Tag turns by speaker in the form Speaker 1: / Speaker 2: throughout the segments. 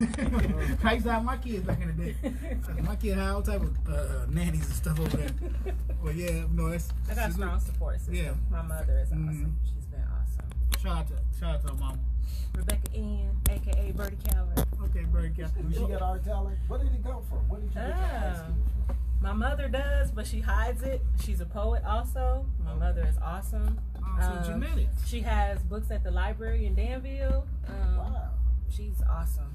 Speaker 1: I used to have my kids back in the day. my kid had all type of uh, uh, nannies and stuff over there. But yeah, no, that's
Speaker 2: I got
Speaker 1: she's
Speaker 2: strong
Speaker 1: good.
Speaker 2: support system.
Speaker 1: Yeah.
Speaker 2: My mother is awesome.
Speaker 1: Mhm.
Speaker 2: She's been awesome.
Speaker 1: Shout out to shout out to her mom.
Speaker 2: Rebecca Ann, aka Birdie Calvert.
Speaker 1: Okay, Birdie good.
Speaker 3: Do she get our talent? Where did it go from? Where did you get your high school from?
Speaker 2: My mother does, but she hides it. She's a poet also. My mother is awesome.
Speaker 1: Oh, so
Speaker 2: Um,
Speaker 1: genetics.
Speaker 2: She has books at the library in Danville. Um,
Speaker 3: Wow.
Speaker 2: She's awesome.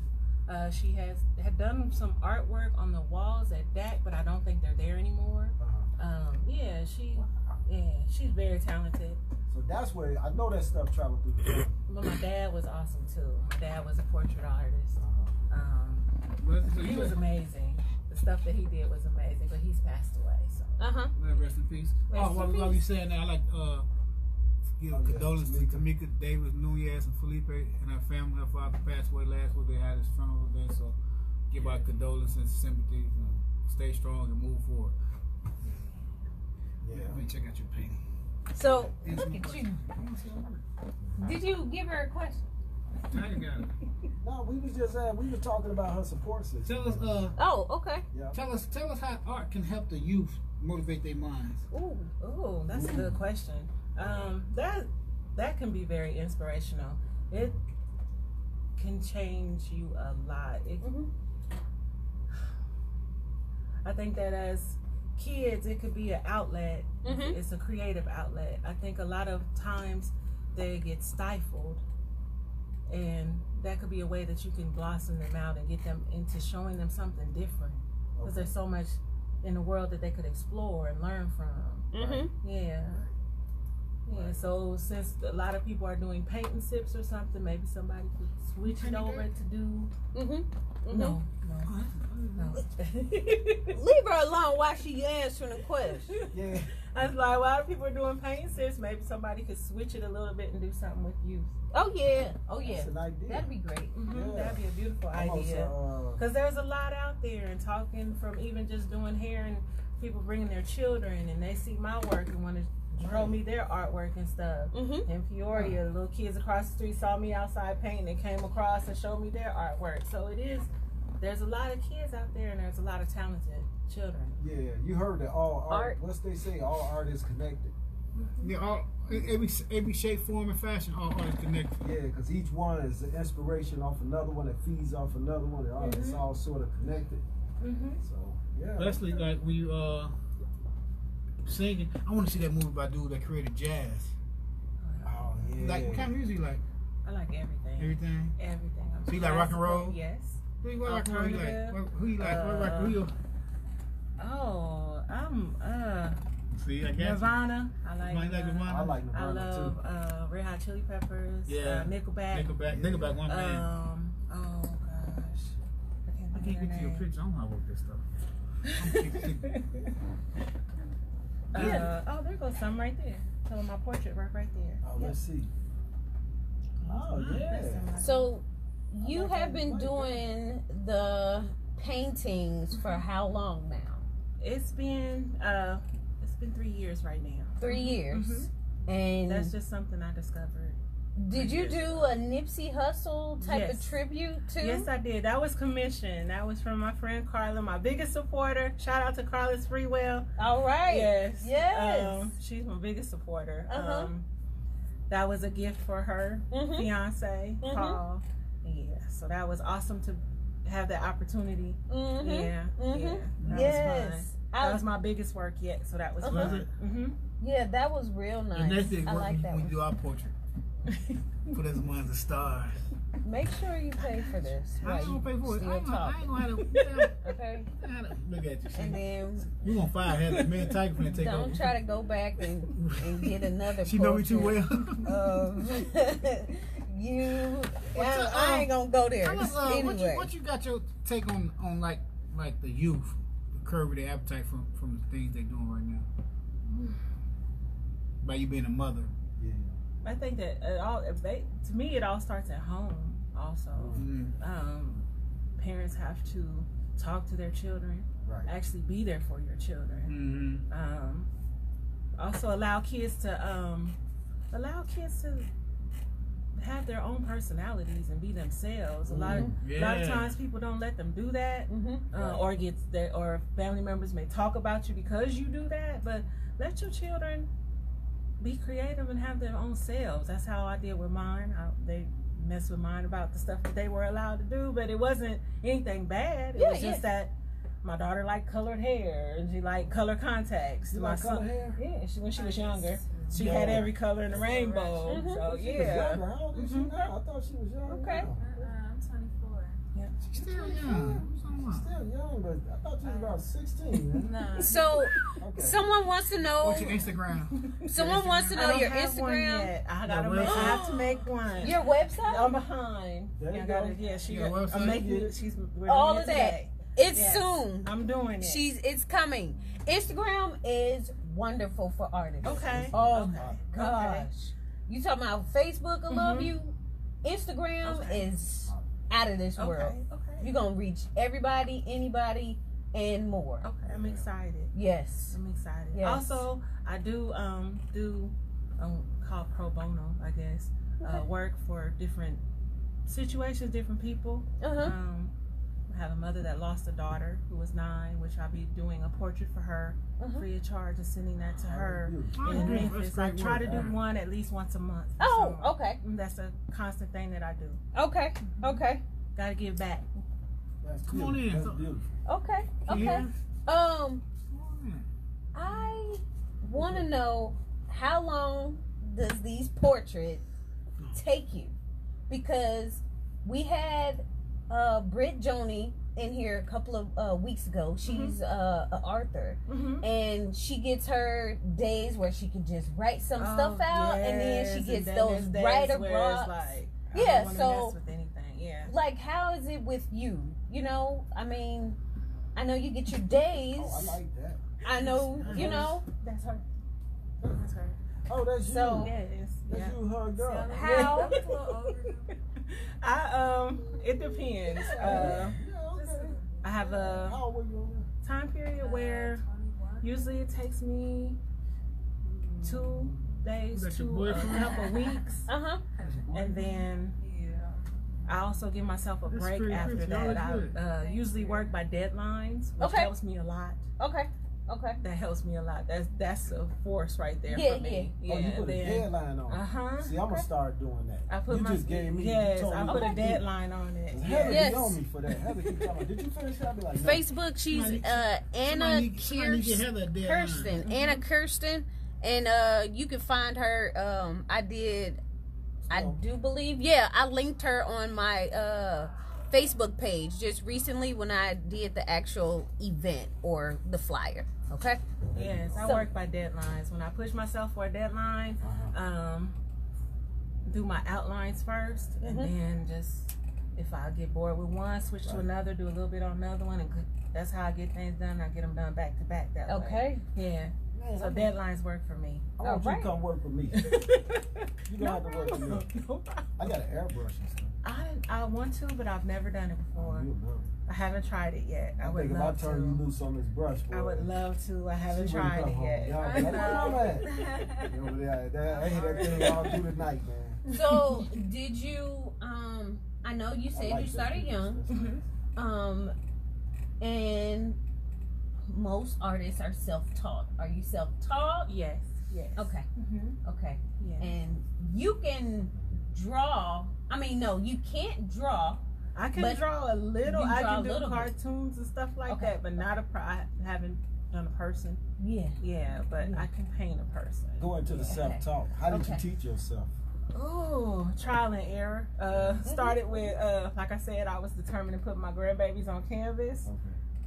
Speaker 2: Uh, she has had done some artwork on the walls at DAC, but I don't think they're there anymore.
Speaker 3: Uh-huh.
Speaker 2: Um, yeah, she
Speaker 3: Wow.
Speaker 2: yeah, she's very talented.
Speaker 3: So that's where I know that stuff traveled through the family.
Speaker 2: But my dad was awesome too. My dad was a portrait artist.
Speaker 3: Uh-huh.
Speaker 2: Um,
Speaker 1: so
Speaker 2: he was amazing. The stuff that he did was amazing, but he's passed away. So
Speaker 4: Uh huh.
Speaker 1: Rest in peace.
Speaker 2: Rest
Speaker 1: oh,
Speaker 2: in
Speaker 1: while, while we
Speaker 2: peace.
Speaker 1: saying that, I like uh, give
Speaker 3: Oh, yeah,
Speaker 1: condolences to
Speaker 3: Tamika.
Speaker 1: Tamika Davis, Nunez, and Felipe and her family. Her father passed away last week. They had his funeral today, so give our condolences and sympathy. And stay strong and move forward.
Speaker 3: Yeah.
Speaker 1: Let me check out your painting.
Speaker 4: So
Speaker 1: Answer
Speaker 4: look at you.
Speaker 1: I wanna see your work.
Speaker 4: Did you give her a question?
Speaker 1: I ain't got it.
Speaker 3: No, we was just uh, we were talking about her support system.
Speaker 1: Tell us, uh,
Speaker 4: Oh, okay.
Speaker 3: Yeah.
Speaker 1: tell us, tell us how art can help the youth motivate their minds.
Speaker 2: Ooh, ooh, that's a good question. Um, that that can be very inspirational. It can change you a lot. It,
Speaker 4: Mhm.
Speaker 2: I think that as kids, it could be an outlet.
Speaker 4: Mhm.
Speaker 2: It's a creative outlet. I think a lot of times they get stifled, and that could be a way that you can blossom them out and get them into showing them something different. Because
Speaker 3: Okay.
Speaker 2: there's so much in the world that they could explore and learn from.
Speaker 4: Mhm.
Speaker 2: Yeah. Yeah, so since a lot of people are doing paint and sips or something, maybe somebody could switch it over
Speaker 1: it?
Speaker 2: to do.
Speaker 4: Mhm. Mhm.
Speaker 2: No, no, no.
Speaker 4: Leave her alone while she answering the question.
Speaker 3: Yeah.
Speaker 2: I was like, well, a lot of people are doing paint and sips. Maybe somebody could switch it a little bit and do something with you.
Speaker 4: Oh yeah. Oh yeah.
Speaker 3: That's an idea.
Speaker 4: That'd be great.
Speaker 2: Mm-hmm.
Speaker 3: Yeah.
Speaker 2: That'd be a beautiful
Speaker 3: Almost,
Speaker 2: idea.
Speaker 3: uh,
Speaker 2: Because there's a lot out there, and talking from even just doing hair and people bringing their children, and they see my work and want to show me their artwork and stuff.
Speaker 4: Mhm.
Speaker 2: In Peoria, little kids across the street saw me outside painting and came across and showed me their artwork. So it is, there's a lot of kids out there, and there's a lot of talented children.
Speaker 3: yeah, you heard that all art,
Speaker 4: Art.
Speaker 3: What's they say? All art is connected.
Speaker 1: Yeah, all, every every shape, form, and fashion, all art is connected.
Speaker 3: Yeah, because each one is an inspiration off another one. that feeds off another one. It all, It's
Speaker 2: Mhm.
Speaker 3: all sort of connected.
Speaker 2: Mm-hmm.
Speaker 3: So yeah.
Speaker 1: Leslie, like we, uh singing, I want to see that movie by dude that created jazz.
Speaker 3: oh yeah.
Speaker 1: Like what kind of music you like?
Speaker 2: I like everything.
Speaker 1: Everything.
Speaker 2: Everything. I'm
Speaker 1: So you like rock and roll?
Speaker 2: Yes.
Speaker 1: Who you, what rock and roll you like? Who you like? what rock, who you?
Speaker 2: Oh, I'm uh
Speaker 1: See, I guess.
Speaker 2: Nirvana. I like.
Speaker 1: You like
Speaker 2: uh,
Speaker 1: Nirvana?
Speaker 3: I like
Speaker 2: I
Speaker 3: Nirvana
Speaker 2: love uh, Red Hot Chili Peppers.
Speaker 1: Yeah.
Speaker 2: Uh, Nickelback.
Speaker 1: Nickelback. Nickelback, one man.
Speaker 2: Um. Oh gosh. I can't,
Speaker 1: I can't
Speaker 2: of
Speaker 1: get to your picture. I don't know how to work this stuff.
Speaker 2: name. uh, Oh, there goes some right there. Tell them my portrait right right there.
Speaker 3: Oh,
Speaker 2: Yep.
Speaker 3: let's see. Oh yeah.
Speaker 2: That's some right
Speaker 4: So you
Speaker 3: like
Speaker 4: have been
Speaker 3: Like that.
Speaker 4: doing the paintings for how long now?
Speaker 2: It's been uh, it's been three years right now.
Speaker 4: Three years.
Speaker 2: Mhm.
Speaker 4: And
Speaker 2: That's just something I discovered.
Speaker 4: Did you do a Nipsey Hussle type of tribute too?
Speaker 2: Yes, I did. That was commissioned. That was from my friend Carla, my biggest supporter. Shout out to Carla's Freewell.
Speaker 4: All right.
Speaker 2: Yes.
Speaker 4: Yes.
Speaker 2: Um, she's my biggest supporter.
Speaker 4: Uh-huh.
Speaker 2: Um, that was a gift for her
Speaker 4: Mhm.
Speaker 2: fiance,
Speaker 4: Mhm.
Speaker 2: Paul. Yeah. So that was awesome to have that opportunity.
Speaker 4: Mhm.
Speaker 2: Yeah. Yeah. That
Speaker 4: Yes.
Speaker 2: was fun.
Speaker 4: I-
Speaker 2: That was my biggest work yet. So that was
Speaker 4: Uh-huh.
Speaker 1: Was
Speaker 2: fun.
Speaker 1: it?
Speaker 2: Mm-hmm.
Speaker 4: yeah, that was real
Speaker 1: The
Speaker 4: nice.
Speaker 1: next thing,
Speaker 4: I like that
Speaker 1: we
Speaker 4: one.
Speaker 1: do our portrait. Put us among the stars.
Speaker 4: Make sure you pay for this.
Speaker 1: I
Speaker 4: while
Speaker 1: ain't gonna pay for it. I ain't, gonna- I ain't gonna have to.
Speaker 4: Okay.
Speaker 1: Look at you.
Speaker 4: And
Speaker 1: See?
Speaker 4: then
Speaker 1: We gonna fire Heather. Me and Tiger finna take
Speaker 4: don't
Speaker 1: over.
Speaker 4: try to go back and, and get another.
Speaker 1: She know me too well.
Speaker 4: You, I,
Speaker 1: the,
Speaker 4: I
Speaker 1: um,
Speaker 4: ain't gonna go there.
Speaker 1: Us, uh,
Speaker 4: anyway,
Speaker 1: what, you, what you got your take on on like like the youth, the curve of their appetite from from the things they're doing right now? By you being a mother.
Speaker 3: Yeah.
Speaker 2: I think that it all it, ba- to me it all starts at home. Also,
Speaker 1: Mm.
Speaker 2: um, parents have to talk to their children.
Speaker 3: Right.
Speaker 2: Actually, be there for your children.
Speaker 1: Mm-hmm.
Speaker 2: Um, also, allow kids to um, allow kids to have their own personalities and be themselves. A lot of
Speaker 1: Yeah.
Speaker 2: a lot of times people don't let them do that,
Speaker 4: Mm-hmm.
Speaker 2: uh,
Speaker 3: Right.
Speaker 2: or gets that, or family members may talk about you because you do that. But let your children be creative and have their own selves. That's how I did with mine. I, they messed with mine about the stuff that they were allowed to do, but it wasn't anything bad. It
Speaker 4: Yeah,
Speaker 2: was just that my daughter liked colored hair and she liked color contacts.
Speaker 3: You
Speaker 2: my
Speaker 3: like color hair?
Speaker 2: yeah, she, when she was younger, she
Speaker 3: Yeah.
Speaker 2: had every color in the rainbow.
Speaker 4: Mhm.
Speaker 2: So
Speaker 3: She was
Speaker 2: yeah.
Speaker 3: younger. How old is she
Speaker 2: Mhm.
Speaker 3: now? I thought she was young.
Speaker 4: Okay.
Speaker 3: now.
Speaker 5: I'm 24.
Speaker 3: She's
Speaker 1: Still young. What's
Speaker 3: She's still young, but I thought she was about 16. Man.
Speaker 5: No.
Speaker 4: So
Speaker 3: Okay.
Speaker 4: someone wants to know.
Speaker 1: What's your Instagram?
Speaker 4: Someone wants to
Speaker 2: I
Speaker 4: know
Speaker 2: don't
Speaker 4: your
Speaker 2: have one
Speaker 4: Instagram,
Speaker 2: yet. I gotta make. I have to make one.
Speaker 4: your website.
Speaker 2: I'm behind.
Speaker 3: There you
Speaker 2: Yeah, I gotta,
Speaker 3: go.
Speaker 2: Yeah, she
Speaker 1: your
Speaker 2: got, I'm making it. She's we're
Speaker 4: All
Speaker 2: doing
Speaker 4: of that.
Speaker 2: today.
Speaker 4: It's
Speaker 2: Yes.
Speaker 4: soon.
Speaker 2: I'm doing it.
Speaker 4: She's it's coming. Instagram is wonderful for artists.
Speaker 2: okay.
Speaker 4: Oh
Speaker 2: okay.
Speaker 4: my gosh. You talking about Facebook? I love
Speaker 2: Mhm.
Speaker 4: you. Instagram
Speaker 2: Okay.
Speaker 4: is out of this
Speaker 2: Okay.
Speaker 4: world.
Speaker 2: Okay.
Speaker 4: You're gonna reach everybody, anybody, and more.
Speaker 2: Okay. I'm excited.
Speaker 4: Yes.
Speaker 2: I'm excited.
Speaker 4: Yes.
Speaker 2: Also, I do um do um called pro bono, I guess, uh, work for different situations, different people.
Speaker 4: Uh huh.
Speaker 2: Um, I have a mother that lost a daughter who was nine, which I'll be doing a portrait for her
Speaker 4: Uh-huh.
Speaker 2: free of charge and sending that to her
Speaker 1: Oh,
Speaker 2: in. Memphis. I try to do one at least once a month.
Speaker 4: Oh,
Speaker 2: someone.
Speaker 4: okay.
Speaker 2: That's a constant thing that I do.
Speaker 4: Okay. Okay.
Speaker 2: Gotta give back.
Speaker 3: That's
Speaker 1: Come on in.
Speaker 3: That's beautiful.
Speaker 4: Okay. Okay.
Speaker 1: Yeah.
Speaker 4: Um,
Speaker 1: Come on in.
Speaker 4: I want to know how long does these portraits take you? Because we had uh Britt Joni in here a couple of uh, weeks ago. She's uh, a Arthur,
Speaker 2: Mm-hmm.
Speaker 4: and she gets her days where she can just write some stuff out, and then she gets those writer blocks.
Speaker 2: Like,
Speaker 4: Yeah,
Speaker 2: I don't wanna
Speaker 4: so-
Speaker 2: mess with anything. Yeah.
Speaker 4: like, how is it with you? You know, I mean, I know you get your days.
Speaker 3: Oh, I like that.
Speaker 4: I know, you know.
Speaker 2: That's her. That's her.
Speaker 3: Oh, that's you.
Speaker 4: So-
Speaker 2: Yeah,
Speaker 3: that's
Speaker 2: Yeah.
Speaker 3: you hugged up.
Speaker 4: How-
Speaker 5: I'm a little older.
Speaker 2: I um, it depends. Uh,
Speaker 3: yeah, okay.
Speaker 2: I have a
Speaker 3: How old were you on
Speaker 2: time period where usually it takes me two days
Speaker 1: That's your
Speaker 2: to a couple weeks,
Speaker 4: Uh huh.
Speaker 2: and then
Speaker 5: Yeah.
Speaker 2: I also give myself a
Speaker 1: That's
Speaker 2: break
Speaker 1: pretty
Speaker 2: after
Speaker 1: good.
Speaker 2: that. I uh, usually work by deadlines, which
Speaker 4: Okay.
Speaker 2: helps me a lot.
Speaker 4: Okay. Okay.
Speaker 2: That helps me a lot. That's that's a force right there
Speaker 4: Yeah,
Speaker 2: for me.
Speaker 3: oh, you put a deadline on.
Speaker 2: uh
Speaker 3: it.
Speaker 2: huh.
Speaker 3: See, I'm gonna start doing that.
Speaker 2: I put
Speaker 3: you
Speaker 2: my
Speaker 3: just gave me. you
Speaker 2: yes.
Speaker 3: told
Speaker 2: I put
Speaker 3: what
Speaker 2: a deadline on it.
Speaker 3: Heather
Speaker 4: Yes.
Speaker 3: be on me for that. Heather keep telling me, did you finish? I'll be like, no.
Speaker 4: Facebook, she's
Speaker 1: Somebody-
Speaker 4: uh, Anna
Speaker 1: Somebody somebody need
Speaker 4: Kirsten.
Speaker 1: Heather a.
Speaker 4: Kirsten, Anna Kirsten, and uh, you can find her. Um, I did, I do believe, yeah, I linked her on my uh Facebook page just recently when I did the actual event or the flyer. Okay.
Speaker 2: Yes, I
Speaker 4: So-
Speaker 2: work by deadlines. When I push myself for a deadline,
Speaker 3: Uh-huh.
Speaker 2: um, do my outlines 1st and
Speaker 4: Mhm.
Speaker 2: then just if I get bored with one, switch to another, do a little bit on another one, and that's how I get things done. I get them done back to back that way.
Speaker 4: Okay.
Speaker 2: Yeah.
Speaker 3: Man,
Speaker 2: So
Speaker 3: I'm-
Speaker 2: deadlines work for me.
Speaker 3: I want you to come work with me. You
Speaker 2: no
Speaker 3: gonna have to work with me.
Speaker 2: No.
Speaker 3: I got an airbrush and stuff.
Speaker 2: I I want to, but I've never done it before.
Speaker 3: You know.
Speaker 2: I haven't tried it yet. I
Speaker 3: I
Speaker 2: would
Speaker 3: think if I
Speaker 2: love
Speaker 3: turn you
Speaker 2: to.
Speaker 3: loose on this brush, boy,
Speaker 2: I would love to. I haven't
Speaker 3: she
Speaker 2: tried it
Speaker 3: home.
Speaker 2: yet.
Speaker 3: Y'all be like, where mama know, that, that, I hear that thing all through the night, man.
Speaker 4: So, did you? Um, I know you said
Speaker 3: like
Speaker 4: you started young.
Speaker 2: Mhm.
Speaker 4: Um, and most artists are self-taught. Are you self-taught?
Speaker 2: Yes. Yes.
Speaker 4: Okay.
Speaker 2: Mm-hmm.
Speaker 4: Okay.
Speaker 2: Yeah.
Speaker 4: And you can draw. I mean, no, you can't draw.
Speaker 2: I can draw a little.
Speaker 4: you
Speaker 2: I can do
Speaker 4: little bit.
Speaker 2: cartoons and stuff like
Speaker 4: Okay.
Speaker 2: that, but not a. Pro- I haven't done a person.
Speaker 4: Yeah.
Speaker 2: Yeah, but
Speaker 4: Yeah.
Speaker 2: I can paint a person.
Speaker 3: Going to the
Speaker 4: Okay.
Speaker 3: self-talk. How did
Speaker 4: Okay.
Speaker 3: you teach yourself?
Speaker 2: Oh, trial and error. Uh,
Speaker 4: Mm-hmm.
Speaker 2: started with uh, like I said, I was determined to put my grandbabies on canvas.
Speaker 3: Okay.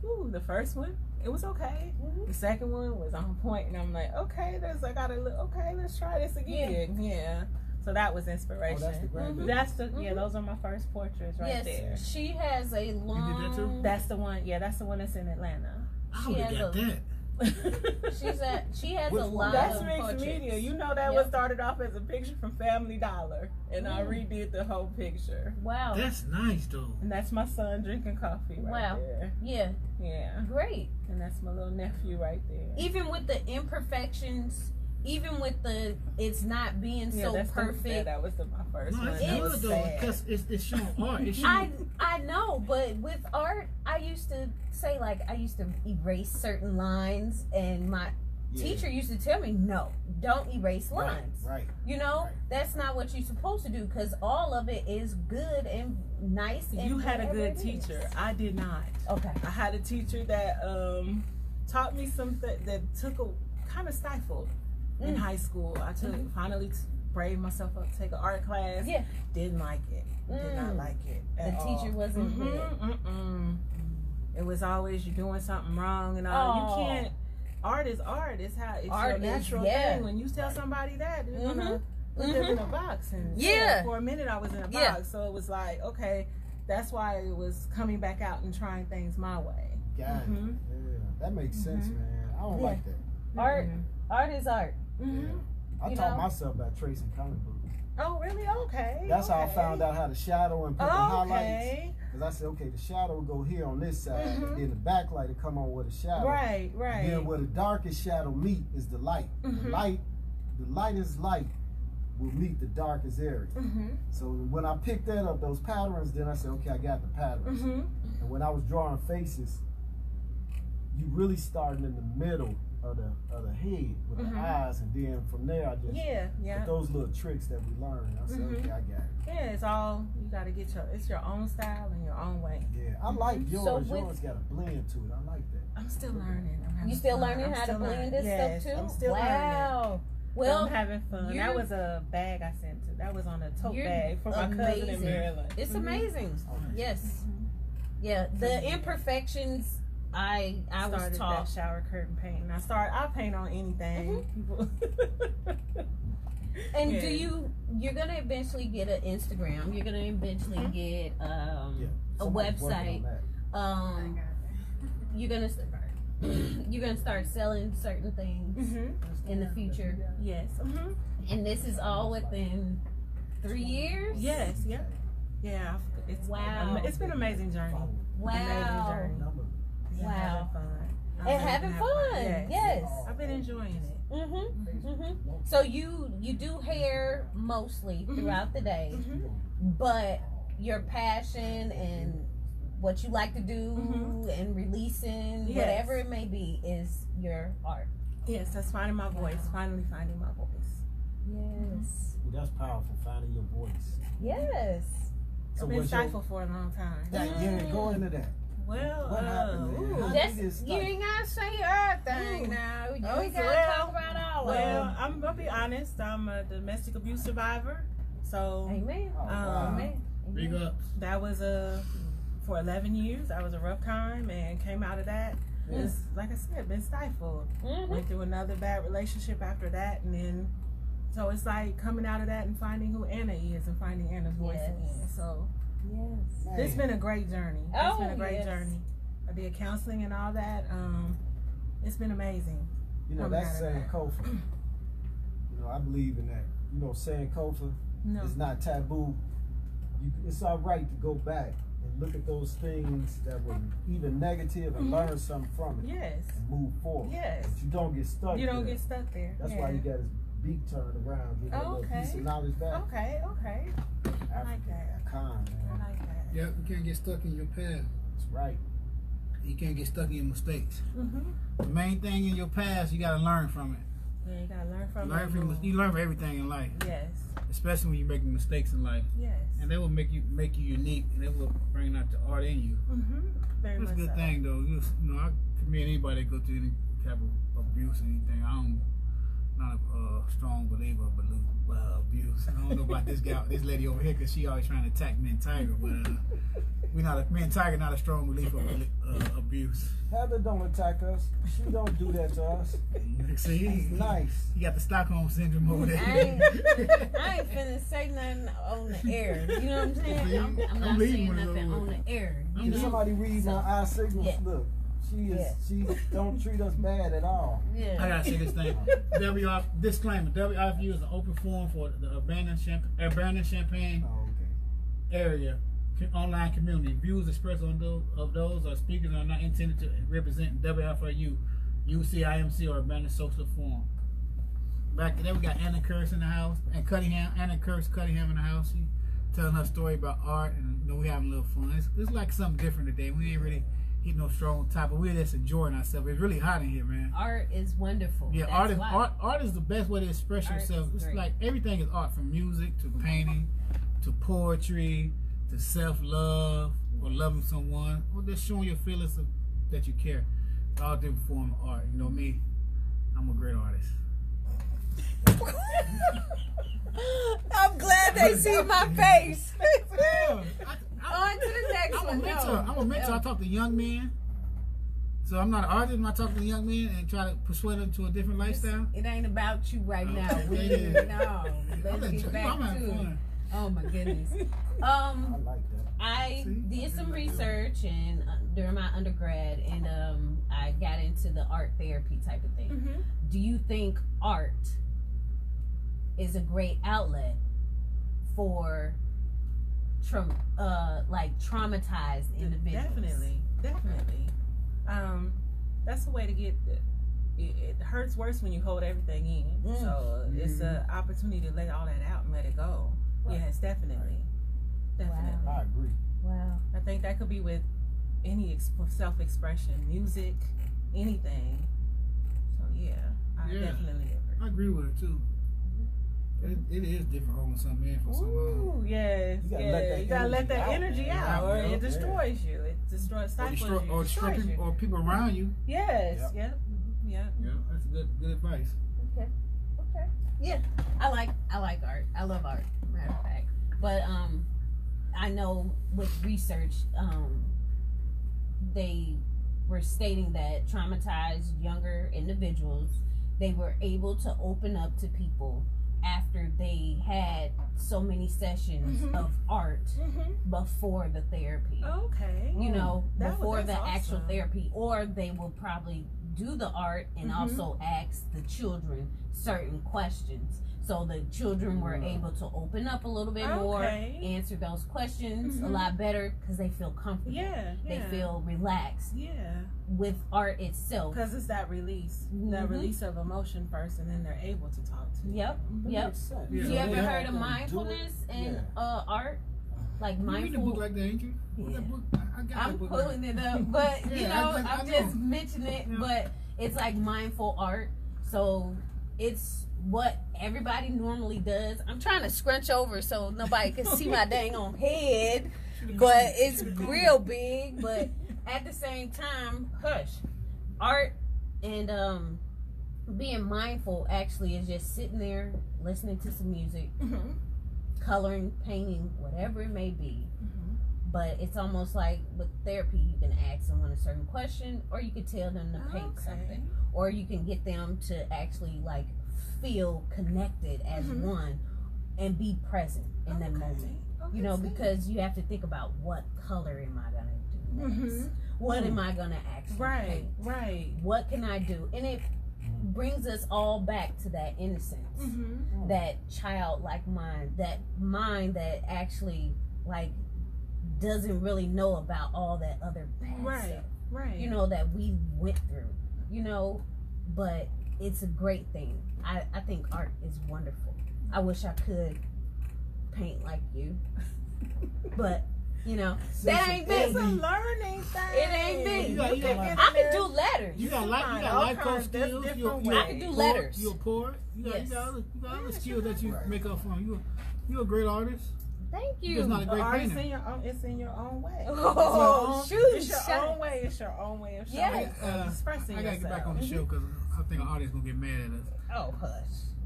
Speaker 2: Ooh, the first one, it was okay.
Speaker 4: Mhm.
Speaker 2: The second one was on point, and I'm like, okay, there's I gotta look. Okay, let's try this again. Yeah. So that was
Speaker 3: Oh,
Speaker 2: inspiration.
Speaker 3: that's the grandbaby.
Speaker 2: That's the yeah.
Speaker 4: Mhm.
Speaker 2: Those are my first portraits right
Speaker 4: yes.
Speaker 2: there.
Speaker 4: She has a long.
Speaker 1: that too?
Speaker 2: That's the one. Yeah, that's the one that's in Atlanta.
Speaker 1: I
Speaker 4: She
Speaker 1: would
Speaker 4: has
Speaker 1: have got
Speaker 4: a-
Speaker 1: that.
Speaker 4: She's at. She has
Speaker 3: Which
Speaker 4: a
Speaker 3: one?
Speaker 4: lot
Speaker 2: That's
Speaker 4: of
Speaker 2: mixed
Speaker 4: portraits.
Speaker 2: media. You know that
Speaker 4: Yep.
Speaker 2: was started off as a picture from Family Dollar, and I
Speaker 4: Mm.
Speaker 2: redid the whole picture.
Speaker 4: Wow.
Speaker 1: That's nice though.
Speaker 2: And that's my son drinking coffee right
Speaker 4: Wow.
Speaker 2: there.
Speaker 4: yeah.
Speaker 2: Yeah.
Speaker 4: Great.
Speaker 2: And that's my little nephew right there.
Speaker 4: Even with the imperfections, even with the it's not being
Speaker 2: Yeah,
Speaker 4: so
Speaker 2: that's the-
Speaker 4: perfect.
Speaker 2: that, that was the, my first
Speaker 1: No,
Speaker 2: one.
Speaker 1: it's
Speaker 2: That
Speaker 1: good
Speaker 2: was
Speaker 1: though
Speaker 2: sad.
Speaker 1: because it's, it's showing art. It's
Speaker 4: I I know, but with art, I used to say like I used to erase certain lines, and my
Speaker 3: Yeah.
Speaker 4: teacher used to tell me, no, don't erase lines.
Speaker 3: right.
Speaker 4: You know,
Speaker 3: Right.
Speaker 4: that's not what you're supposed to do because all of it is good and nice. And
Speaker 2: You had a good teacher. I did not.
Speaker 4: Okay.
Speaker 2: I had a teacher that um, taught me something that took a kind of stifled in
Speaker 4: Mm.
Speaker 2: high school. I took finally t- braved myself up to take an art class.
Speaker 4: Yeah.
Speaker 2: Didn't like it. Did not
Speaker 4: Mm.
Speaker 2: like it.
Speaker 4: The
Speaker 2: at all.
Speaker 4: teacher wasn't
Speaker 2: Mhm,
Speaker 4: good.
Speaker 2: mm-mm. It was always you're doing something wrong and all.
Speaker 4: Oh.
Speaker 2: You can't. Art is art. It's how it's
Speaker 4: Art
Speaker 2: your
Speaker 4: is-
Speaker 2: natural
Speaker 4: yeah.
Speaker 2: thing. When you tell somebody that, they're gonna put them
Speaker 4: Mhm.
Speaker 2: in a box. And
Speaker 4: Yeah.
Speaker 2: for a minute, I was in a box.
Speaker 4: Yeah.
Speaker 2: So it was like, okay, that's why it was coming back out and trying things my way.
Speaker 3: Got
Speaker 2: Mhm.
Speaker 3: it. Yeah, that makes sense,
Speaker 2: Mhm.
Speaker 3: man. I don't
Speaker 4: Yeah.
Speaker 3: like that.
Speaker 4: Art,
Speaker 2: Mhm.
Speaker 4: art is art.
Speaker 3: I
Speaker 4: You
Speaker 3: taught
Speaker 4: know?
Speaker 3: myself about tracing comic books.
Speaker 2: Oh, really? Okay.
Speaker 3: That's how I found out how to shadow and put the highlights. Because I said, okay, the shadow will go here on this side,
Speaker 2: Mhm.
Speaker 3: then the backlight will come on with a shadow.
Speaker 2: Right, right.
Speaker 3: And then where the darkest shadow meet is the light.
Speaker 2: Mhm.
Speaker 3: The light, the lightest light will meet the darkest area.
Speaker 2: Mm-hmm.
Speaker 3: So when I picked that up, those patterns, then I said, okay, I got the patterns.
Speaker 2: Mm-hmm.
Speaker 3: And when I was drawing faces, you really starting in the middle of the of the head with
Speaker 2: Mhm.
Speaker 3: the eyes, and then from there I just
Speaker 2: Yeah, yeah.
Speaker 3: with those little tricks that we learn. I said,
Speaker 2: Mhm.
Speaker 3: okay, I got it.
Speaker 2: Yeah, it's all you got to get your. It's your own style and your own way.
Speaker 3: Yeah, I like yours.
Speaker 4: So with-
Speaker 3: yours got a blend to it. I like that.
Speaker 2: I'm still learning. I'm
Speaker 4: You still
Speaker 2: fun.
Speaker 4: learning
Speaker 2: I'm
Speaker 4: how to
Speaker 2: still
Speaker 4: blend
Speaker 2: learning.
Speaker 4: this
Speaker 2: yes,
Speaker 4: stuff too?
Speaker 2: I'm still
Speaker 4: wow.
Speaker 2: Well,
Speaker 4: Well,
Speaker 2: I'm having fun. That was a bag I sent to. That was on a tote bag for my cousin in. Maryland.
Speaker 4: it's
Speaker 2: Mhm.
Speaker 4: amazing. Yes. Yeah. The imperfections. I I was
Speaker 2: started
Speaker 4: taught.
Speaker 2: that shower curtain painting. I start. I paint on anything. People.
Speaker 4: And
Speaker 2: Yeah.
Speaker 4: do you? You're gonna eventually get an Instagram. You're gonna eventually
Speaker 2: Mhm.
Speaker 4: get um
Speaker 3: Yeah.
Speaker 4: a website. Um, you're gonna you're gonna start selling certain things
Speaker 2: hmm
Speaker 4: in the future,
Speaker 2: Yes. hmm
Speaker 4: and this is all within three years.
Speaker 2: Yes. Yep. Yeah. It's
Speaker 4: Wow.
Speaker 2: It's been an amazing journey.
Speaker 4: Wow.
Speaker 2: Amazing journey.
Speaker 3: Number.
Speaker 4: Wow.
Speaker 2: having fun. I'm
Speaker 4: And having fun.
Speaker 2: Yes.
Speaker 4: Yes.
Speaker 2: I've been enjoying it.
Speaker 4: Mm-hmm. Mm-hmm. So you you do hair mostly
Speaker 2: Mhm.
Speaker 4: throughout the day,
Speaker 2: hmm
Speaker 4: but your passion and what you like to do and releasing
Speaker 2: Yes.
Speaker 4: whatever it may be is your art.
Speaker 2: Yes, that's finding my voice. Finally finding my voice.
Speaker 4: Yes.
Speaker 3: Yeah, that's powerful. Finding your voice.
Speaker 4: Yes.
Speaker 3: So
Speaker 2: I've been
Speaker 3: what's your-
Speaker 2: stifled for a long time.
Speaker 3: That, yeah, go into that.
Speaker 2: Well,
Speaker 3: What
Speaker 2: uh, ooh.
Speaker 3: How
Speaker 4: That's, you
Speaker 3: start?
Speaker 4: ain't gotta say everything
Speaker 2: Ooh.
Speaker 4: now. You
Speaker 2: Oh,
Speaker 4: ain't gotta
Speaker 2: well,
Speaker 4: talk about all
Speaker 2: Well,
Speaker 4: of
Speaker 2: I'm gonna be honest. I'm a domestic abuse survivor. So
Speaker 4: them. Amen.
Speaker 3: Oh,
Speaker 2: Um,
Speaker 3: wow.
Speaker 4: Amen.
Speaker 1: big ups.
Speaker 2: that was a for 11 years. That was a rough time, and came out of that.
Speaker 3: Yeah.
Speaker 2: It's like I said, been stifled.
Speaker 4: Mhm.
Speaker 2: Went through another bad relationship after that, and then so it's like coming out of that and finding who Anna is and finding Anna's voice
Speaker 4: Yes.
Speaker 2: again. So
Speaker 4: Yes.
Speaker 3: Man.
Speaker 2: It's been a great journey. It's
Speaker 4: Oh,
Speaker 2: been a great
Speaker 4: yes.
Speaker 2: journey. I did counseling and all that. Um, it's been amazing.
Speaker 3: You know, that's
Speaker 2: out of
Speaker 3: saying Kofa. You know, I believe in that. You know, Sankofa
Speaker 2: No.
Speaker 3: is not taboo. You, it's all right to go back and look at those things that were even negative and
Speaker 2: Mhm.
Speaker 3: learn something from it
Speaker 2: Yes.
Speaker 3: and move forward.
Speaker 2: Yes.
Speaker 3: But you don't get stuck.
Speaker 2: You don't
Speaker 3: there.
Speaker 2: get stuck there.
Speaker 3: That's
Speaker 2: yeah.
Speaker 3: why you got his beak turned around, get that
Speaker 2: Oh,
Speaker 3: little piece
Speaker 2: okay.
Speaker 3: of knowledge back.
Speaker 2: Okay. Okay. I like that.
Speaker 3: Con,
Speaker 2: I like that.
Speaker 1: Yeah, you can't get stuck in your past.
Speaker 3: That's right.
Speaker 1: You can't get stuck in your mistakes.
Speaker 2: Mm-hmm.
Speaker 1: The main thing in your past, you gotta learn from it.
Speaker 2: Yeah, you gotta learn from
Speaker 1: learn
Speaker 2: it.
Speaker 1: from you learn from everything in life,
Speaker 2: Yes.
Speaker 1: especially when you're making mistakes in life,
Speaker 2: Yes.
Speaker 1: and they will make you make you unique, and they will bring out the art in you.
Speaker 2: Mm-hmm. Very much.
Speaker 1: That's a good
Speaker 2: so.
Speaker 1: thing though. You, you know, I commend anybody that go through any type of abuse or anything. I don't, not a uh, strong believer of belu- uh, abuse. I don't know about this guy, this lady over here, cause she always trying to attack me and Tiger, but uh, we not a, me and Tiger not a strong believer of uh, abuse.
Speaker 3: Heather don't attack us. She don't do that to us.
Speaker 1: See,
Speaker 3: She's nice.
Speaker 1: you got the Stockholm syndrome over there.
Speaker 4: I ain't, I ain't finna say nothing on the air. You know what I'm saying? I'm, I'm
Speaker 1: I'm
Speaker 4: not
Speaker 1: leaving
Speaker 4: saying nothing on the air. You
Speaker 1: I'm
Speaker 3: If
Speaker 4: know?
Speaker 3: somebody read my
Speaker 4: So-
Speaker 3: eye signals,
Speaker 4: Yeah.
Speaker 3: look, she is
Speaker 4: Yeah.
Speaker 3: she don't treat us bad at all.
Speaker 4: Yeah.
Speaker 1: I gotta say this thing. WR disclaimer: WRFU is an open forum for the Urbana Champ- Urbana Champaign
Speaker 3: Oh, okay.
Speaker 1: area online community. Views expressed on those of those or speakers are not intended to represent WFRU, UCIMC, or abandoned social forum. back then we got Anna Kurtz in the house and Cunningham. Anna Kurtz Cunningham in the house. She telling her story about art and you know we having a little fun. It's, it's like something different today. We ain't really hitting no strong topic. We're just enjoying ourselves. It's really hot in here, man.
Speaker 4: Art is wonderful.
Speaker 1: Yeah,
Speaker 4: That's
Speaker 1: art is
Speaker 4: why.
Speaker 1: art. Art is the best way to express
Speaker 4: Art
Speaker 1: yourself. It's
Speaker 4: great.
Speaker 1: like everything is art, from music to painting, to poetry, to self love or loving someone, or just showing your feelings of, that you care. All different form of art. You know me, I'm a great artist.
Speaker 4: I'm glad they see my face.
Speaker 1: Yeah, I- I-
Speaker 4: On to the next
Speaker 1: I'm a
Speaker 4: one.
Speaker 1: mentor.
Speaker 4: No.
Speaker 1: I'm a mentor. I talk to young men. So I'm not an artist. when I talk to young men and try to persuade them to a different lifestyle.
Speaker 4: It ain't about you right now. We,
Speaker 1: Yeah.
Speaker 4: no, let's
Speaker 1: enjoy-
Speaker 4: get back
Speaker 1: I'm
Speaker 4: to.
Speaker 1: fun.
Speaker 4: Oh my goodness.
Speaker 3: I
Speaker 4: Um,
Speaker 3: like that.
Speaker 4: I did some research and uh, during my undergrad, and um, I got into the art therapy type of thing.
Speaker 2: Mm-hmm.
Speaker 4: Do you think art is a great outlet for tra- uh, like traumatized individuals?
Speaker 2: Definitely, definitely. Um, that's the way to get. The, it, it hurts worse when you hold everything in.
Speaker 4: Mm.
Speaker 2: So it's an opportunity to let all that out and let it go.
Speaker 3: Right.
Speaker 2: Yes, definitely, definitely.
Speaker 3: I agree.
Speaker 4: Wow.
Speaker 2: I think that could be with any ex- self-expression, music, anything. So yeah, I
Speaker 1: Yeah.
Speaker 2: definitely agree.
Speaker 1: I agree with it too. It, it is different holding something in for so long.
Speaker 2: Ooh, yes,
Speaker 3: You gotta
Speaker 2: yes.
Speaker 3: let that
Speaker 2: you gotta let
Speaker 3: energy
Speaker 2: that
Speaker 3: out,
Speaker 2: energy
Speaker 3: man.
Speaker 2: out, or
Speaker 1: Yeah,
Speaker 2: it
Speaker 1: yeah.
Speaker 2: destroys you. It destroys,
Speaker 1: Or destroy,
Speaker 2: you,
Speaker 1: or, destroy
Speaker 2: destroys
Speaker 1: people,
Speaker 2: you.
Speaker 1: or people around you.
Speaker 2: Yes,
Speaker 3: Yep.
Speaker 2: yep, mhm.
Speaker 1: Yeah, that's good good advice.
Speaker 4: Okay. Okay. Yeah. I like I like art. I love art, matter of fact. But um I know with research, um they were stating that traumatized younger individuals, they were able to open up to people after they had so many sessions
Speaker 2: Mhm.
Speaker 4: of art
Speaker 2: Mm-hmm.
Speaker 4: before the therapy
Speaker 2: Okay.
Speaker 4: you know,
Speaker 2: That was-
Speaker 4: before the
Speaker 2: that's
Speaker 4: actual therapy, or they will probably do the art and
Speaker 2: Mhm.
Speaker 4: also ask the children certain questions. So the children were
Speaker 3: Mm.
Speaker 4: able to open up a little bit more,
Speaker 2: Okay.
Speaker 4: answer those questions a
Speaker 2: Mhm.
Speaker 4: lot better because they feel comfortable.
Speaker 2: Yeah,
Speaker 4: They feel relaxed
Speaker 2: Yeah,
Speaker 4: with art itself.
Speaker 2: because it's that release, that
Speaker 4: Mhm.
Speaker 2: release of emotion first, and then they're able to talk to you.
Speaker 4: Yep.
Speaker 3: That
Speaker 4: Yep.
Speaker 1: Yeah.
Speaker 4: you
Speaker 1: So
Speaker 4: ever
Speaker 1: they
Speaker 4: heard of
Speaker 3: them do it.
Speaker 4: mindfulness and
Speaker 3: Yeah.
Speaker 4: uh, art? Like
Speaker 1: You read a
Speaker 4: mindful.
Speaker 1: book like that, ain't you? What's that book? I, I got
Speaker 4: I'm
Speaker 1: that book
Speaker 4: pulling
Speaker 1: right.
Speaker 4: it up, but you know,
Speaker 1: I- I
Speaker 4: I'm
Speaker 1: know.
Speaker 4: just mentioning it.
Speaker 1: Yeah.
Speaker 4: But it's like mindful art, so it's what everybody normally does. I'm trying to scrunch over so nobody can see my dang on head, but it's real big. But at the same time, hush, art and um being mindful actually is just sitting there listening to some music,
Speaker 2: Mhm.
Speaker 4: coloring, painting, whatever it may be
Speaker 2: Mhm.
Speaker 4: but it's almost like with therapy you can ask someone a certain question or you can tell them to paint
Speaker 2: Okay.
Speaker 4: something or you can get them to actually like feel connected as
Speaker 2: Mhm.
Speaker 4: one and be present in that moment
Speaker 2: Okay,
Speaker 4: you know because you have to think about what color am i gonna do next
Speaker 2: Mhm.
Speaker 4: what am i gonna actually
Speaker 2: Right,
Speaker 4: paint
Speaker 2: right.
Speaker 4: what can i do and it brings us all back to that innocence
Speaker 2: Mm-hmm.
Speaker 4: that childlike mind, that mind that actually like doesn't really know about all that other bad
Speaker 2: Right,
Speaker 4: stuff,
Speaker 2: right.
Speaker 4: you know, that we went through, you know, but it's a great thing. I, I think art is wonderful. I wish I could paint like you, but you know, that ain't
Speaker 2: it's
Speaker 4: me.
Speaker 2: a learning thing.
Speaker 4: It ain't me.
Speaker 1: You got- you got-
Speaker 4: I can do letters.
Speaker 1: You got life, you got
Speaker 2: all
Speaker 1: life coach
Speaker 2: kinds- there's
Speaker 1: skills.
Speaker 2: different
Speaker 1: You, you,
Speaker 2: ways.
Speaker 4: I can do letters.
Speaker 1: You're a poet. You got,
Speaker 4: Yes.
Speaker 1: you got other, you got other
Speaker 2: Yeah,
Speaker 1: skills that you
Speaker 3: Right.
Speaker 1: make up from. You, you a great artist.
Speaker 4: Thank
Speaker 1: You're
Speaker 4: you.
Speaker 1: just not a great
Speaker 2: art's
Speaker 1: painter.
Speaker 2: in your own. It's in your own way.
Speaker 4: Oh,
Speaker 2: it's
Speaker 4: shoot,
Speaker 2: your own, it's your
Speaker 4: shut-
Speaker 2: own way. It's your own way of showing,
Speaker 4: Yeah.
Speaker 2: of
Speaker 1: Uh,
Speaker 2: expressing
Speaker 1: I gotta
Speaker 2: yourself.
Speaker 1: get back on the show because I think our audience gonna get mad at us.
Speaker 4: Oh, hush.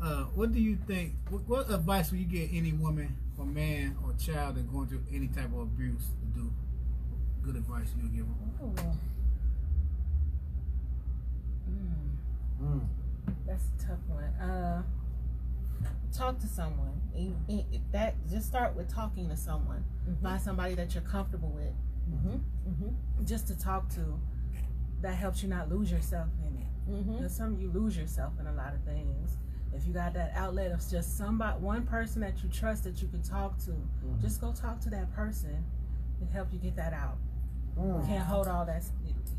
Speaker 1: Uh, what do you think? What, what advice would you give any woman or man or child that's going through any type of abuse to do? Good advice you'll give them.
Speaker 2: Mm,
Speaker 3: Mm.
Speaker 2: that's a tough one. Uh, talk to someone. That just start with talking to someone.
Speaker 4: Mhm.
Speaker 2: Find somebody that you're comfortable with,
Speaker 4: Mm-hmm. Mm-hmm.
Speaker 2: just to talk to. That helps you not lose yourself in it.
Speaker 4: Mm-hmm.
Speaker 2: Because some you lose yourself in a lot of things. If you got that outlet of just somebody, one person that you trust that you can talk to,
Speaker 3: Mhm.
Speaker 2: just go talk to that person and help you get that out. You
Speaker 3: Mm.
Speaker 2: can't hold all that.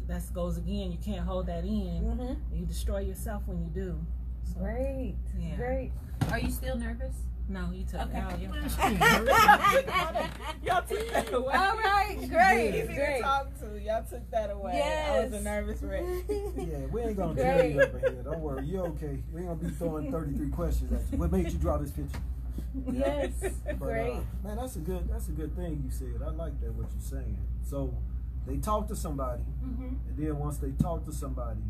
Speaker 2: That goes again. You can't hold that in.
Speaker 4: Mm-hmm.
Speaker 2: You destroy yourself when you do. So,
Speaker 4: Great.
Speaker 2: Yeah.
Speaker 4: Great. Are you still nervous?
Speaker 2: No, you took
Speaker 4: Okay.
Speaker 2: it out. You're
Speaker 1: Man,
Speaker 2: fine.
Speaker 1: she ain't hurt.
Speaker 5: Y'all took that away.
Speaker 4: All right. Great.
Speaker 5: Easy to
Speaker 4: Great.
Speaker 5: talk to. Y'all took that away. I was a nervous wreck.
Speaker 3: Yeah, we ain't gonna
Speaker 4: Great.
Speaker 3: tear you up here. Don't worry, you're okay. We ain't gonna be throwing 33 questions at you. What made you draw this picture?
Speaker 4: Yes.
Speaker 3: But,
Speaker 4: Great.
Speaker 3: Uh, man, that's a good that's a good thing you said. I like that what you're saying. So they talk to somebody,
Speaker 2: Mhm.
Speaker 3: and then once they talk to somebody,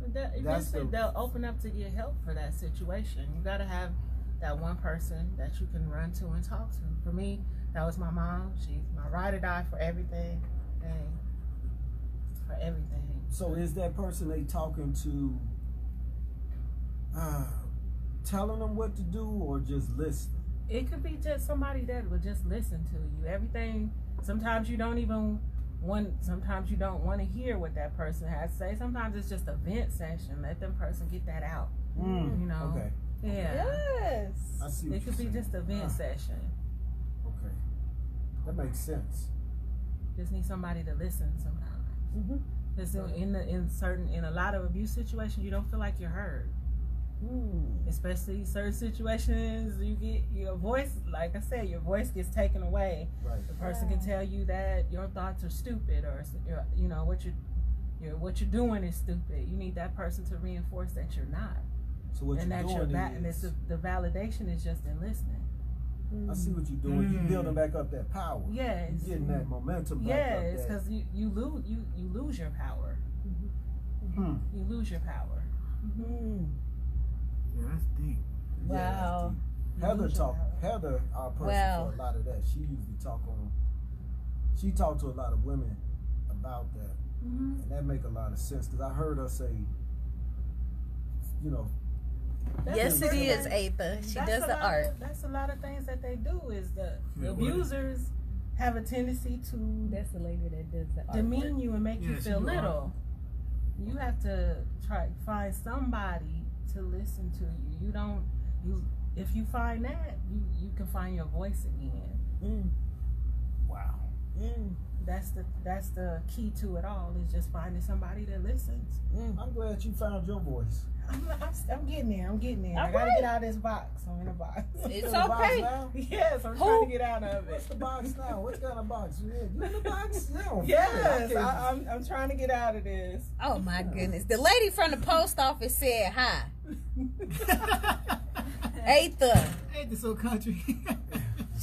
Speaker 2: But that-
Speaker 3: That's
Speaker 2: eventually
Speaker 3: the-
Speaker 2: they'll open up to get help for that situation. You gotta have that one person that you can run to and talk to. For me, that was my mom. She's my ride or die for everything. And for everything.
Speaker 3: so is that person they talking to, uh, telling them what to do or just listening?
Speaker 2: It could be just somebody that will just listen to you. Everything. Sometimes you don't even want. Sometimes you don't want to hear what that person has to say. Sometimes it's just a vent session. Let them person get that out.
Speaker 3: Mm,
Speaker 2: You know.
Speaker 3: Okay,
Speaker 2: Yeah.
Speaker 4: Yes.
Speaker 3: I see. What
Speaker 2: It could
Speaker 3: you're
Speaker 2: be
Speaker 3: saying.
Speaker 2: just a vent
Speaker 3: Ah,
Speaker 2: session.
Speaker 3: Okay, that makes sense.
Speaker 2: Just need somebody to listen sometimes.
Speaker 4: Mhm.
Speaker 2: Because in the in certain in a lot of abuse situations, you don't feel like you're heard.
Speaker 4: Mm.
Speaker 2: Especially certain situations, you get your voice. Like I said, your voice gets taken away.
Speaker 3: Right.
Speaker 2: The person can tell you that your thoughts are stupid, or you're, you know what you you're what you're doing is stupid. You need that person to reinforce that you're not,
Speaker 3: So what
Speaker 2: and
Speaker 3: you're
Speaker 2: that
Speaker 3: doing
Speaker 2: you're va- and it's
Speaker 3: is,
Speaker 2: the, the validation is just in listening.
Speaker 3: I see what you're doing. You
Speaker 1: Mm.
Speaker 3: building back up that power.
Speaker 2: Yes.
Speaker 3: You getting that momentum back
Speaker 2: Yes,
Speaker 3: up.
Speaker 2: Because you you lose you you lose your power.
Speaker 3: hmm.
Speaker 2: You lose your power.
Speaker 4: Mm.
Speaker 1: Yeah, that's deep.
Speaker 3: Yeah, that's
Speaker 4: Wow.
Speaker 3: deep. Heather
Speaker 2: lose
Speaker 3: talk.
Speaker 2: power.
Speaker 3: Heather, our person
Speaker 4: Wow.
Speaker 3: for a lot of that. She usually talk on. She talked to a lot of women about that,
Speaker 2: Mhm.
Speaker 3: and that make a lot of sense because I heard her say, you know,
Speaker 2: That's
Speaker 4: Yes, it is
Speaker 2: it first
Speaker 4: Atha. She
Speaker 2: that's
Speaker 4: does the art.
Speaker 2: Of, that's a lot of things that they do. Is the, the
Speaker 1: Yeah, what?
Speaker 2: abusers have a tendency to
Speaker 4: That's the lady that does the art.
Speaker 2: demean you and make
Speaker 1: Yeah,
Speaker 2: you feel
Speaker 1: do art.
Speaker 2: little. You have to try find somebody to listen to you. You don't you if you find that you you can find your voice again.
Speaker 4: Mm.
Speaker 3: wow.
Speaker 4: Mm.
Speaker 2: That's the that's the key to it all is just finding somebody that listens.
Speaker 4: Mm.
Speaker 3: I'm glad you found your voice.
Speaker 2: I'm, I'm, I'm getting there. I'm getting there. I gotta
Speaker 4: right.
Speaker 2: get out of this box. I'm in a box.
Speaker 4: It's
Speaker 3: In the box
Speaker 4: okay.
Speaker 3: now?
Speaker 2: yes, I'm
Speaker 4: Who-
Speaker 2: trying to get out of it.
Speaker 3: What's the box now? What kind of box? You in, in the box? now?
Speaker 2: Yes,
Speaker 3: Okay.
Speaker 2: I, I'm, I'm trying to get out of this.
Speaker 4: Oh my goodness. The lady from the post office said hi. Atha.
Speaker 1: Ain't this so country?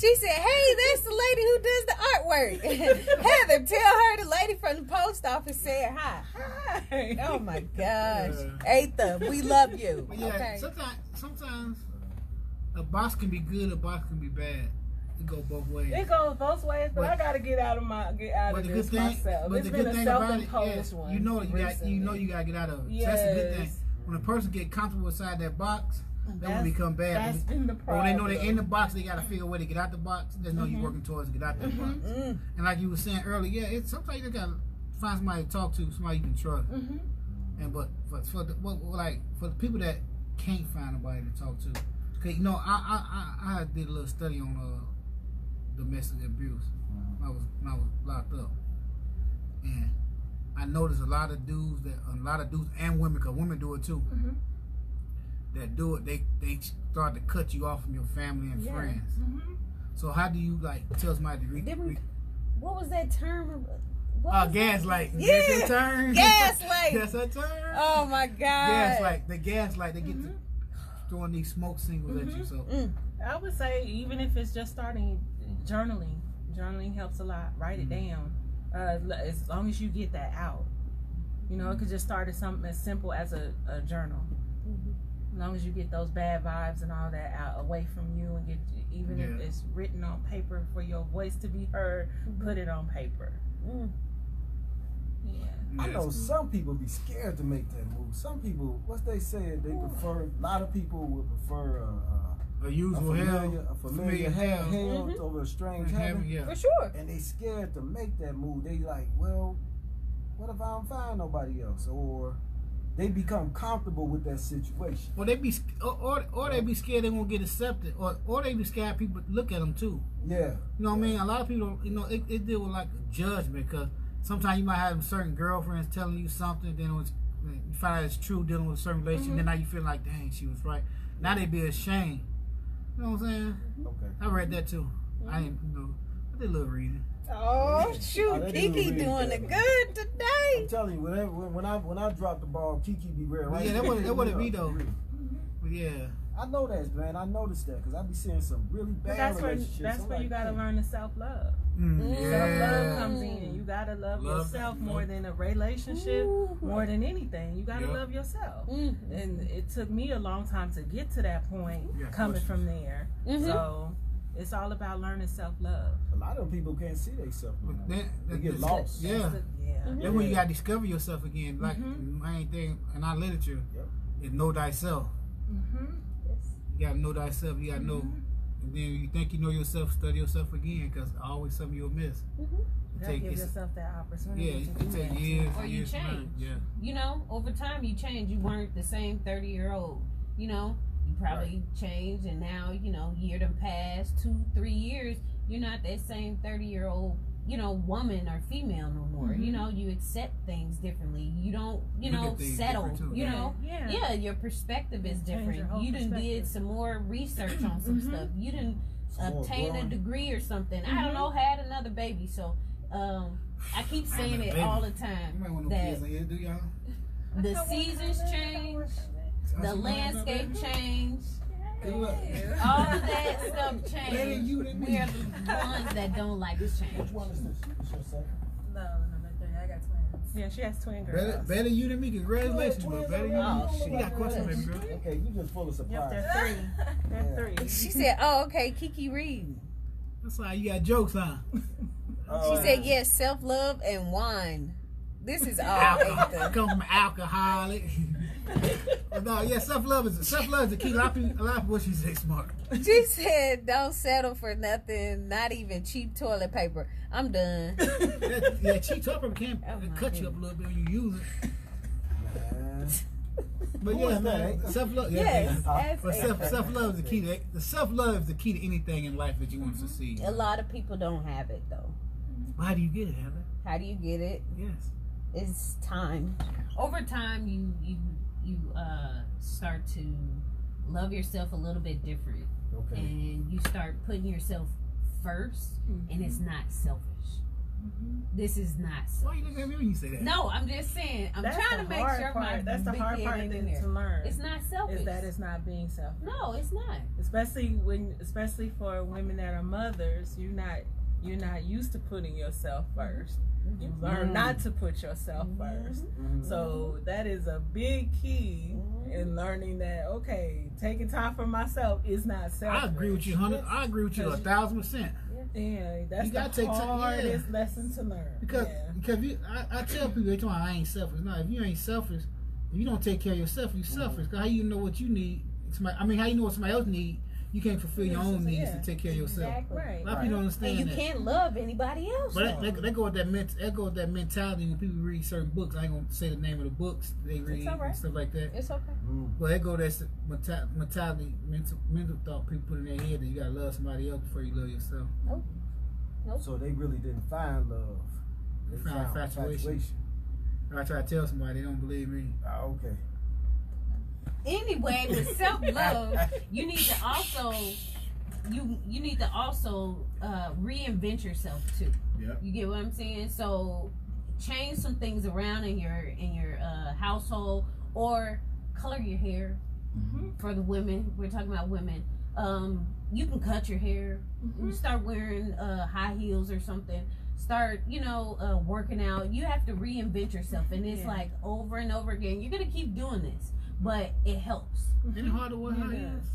Speaker 4: She said, Hey, that's the lady who does the artwork. Heather, tell her the lady from the post office said hi.
Speaker 2: Hi.
Speaker 4: Oh my gosh. Atha, we love you.
Speaker 1: Yeah,
Speaker 4: Okay.
Speaker 1: sometimes sometimes a box can be good, a box can be bad. It go both ways.
Speaker 2: It goes both ways, but,
Speaker 1: But-
Speaker 2: I gotta get out of my get out
Speaker 1: But
Speaker 2: of
Speaker 1: the good
Speaker 2: this
Speaker 1: thing,
Speaker 2: myself.
Speaker 1: but
Speaker 2: It's
Speaker 1: the
Speaker 2: been
Speaker 1: good
Speaker 2: a
Speaker 1: thing about it,
Speaker 2: self-imposed
Speaker 1: yeah,
Speaker 2: one.
Speaker 1: you know you got you know you gotta get out of it. So
Speaker 2: Yes.
Speaker 1: that's a good thing. When a person get comfortable inside that box, that will
Speaker 2: That's-
Speaker 1: become bad.
Speaker 2: That's been the problem.
Speaker 1: when they know they're in the box, they gotta figure a way to get out the box. They know
Speaker 2: Mhm.
Speaker 1: you're working towards to get out that box.
Speaker 4: Mm.
Speaker 1: And like you were saying earlier, yeah, it's sometimes you gotta find somebody to talk to, somebody you can trust.
Speaker 2: hmm
Speaker 1: And but for for the what, what, like for the people that can't find nobody to talk to, cause you know I I I, I did a little study on uh domestic abuse when I was when I was locked up, and I noticed a lot of dudes that a lot of dudes and women, cause women do it too,
Speaker 2: hmm
Speaker 1: that do it. They they start to cut you off from your family and
Speaker 2: Yeah.
Speaker 1: friends.
Speaker 2: hmm
Speaker 1: So how do you like tell somebody to re,
Speaker 4: Did we-
Speaker 1: re,
Speaker 4: What was that term? What
Speaker 1: uh, gaslight?
Speaker 4: Yeah.
Speaker 1: That's your turn.
Speaker 4: Gaslight.
Speaker 1: That's her turn.
Speaker 4: Oh my God.
Speaker 1: gaslight. The gaslight. They get
Speaker 2: Mhm.
Speaker 1: to throwing these smoke signals at you.
Speaker 2: Mhm.
Speaker 1: So
Speaker 4: Mm.
Speaker 2: I would say even if it's just starting journaling, journaling helps a lot. Write it
Speaker 1: Mhm.
Speaker 2: down. Uh, as long as you get that out, you know, it could just start as something as simple as a, a journal. As long as you get those bad vibes and all that out away from you, and get even if it's written on paper for your voice to be heard, put it on paper.
Speaker 4: Mm.
Speaker 2: Yeah.
Speaker 3: I know some people be scared to make that move. Some people, what they said, they prefer. A lot of people would prefer a, a,
Speaker 1: a
Speaker 3: a
Speaker 1: usual
Speaker 3: familiar,
Speaker 1: hell,
Speaker 3: a familiar hell, hell
Speaker 4: Mhm.
Speaker 3: over a strange
Speaker 1: heaven,
Speaker 3: heaven,
Speaker 1: yeah.
Speaker 4: For sure.
Speaker 3: and they scared to make that move. They like, well, what if I don't find nobody else, or they become comfortable with that situation.
Speaker 1: Or they be, sc- or, or or they be scared they won't get accepted, or or they be scared people look at them too.
Speaker 3: Yeah,
Speaker 1: You know what I mean? A lot of people, you know, it, it deal with like judgment because sometimes you might have certain girlfriends telling you something, then when, you find out it's true dealing with a certain relationship,
Speaker 2: Mhm.
Speaker 1: then now you feel like, dang, she was right. Now they be ashamed. You know what I'm saying?
Speaker 3: Okay.
Speaker 1: I read that too. I ain't, you know, I did a little reading.
Speaker 4: Oh
Speaker 3: Oh,
Speaker 4: shoot,
Speaker 3: they do
Speaker 4: Kiki
Speaker 3: read
Speaker 4: doing
Speaker 3: that.
Speaker 4: it good today.
Speaker 3: I'm telling you, whenever when, when I when I drop the ball, Kiki be real, right?
Speaker 1: Yeah, that wouldn't- that wouldn't be though. But yeah.
Speaker 3: I know that, man. I noticed that because I be seeing some really
Speaker 2: But
Speaker 3: bad
Speaker 2: that's where
Speaker 3: relationships.
Speaker 2: that's
Speaker 3: I'm
Speaker 2: where
Speaker 3: like,
Speaker 2: you gotta learn the self love.
Speaker 1: Mm,
Speaker 4: Mm.
Speaker 2: Self
Speaker 1: yeah.
Speaker 2: love comes in. You gotta love,
Speaker 1: Love,
Speaker 2: yourself
Speaker 1: love.
Speaker 2: more than a relationship,
Speaker 4: Ooh.
Speaker 2: more than anything. You gotta
Speaker 1: Yep.
Speaker 2: love yourself.
Speaker 4: Mm.
Speaker 2: And it took me a long time to get to that point,
Speaker 1: Yeah,
Speaker 2: coming
Speaker 1: questions.
Speaker 2: from there.
Speaker 4: Mhm.
Speaker 2: So it's all about learning self love.
Speaker 3: A lot of people can't see themselves.
Speaker 1: But then,
Speaker 3: They get
Speaker 1: that's-
Speaker 3: lost.
Speaker 1: Yeah.
Speaker 2: Yeah.
Speaker 4: Mhm.
Speaker 1: That's when you gotta discover yourself again. Like
Speaker 2: Mhm.
Speaker 1: main thing in our literature
Speaker 3: Yep.
Speaker 1: is know thyself.
Speaker 2: Mm-hmm.
Speaker 1: You gotta know thyself. You gotta know. And then you think you know yourself, study yourself again, because always something you'll miss.
Speaker 4: Mhm.
Speaker 1: It take
Speaker 2: give
Speaker 1: it's-
Speaker 2: yourself that opportunity
Speaker 1: yeah,
Speaker 2: to
Speaker 1: it
Speaker 2: do
Speaker 1: take
Speaker 2: that.
Speaker 1: years.
Speaker 4: Or you
Speaker 1: years to
Speaker 4: change.
Speaker 1: Yeah.
Speaker 4: You know, over time you change. You weren't the same thirty year old. You know, you probably changed, and now you know year to pass two, three years. You're not that same thirty year old. You know, woman or female no more. You
Speaker 2: Mhm.
Speaker 4: know, you accept things differently. You don't. You
Speaker 1: Look
Speaker 4: know, settle.
Speaker 1: too.
Speaker 4: You
Speaker 1: Yeah.
Speaker 4: know.
Speaker 2: yeah.
Speaker 4: Yeah, your perspective is different. You done did some more research on some
Speaker 2: Mhm.
Speaker 4: stuff. You didn't obtain a degree or something. I don't
Speaker 2: Mhm.
Speaker 4: know, had another baby. So um, I keep saying
Speaker 1: a
Speaker 4: it all the
Speaker 1: You
Speaker 4: time
Speaker 1: might want no
Speaker 4: that
Speaker 1: kids do y'all?
Speaker 4: the seasons change, the landscape change,
Speaker 1: Hey, look.
Speaker 4: all of that stuff changed.
Speaker 1: you.
Speaker 4: We're the ones that don't like
Speaker 3: Which
Speaker 4: change.
Speaker 3: one is this? This your second?
Speaker 5: No, no, no, no, I got twins.
Speaker 2: Yeah, she has twin girls.
Speaker 1: better you than me. Congratulations, bro. Better you than
Speaker 4: Oh,
Speaker 1: me.
Speaker 4: shit.
Speaker 1: You got questions, baby girl.
Speaker 3: Okay, you just full of
Speaker 2: Yep, they're three. They're
Speaker 3: Yeah.
Speaker 2: three.
Speaker 4: She said, "Oh, okay, Kiki Reed."
Speaker 1: That's why you got jokes, huh?
Speaker 3: Uh,
Speaker 4: She said, "Yes, self love and wine. This is all
Speaker 1: Alcohol. I
Speaker 4: Ethan."
Speaker 1: come from alcoholic. But no, yeah, self love is self love is the key. A lot of a lot of people, she say smart.
Speaker 4: She said, "Don't settle for nothing, not even cheap toilet paper." I'm done.
Speaker 1: That, yeah, cheap top paper can
Speaker 4: Oh, my
Speaker 1: cut you up a little bit when you use it.
Speaker 3: Man.
Speaker 1: But
Speaker 3: Who
Speaker 1: yeah, man, self love. Yeah,
Speaker 4: Yes,
Speaker 1: yeah. But self self love is the key. To, the self love is the key to anything in life that you want to mm-hmm. succeed.
Speaker 4: a lot of people don't have it though.
Speaker 1: Well, how do you get it, Heather?
Speaker 4: How do you get it?
Speaker 1: Yes.
Speaker 4: It's time. Over time, you you you uh start to love yourself a little bit different,
Speaker 3: Okay.
Speaker 4: and you start putting yourself 1st and it's not selfish. This is not.
Speaker 1: Why
Speaker 4: Selfish.
Speaker 1: you looking at me when you say that?
Speaker 4: No, I'm just saying. I'm
Speaker 2: That's
Speaker 4: trying to make
Speaker 2: hard
Speaker 4: sure
Speaker 2: part.
Speaker 4: my
Speaker 2: That's the
Speaker 4: big
Speaker 2: hard part
Speaker 4: ain't
Speaker 2: to,
Speaker 4: in there.
Speaker 2: to learn.
Speaker 4: It's not selfish.
Speaker 2: is that it's not being selfish.
Speaker 4: no, it's not.
Speaker 2: especially when especially for women that are mothers you're not you're not used to putting yourself first you learn
Speaker 3: Mm.
Speaker 2: not to put yourself first
Speaker 3: Mhm.
Speaker 2: so that is a big key in learning that okay taking time for myself is not selfish
Speaker 1: I agree with you, hundred. I agree with you a thousand percent.
Speaker 2: yeah that's
Speaker 1: You gotta
Speaker 2: the
Speaker 1: take time-
Speaker 2: hardest
Speaker 1: yeah.
Speaker 2: lesson to learn
Speaker 1: Because
Speaker 2: yeah.
Speaker 1: because you, I, I tell people they talking about I ain't selfish. No, if you ain't selfish, if you don't take care of yourself, you selfish. Cause how you know what you need? Somebody, I mean, how you know what somebody else need? You can't fulfill your own needs
Speaker 2: Yeah.
Speaker 1: to take care of yourself.
Speaker 4: Exactly.
Speaker 2: right
Speaker 1: A lot of people don't
Speaker 4: And you
Speaker 1: that.
Speaker 4: can't love anybody else.
Speaker 1: But that,
Speaker 4: though.
Speaker 1: that, that go with that ment, that go with that mentality when people read certain books. I ain't gonna say the name of the books they read
Speaker 4: all right.
Speaker 1: and stuff like that.
Speaker 4: It's okay.
Speaker 3: Mm.
Speaker 1: But that go that s- mentality, mental, mental thought people put in their head that you gotta love somebody else before you love yourself. Nope. Nope.
Speaker 3: So they really didn't find love. They
Speaker 1: They found infatuation. If I try to tell somebody, they don't believe me.
Speaker 3: Ah, okay.
Speaker 4: Anyway, with self love, you need to also you you need to also uh, reinvent yourself too.
Speaker 1: Yep.
Speaker 4: You get what I'm saying? So change some things around in your in your uh, household or color your hair for the women. We're talking about women. Um, you can cut your hair. You start wearing uh, high heels or something. Start, you know, uh, working out. You have to reinvent yourself, and it's
Speaker 2: Yeah.
Speaker 4: like over and over again. You're gonna keep doing this, but it helps.
Speaker 1: Ain't mm-hmm. it hard to wear
Speaker 2: It
Speaker 1: high
Speaker 2: does.
Speaker 1: heels?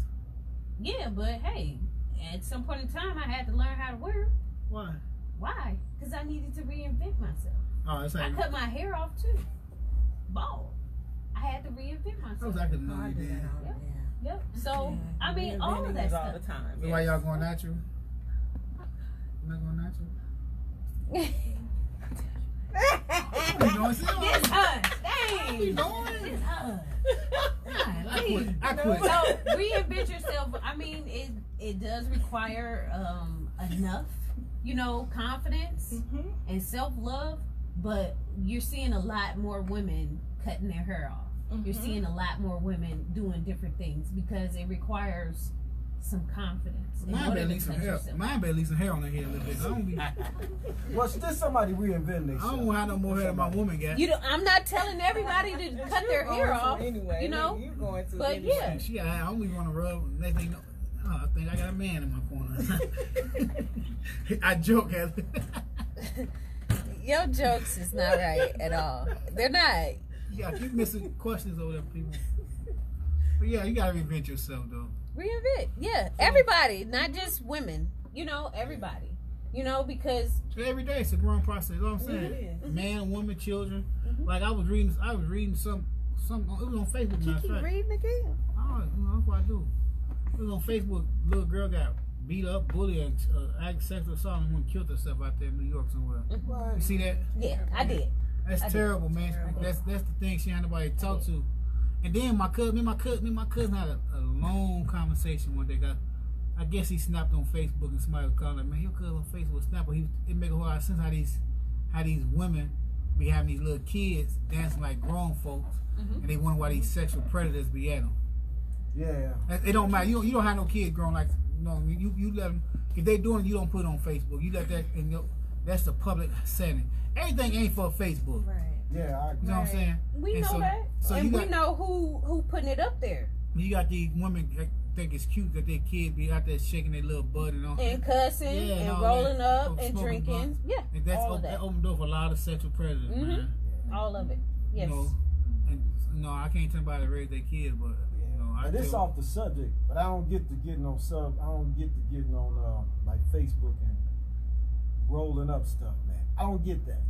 Speaker 4: Yeah, but hey, at some point in time, I had to learn how to wear. 'em.
Speaker 1: Why?
Speaker 4: Why? Because I needed to reinvent myself.
Speaker 1: Oh, it's
Speaker 4: I cut my hair off too. Bald. I had to reinvent
Speaker 1: I was
Speaker 4: myself.
Speaker 1: I could
Speaker 2: Oh,
Speaker 1: know
Speaker 2: I
Speaker 1: you
Speaker 2: do
Speaker 1: did.
Speaker 2: that all
Speaker 4: Yeah.
Speaker 2: yeah.
Speaker 4: Yep. So I mean, all of
Speaker 2: Reinventing
Speaker 4: that
Speaker 2: is all
Speaker 4: stuff.
Speaker 2: the time
Speaker 1: So
Speaker 2: yeah.
Speaker 1: why y'all going natural? I'm not going natural. You doing? Sit
Speaker 4: This us.
Speaker 1: You
Speaker 4: Dang. This us.
Speaker 1: I quit. I quit.
Speaker 4: So reinvent yourself. I mean, it it does require um enough, you know, confidence
Speaker 2: Mhm.
Speaker 4: and self love. But you're seeing a lot more women cutting their hair off. You're
Speaker 2: Mhm.
Speaker 4: seeing a lot more women doing different things because it requires some confidence.
Speaker 1: Mine better
Speaker 4: to
Speaker 1: leave some hair. Mine better leave some hair on her head a little bit. I don't be.
Speaker 3: Well, still somebody reinventing themselves.
Speaker 1: don't have no more hair than my woman got.
Speaker 4: You don't, I'm not telling everybody to cut their hair off.
Speaker 5: anyway.
Speaker 4: you know?
Speaker 5: you going to
Speaker 4: But
Speaker 5: anyway.
Speaker 4: yeah.
Speaker 1: She got. I only want to rub. Next thing you oh, I think I got a man in my corner. I joke at.
Speaker 4: Your jokes is not right at all. They're not.
Speaker 1: Yeah you keep missing questions over there, people. But yeah, you gotta reinvent yourself though.
Speaker 4: Reinvent. Yeah. Everybody, not just women. You know, everybody. You know, because
Speaker 1: Every day it's a growing process. You know what I'm saying?
Speaker 5: It is.
Speaker 1: Man, woman, children.
Speaker 4: Mhm.
Speaker 1: Like I was reading, I was reading some, some. It was on Facebook. Matter of
Speaker 4: keep
Speaker 1: fact.
Speaker 4: reading again.
Speaker 1: Oh, you know, that's what I do. It was on Facebook. Little girl got beat up, bullied, and uh, act sexual assault, and one killed herself out there in New York somewhere.
Speaker 3: Right.
Speaker 1: You see that?
Speaker 4: Yeah, I did.
Speaker 1: That's
Speaker 4: I did.
Speaker 1: terrible, man.
Speaker 5: Terrible.
Speaker 1: That's that's the thing. She had nobody to talk to. And then my cousin, me my cousin, me my cousin had a, a long conversation one day. Got, I guess he snapped on Facebook, and somebody was calling, like, man, your cousin on Facebook snapped. But he, it make a whole lot of sense how these, how these women be having these little kids dancing like grown folks,
Speaker 4: Mhm.
Speaker 1: and they wonder why these sexual predators be at them.
Speaker 3: Yeah.
Speaker 1: It don't matter. You don't, you don't have no kids growing like no. You you let them. If they doing, it, you don't put it on Facebook. You let that in your. That's the public setting. Everything ain't for Facebook.
Speaker 5: Right.
Speaker 3: Yeah. I,
Speaker 1: You know what I'm saying?
Speaker 4: We
Speaker 1: And
Speaker 4: know
Speaker 1: so-
Speaker 4: that.
Speaker 1: so
Speaker 4: and
Speaker 1: you
Speaker 4: we know who who putting it up there.
Speaker 1: You got these women that think it's cute that their kid be out there shaking their little butt and all.
Speaker 4: And cussing
Speaker 1: Yeah, and
Speaker 4: and rolling
Speaker 1: that.
Speaker 4: up and drinking.
Speaker 1: blunts.
Speaker 4: Yeah.
Speaker 1: And that's
Speaker 4: all
Speaker 1: op-
Speaker 4: of
Speaker 1: that
Speaker 4: that.
Speaker 1: opened the door for a lot of sexual predators,
Speaker 4: Mhm.
Speaker 1: man.
Speaker 4: All of it. Yes.
Speaker 1: You know, and no, I can't tell anybody to raise their kids, but you know, I
Speaker 3: But this off the subject, but I don't get to getting on sub. I don't get to getting on uh, like Facebook and rolling up stuff, man. I don't get that.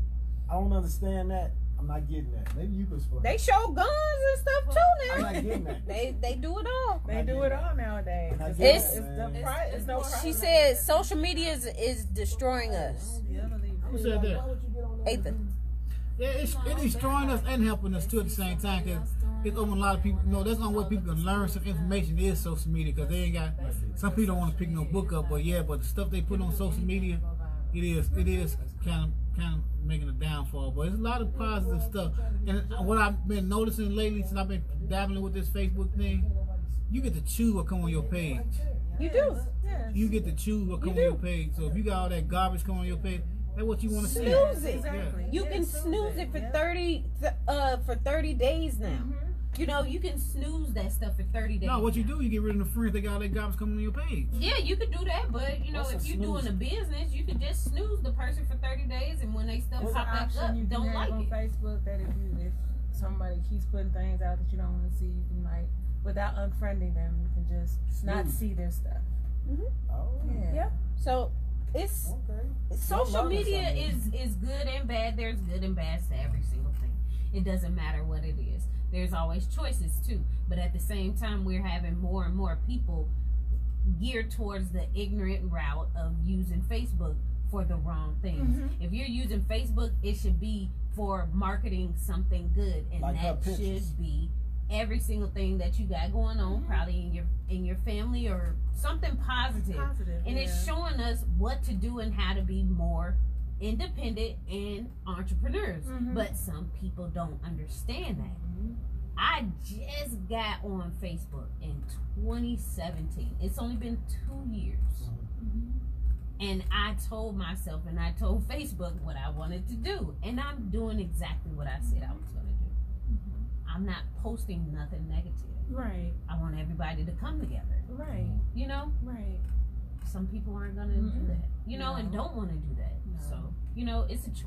Speaker 3: I don't understand that. I'm not getting that. Maybe you can explain.
Speaker 4: They show guns and stuff too
Speaker 3: I'm
Speaker 4: now.
Speaker 3: not getting that.
Speaker 4: They they do it all.
Speaker 5: They do it all nowadays.
Speaker 3: I
Speaker 5: It's,
Speaker 3: get
Speaker 4: It's-
Speaker 5: it's,
Speaker 3: that,
Speaker 5: the
Speaker 3: man.
Speaker 5: pri- it's no
Speaker 4: She
Speaker 5: privacy.
Speaker 4: said social media is, is destroying us.
Speaker 5: Yeah, I believe
Speaker 1: Who said that?
Speaker 3: Why would you get on there?
Speaker 4: Ethan.
Speaker 1: Yeah, it's, it's destroying us and helping us too at the same time. Cause it's open a lot of people. No, that's not what people can learn some information is social media. Cause they ain't got. Some people don't want to pick no book up, but yeah, but the stuff they put on social media, it is it is kind of kind of making a downfall. But it's a lot of positive stuff. And what I've been noticing lately since I've been dabbling with this Facebook thing, you get to choose what come on your page.
Speaker 4: You do.
Speaker 5: Yes.
Speaker 1: You get to choose what come on your page. So if you got all that garbage come on your page, that's what you want to see.
Speaker 4: Snooze it.
Speaker 5: Exactly.
Speaker 4: You
Speaker 5: Yeah,
Speaker 4: can snooze it for
Speaker 5: yeah.
Speaker 4: thirty uh for thirty days now.
Speaker 5: Mhm.
Speaker 4: You know, you can snooze that stuff for thirty days.
Speaker 1: No, what you do, you get rid of the friends that got that garbage coming on your page.
Speaker 4: Yeah, you could do that, but you know,
Speaker 3: What's
Speaker 4: if you're doing
Speaker 3: snooze?
Speaker 4: a business, you could just snooze the person for thirty days, and when they stuff
Speaker 5: It's an
Speaker 4: pop back up,
Speaker 5: you
Speaker 4: don't
Speaker 5: have
Speaker 4: like
Speaker 5: on
Speaker 4: it.
Speaker 5: Facebook that if you if somebody keeps putting things out that you don't want to see, you can like without unfriending them, you can just not see their stuff. Mm-hmm.
Speaker 3: Oh,
Speaker 5: Yeah.
Speaker 4: Yeah. So it's
Speaker 3: okay.
Speaker 4: social media is is good and bad. There's good and bad to every single thing. It doesn't matter what it is. There's always choices too. But at the same time, we're having more and more people geared towards the ignorant route of using Facebook for the wrong things.
Speaker 5: Mhm.
Speaker 4: If you're using Facebook, it should be for marketing something good, and
Speaker 3: Like
Speaker 4: that should be every single thing that you got going on,
Speaker 5: Mhm.
Speaker 4: probably in your in your family or something positive
Speaker 5: Positive.
Speaker 4: and
Speaker 5: yeah.
Speaker 4: it's showing us what to do and how to be more independent and entrepreneurs.
Speaker 5: Mhm.
Speaker 4: But some people don't understand that.
Speaker 5: Mhm.
Speaker 4: I just got on Facebook in 2017. It's only been two years.
Speaker 5: Mhm.
Speaker 4: And I told myself and I told Facebook what I wanted to do. And I'm doing exactly what I said I was going to do.
Speaker 5: Mhm.
Speaker 4: I'm not posting nothing negative.
Speaker 5: Right.
Speaker 4: I want everybody to come together.
Speaker 5: Right.
Speaker 4: You know?
Speaker 5: Right.
Speaker 4: some people aren't gonna do
Speaker 5: Mm-mm.
Speaker 4: that, you know, and don't want to do that.
Speaker 5: No.
Speaker 4: So, you know, it's a choice.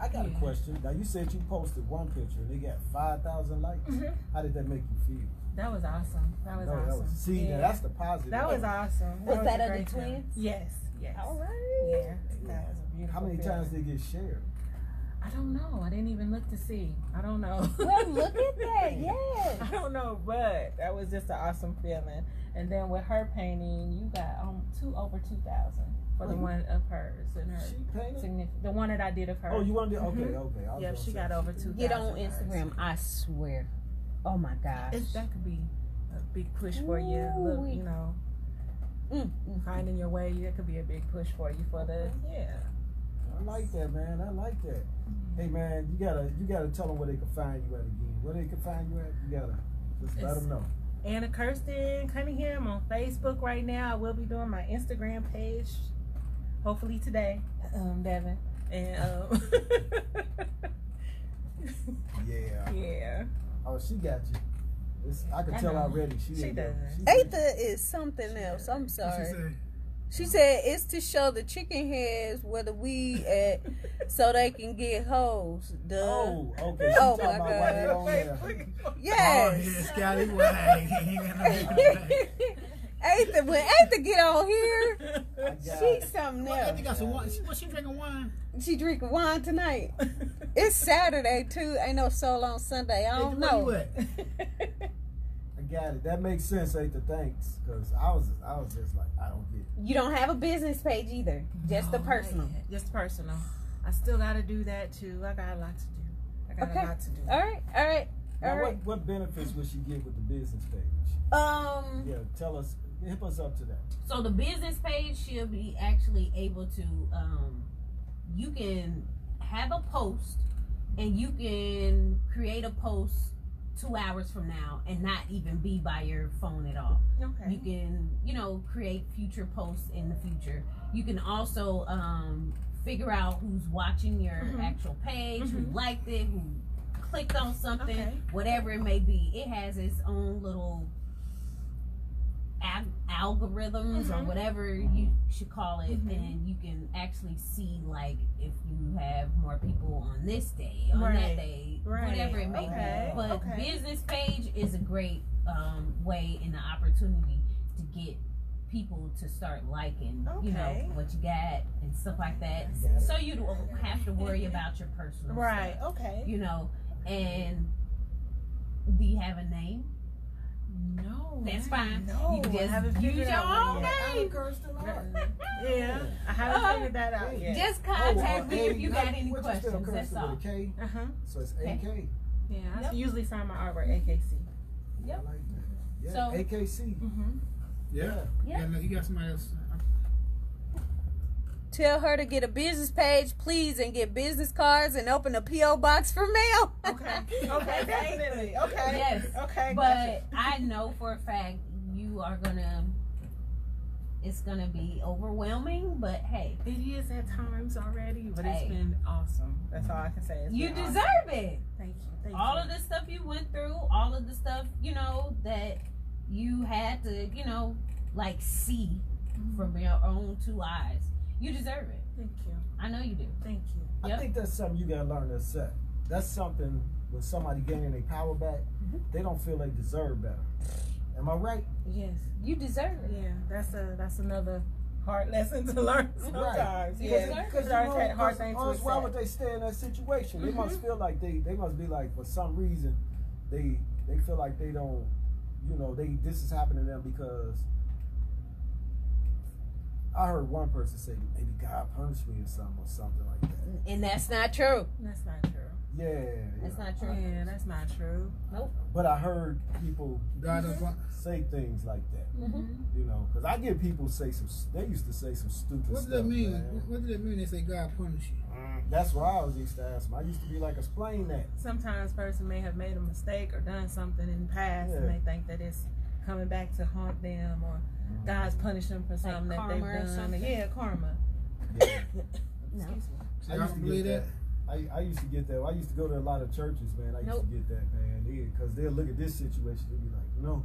Speaker 3: I got
Speaker 5: Yeah.
Speaker 3: a question. Now you said you posted one picture and it got five thousand likes.
Speaker 5: Mhm.
Speaker 3: How did that make you feel?
Speaker 5: That was awesome. That was
Speaker 3: No,
Speaker 5: awesome.
Speaker 3: that was see
Speaker 5: yeah.
Speaker 3: now that's the positive.
Speaker 5: that was awesome.
Speaker 4: Was
Speaker 5: was
Speaker 4: that of the
Speaker 5: great feeling.
Speaker 4: twins?
Speaker 5: Yes. Yes.
Speaker 4: All right.
Speaker 5: Yeah. That was a beautiful.
Speaker 3: How many
Speaker 5: feeling.
Speaker 3: times did it get shared?
Speaker 5: I don't know. I didn't even look to see. I don't know.
Speaker 4: Well, look at that. Yes.
Speaker 5: I don't know, but that was just an awesome feeling. And then with her painting, you got um two over two thousand for the one of hers and her
Speaker 3: She painted.
Speaker 5: significant. The one that I did of her.
Speaker 3: Oh, you wanted to? Okay,
Speaker 5: Mhm.
Speaker 3: okay. I was
Speaker 5: Yep, she got over two.
Speaker 4: Get on Instagram. I swear. Oh my gosh.
Speaker 5: It's, that could be a big push for you. Look, you know,
Speaker 4: Mm, mm.
Speaker 5: finding your way. That could be a big push for you for the yeah.
Speaker 3: I like that, man. I like that. Hey, man, you gotta you gotta tell them where they can find you at again. where they can find you at, you gotta just let them know.
Speaker 2: Anna Kirsten Cunningham on Facebook right now. I will be doing my Instagram page, hopefully today, um, Devin. And um,
Speaker 3: Yeah.
Speaker 2: yeah,
Speaker 3: Oh, she got you. It's, I can
Speaker 2: I
Speaker 3: tell
Speaker 2: know.
Speaker 3: already. She,
Speaker 2: She
Speaker 3: didn't go-
Speaker 2: does.
Speaker 3: she-
Speaker 4: Aetha is something else. I'm
Speaker 1: What she
Speaker 4: sorry.
Speaker 1: Say?
Speaker 4: She said it's to show the chicken heads where the weed at so they can get hoes. Duh.
Speaker 3: Oh, okay. Oh, she
Speaker 4: Oh, my
Speaker 3: about why they
Speaker 4: God.
Speaker 3: on there.
Speaker 1: Oh,
Speaker 4: Yes.
Speaker 1: yeah, Scotty. Well, hey, ain't got no
Speaker 4: Aetha, when Aetha get on here,
Speaker 3: I
Speaker 4: she's something
Speaker 1: Well, I think got some wine. What she drinking wine?
Speaker 4: She drinking wine tonight. It's Saturday too. Ain't no soul on Sunday. I don't
Speaker 1: Hey, where you
Speaker 4: know.
Speaker 1: at?
Speaker 3: I got it. That makes sense, Aetha. Thanks. Because I was, I was just like, I don't get it.
Speaker 4: You don't have a business page either. Just the personal.
Speaker 6: not. Just personal. I still got to do that too. I got a lot to do. I got
Speaker 4: Okay.
Speaker 6: a lot to do.
Speaker 4: All right. All right.
Speaker 3: Now,
Speaker 4: All
Speaker 3: what,
Speaker 4: right.
Speaker 3: what benefits would she get with the business page?
Speaker 4: Um.
Speaker 3: Yeah, tell us, hip us up to that.
Speaker 4: So the business page should be actually able to um you can have a post and you can create a post two hours from now and not even be by your phone at all.
Speaker 2: Okay.
Speaker 4: You can, you know, create future posts in the future. You can also um figure out who's watching your
Speaker 2: Mhm.
Speaker 4: actual page, who
Speaker 2: Mhm.
Speaker 4: liked it, who clicked on something,
Speaker 2: Okay.
Speaker 4: whatever it may be. It has its own little al- algorithms or
Speaker 2: Mhm.
Speaker 4: whatever you should call it,
Speaker 2: Mhm.
Speaker 4: and you can actually see like if you have more people on this day, on that day,
Speaker 2: Right.
Speaker 4: whatever it may
Speaker 2: Okay.
Speaker 4: be. But
Speaker 2: Okay.
Speaker 4: business page is a great um, way and an opportunity to get people to start liking, you know, what you got and stuff like that. So you don't have to worry about your personal
Speaker 2: Right.
Speaker 4: stuff,
Speaker 2: Okay.
Speaker 4: you know. And do you have a name?
Speaker 6: No.
Speaker 4: That's fine.
Speaker 2: No,
Speaker 4: you can
Speaker 2: I
Speaker 4: just
Speaker 2: haven't
Speaker 4: use your
Speaker 2: out
Speaker 4: own
Speaker 2: yet.
Speaker 4: name.
Speaker 2: Yeah, I haven't
Speaker 4: Uh,
Speaker 2: figured that out yet.
Speaker 4: Just
Speaker 3: Oh,
Speaker 4: contact me if you got
Speaker 3: how-
Speaker 4: any
Speaker 3: what you spell
Speaker 4: questions. That's
Speaker 3: Kirsten
Speaker 4: all.
Speaker 3: with?
Speaker 2: Uh huh.
Speaker 3: So it's
Speaker 4: Okay.
Speaker 3: AK.
Speaker 2: Yeah, I usually sign my artwork AKC.
Speaker 4: Yep.
Speaker 3: I like that. Yeah,
Speaker 4: So-
Speaker 3: AKC.
Speaker 2: Mm-hmm.
Speaker 1: Yeah.
Speaker 4: Yeah.
Speaker 1: yeah. You got somebody else.
Speaker 4: Tell her to get a business page, please, and get business cards and open a PO box for mail.
Speaker 2: Okay. Okay. Definitely. Okay.
Speaker 4: Yes.
Speaker 2: Okay.
Speaker 4: But I know for a fact you are gonna. It's gonna be overwhelming, but hey,
Speaker 2: It is at times already, but
Speaker 4: Hey.
Speaker 2: it's been awesome. That's all I can say. It's
Speaker 4: you deserve
Speaker 2: awesome.
Speaker 4: it.
Speaker 2: Thank you. Thank
Speaker 4: all
Speaker 2: you.
Speaker 4: of the stuff you went through, all of the stuff you know that you had to, you know, like see mm-hmm. from your own two eyes. You deserve it.
Speaker 2: Thank you.
Speaker 4: I know you do.
Speaker 2: Thank you.
Speaker 3: I think that's something you gotta learn to accept. That's something when somebody gaining their power back,
Speaker 4: Mhm.
Speaker 3: they don't feel they deserve better. Am I right?
Speaker 2: Yes.
Speaker 4: You deserve it.
Speaker 2: Yeah. That's a that's another hard lesson to learn sometimes.
Speaker 4: You
Speaker 2: Yeah.
Speaker 4: deserve
Speaker 2: Because
Speaker 3: you
Speaker 2: hard,
Speaker 3: know,
Speaker 2: hard thing to
Speaker 3: or else why would they stay in that situation? They must
Speaker 2: Mhm.
Speaker 3: feel like they they must be like for some reason they they feel like they don't you know they this is happening to them because I heard one person say maybe God punished me or something or something like that.
Speaker 4: And that's not true.
Speaker 2: That's not true.
Speaker 3: Yeah,
Speaker 4: That's
Speaker 3: yeah.
Speaker 4: not true.
Speaker 2: Yeah, that's not true. Nope.
Speaker 3: But I heard people
Speaker 1: God don't
Speaker 3: say things like that.
Speaker 4: Mm-hmm.
Speaker 3: You know, because I get people say some. They used to say some stupid stuff.
Speaker 1: What does
Speaker 3: stuff.
Speaker 1: that mean?
Speaker 3: man.
Speaker 1: What does that mean? They say God punish you.
Speaker 3: That's what I was used to ask them. I used to be like, explain that.
Speaker 2: Sometimes person may have made a mistake or done something in the past and they think that it's coming back to haunt them or God's punished them for something that they've done.
Speaker 4: something?
Speaker 2: Yeah, karma.
Speaker 3: Yeah.
Speaker 4: No.
Speaker 1: See,
Speaker 3: I
Speaker 1: I
Speaker 3: used to
Speaker 1: believe
Speaker 3: get
Speaker 1: that.
Speaker 3: I, I used to get that. I used to go to a lot of churches, man. I used
Speaker 4: Nope.
Speaker 3: to get that, man. Because they'll look at this situation, they'll be like, no,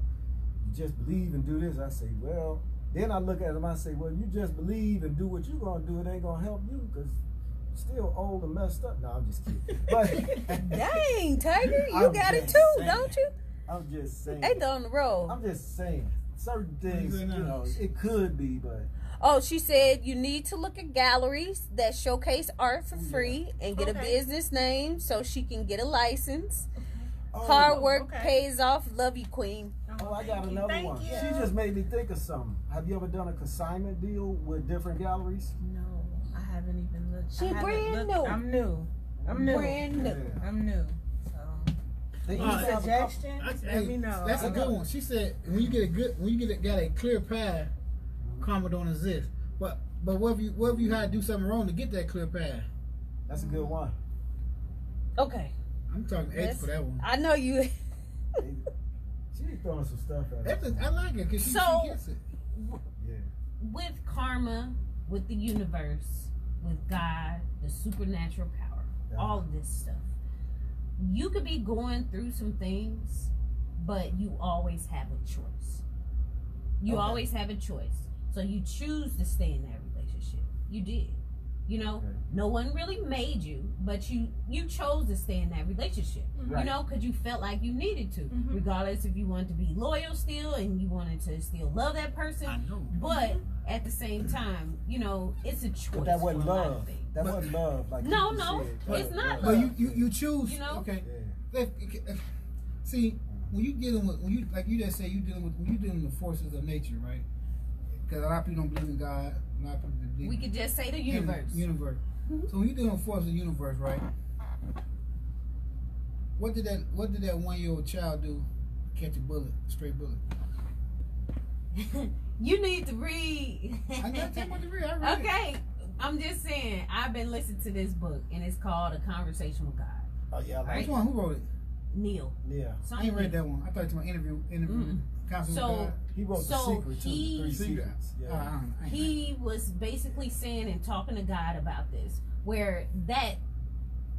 Speaker 3: you just believe and do this. I say, well, then I look at them, I say, well, you just believe and do what you're going to do. It ain't going to help you because you're still old and messed up. No, I'm just kidding. But
Speaker 4: Dang, Tiger, you
Speaker 3: I'm
Speaker 4: got it too,
Speaker 3: saying.
Speaker 4: don't you?
Speaker 3: I'm just saying.
Speaker 4: Ain't on the road.
Speaker 3: I'm just saying. Certain things, you know, it could be, but
Speaker 4: Oh, she said you need to look at galleries that showcase art for
Speaker 3: Yeah.
Speaker 4: free and get a business name so she can get a license.
Speaker 3: oh,
Speaker 4: Hard work
Speaker 2: okay.
Speaker 4: pays off. Love you, Queen.
Speaker 3: Oh, I got another
Speaker 2: Thank
Speaker 3: one.
Speaker 2: You.
Speaker 3: She just made me think of something. Have you ever done a consignment deal with different galleries?
Speaker 2: No, I haven't even looked.
Speaker 4: She brand
Speaker 2: looked.
Speaker 4: new.
Speaker 2: I'm new. I'm new.
Speaker 4: Brand new.
Speaker 3: Yeah.
Speaker 2: I'm new. So
Speaker 3: They
Speaker 1: Uh,
Speaker 3: used to a couple-
Speaker 2: suggestions?
Speaker 1: I-
Speaker 2: Let
Speaker 1: hey,
Speaker 2: me know.
Speaker 1: That's a
Speaker 2: I'm
Speaker 1: good one. She said when you get a good when you get a, got a clear path, karma don't exist. But but what if you what if you had to do something wrong to get that clear path?
Speaker 3: That's a good one.
Speaker 4: Okay.
Speaker 1: I'm talking eight for that one.
Speaker 4: I know you.
Speaker 3: She be throwing some stuff at
Speaker 1: That's
Speaker 3: us.
Speaker 1: a, I like it because she,
Speaker 4: So-
Speaker 1: she gets it.
Speaker 3: Yeah.
Speaker 4: with karma, with the universe, with God, the supernatural power,
Speaker 3: Yeah.
Speaker 4: all of this stuff. You could be going through some things, but you always have a choice. You
Speaker 3: Okay.
Speaker 4: always have a choice. So you choose to stay in that relationship. You did. You know,
Speaker 3: Okay.
Speaker 4: no one really made you, but you you chose to stay in that relationship.
Speaker 3: Right.
Speaker 4: You know, because you felt like you needed to,
Speaker 2: Mhm.
Speaker 4: regardless if you wanted to be loyal still and you wanted to still love that person.
Speaker 1: I know.
Speaker 4: But at the same time, you know, it's a choice.
Speaker 3: But that wasn't
Speaker 4: for a lot of
Speaker 3: love.
Speaker 4: Things.
Speaker 3: That
Speaker 1: But-
Speaker 3: wasn't love. Like
Speaker 4: No, no,
Speaker 3: said.
Speaker 4: it's not
Speaker 3: yeah.
Speaker 1: But you, you, you choose.
Speaker 4: You know?
Speaker 1: Okay.
Speaker 3: Yeah.
Speaker 1: If- if- see, when you dealing with when you like you just say you dealing with when you dealing with forces of nature, right? Because a lot of people don't believe in God. A lot of people believe
Speaker 4: We could just say the
Speaker 1: in
Speaker 4: universe.
Speaker 1: Universe. Mm-hmm. So when you dealing with forces of the universe, right? What did that What did that one year old child do? Catch a bullet, a straight bullet.
Speaker 4: you need to read.
Speaker 1: I got to what to read. I read it.
Speaker 4: okay, I'm just saying. I've been listening to this book, and it's called A Conversation with God.
Speaker 3: Oh yeah, I like
Speaker 1: Which one? Who wrote it?
Speaker 4: Neale.
Speaker 3: Yeah.
Speaker 1: I
Speaker 4: Something
Speaker 1: ain't read that one. I thought it was my interview. Interview. Counsel
Speaker 4: So.
Speaker 3: He wrote
Speaker 4: So
Speaker 3: the secret too.
Speaker 4: he-
Speaker 3: The three
Speaker 1: Secret.
Speaker 3: secrets.
Speaker 1: Uh,
Speaker 3: Yeah.
Speaker 1: don't know. I ain't-
Speaker 4: he was basically saying and talking to God about this, where that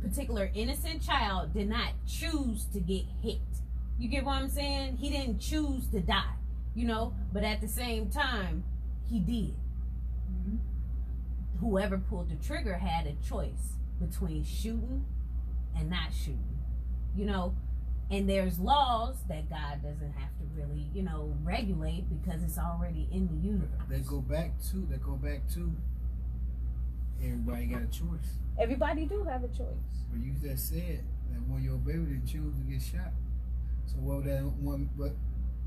Speaker 4: particular innocent child did not choose to get hit. You get what I'm saying? He didn't choose to die, you know, but at the same time, he did.
Speaker 1: Mhm.
Speaker 4: Whoever pulled the trigger had a choice between shooting and not shooting, you know. And there's laws that God doesn't have to really, you know, regulate because it's already in the universe.
Speaker 1: They go back to. They go back to. Everybody got a choice.
Speaker 4: Everybody do have a choice.
Speaker 1: But you just said that one your baby didn't choose to get shot. So what would that one? What?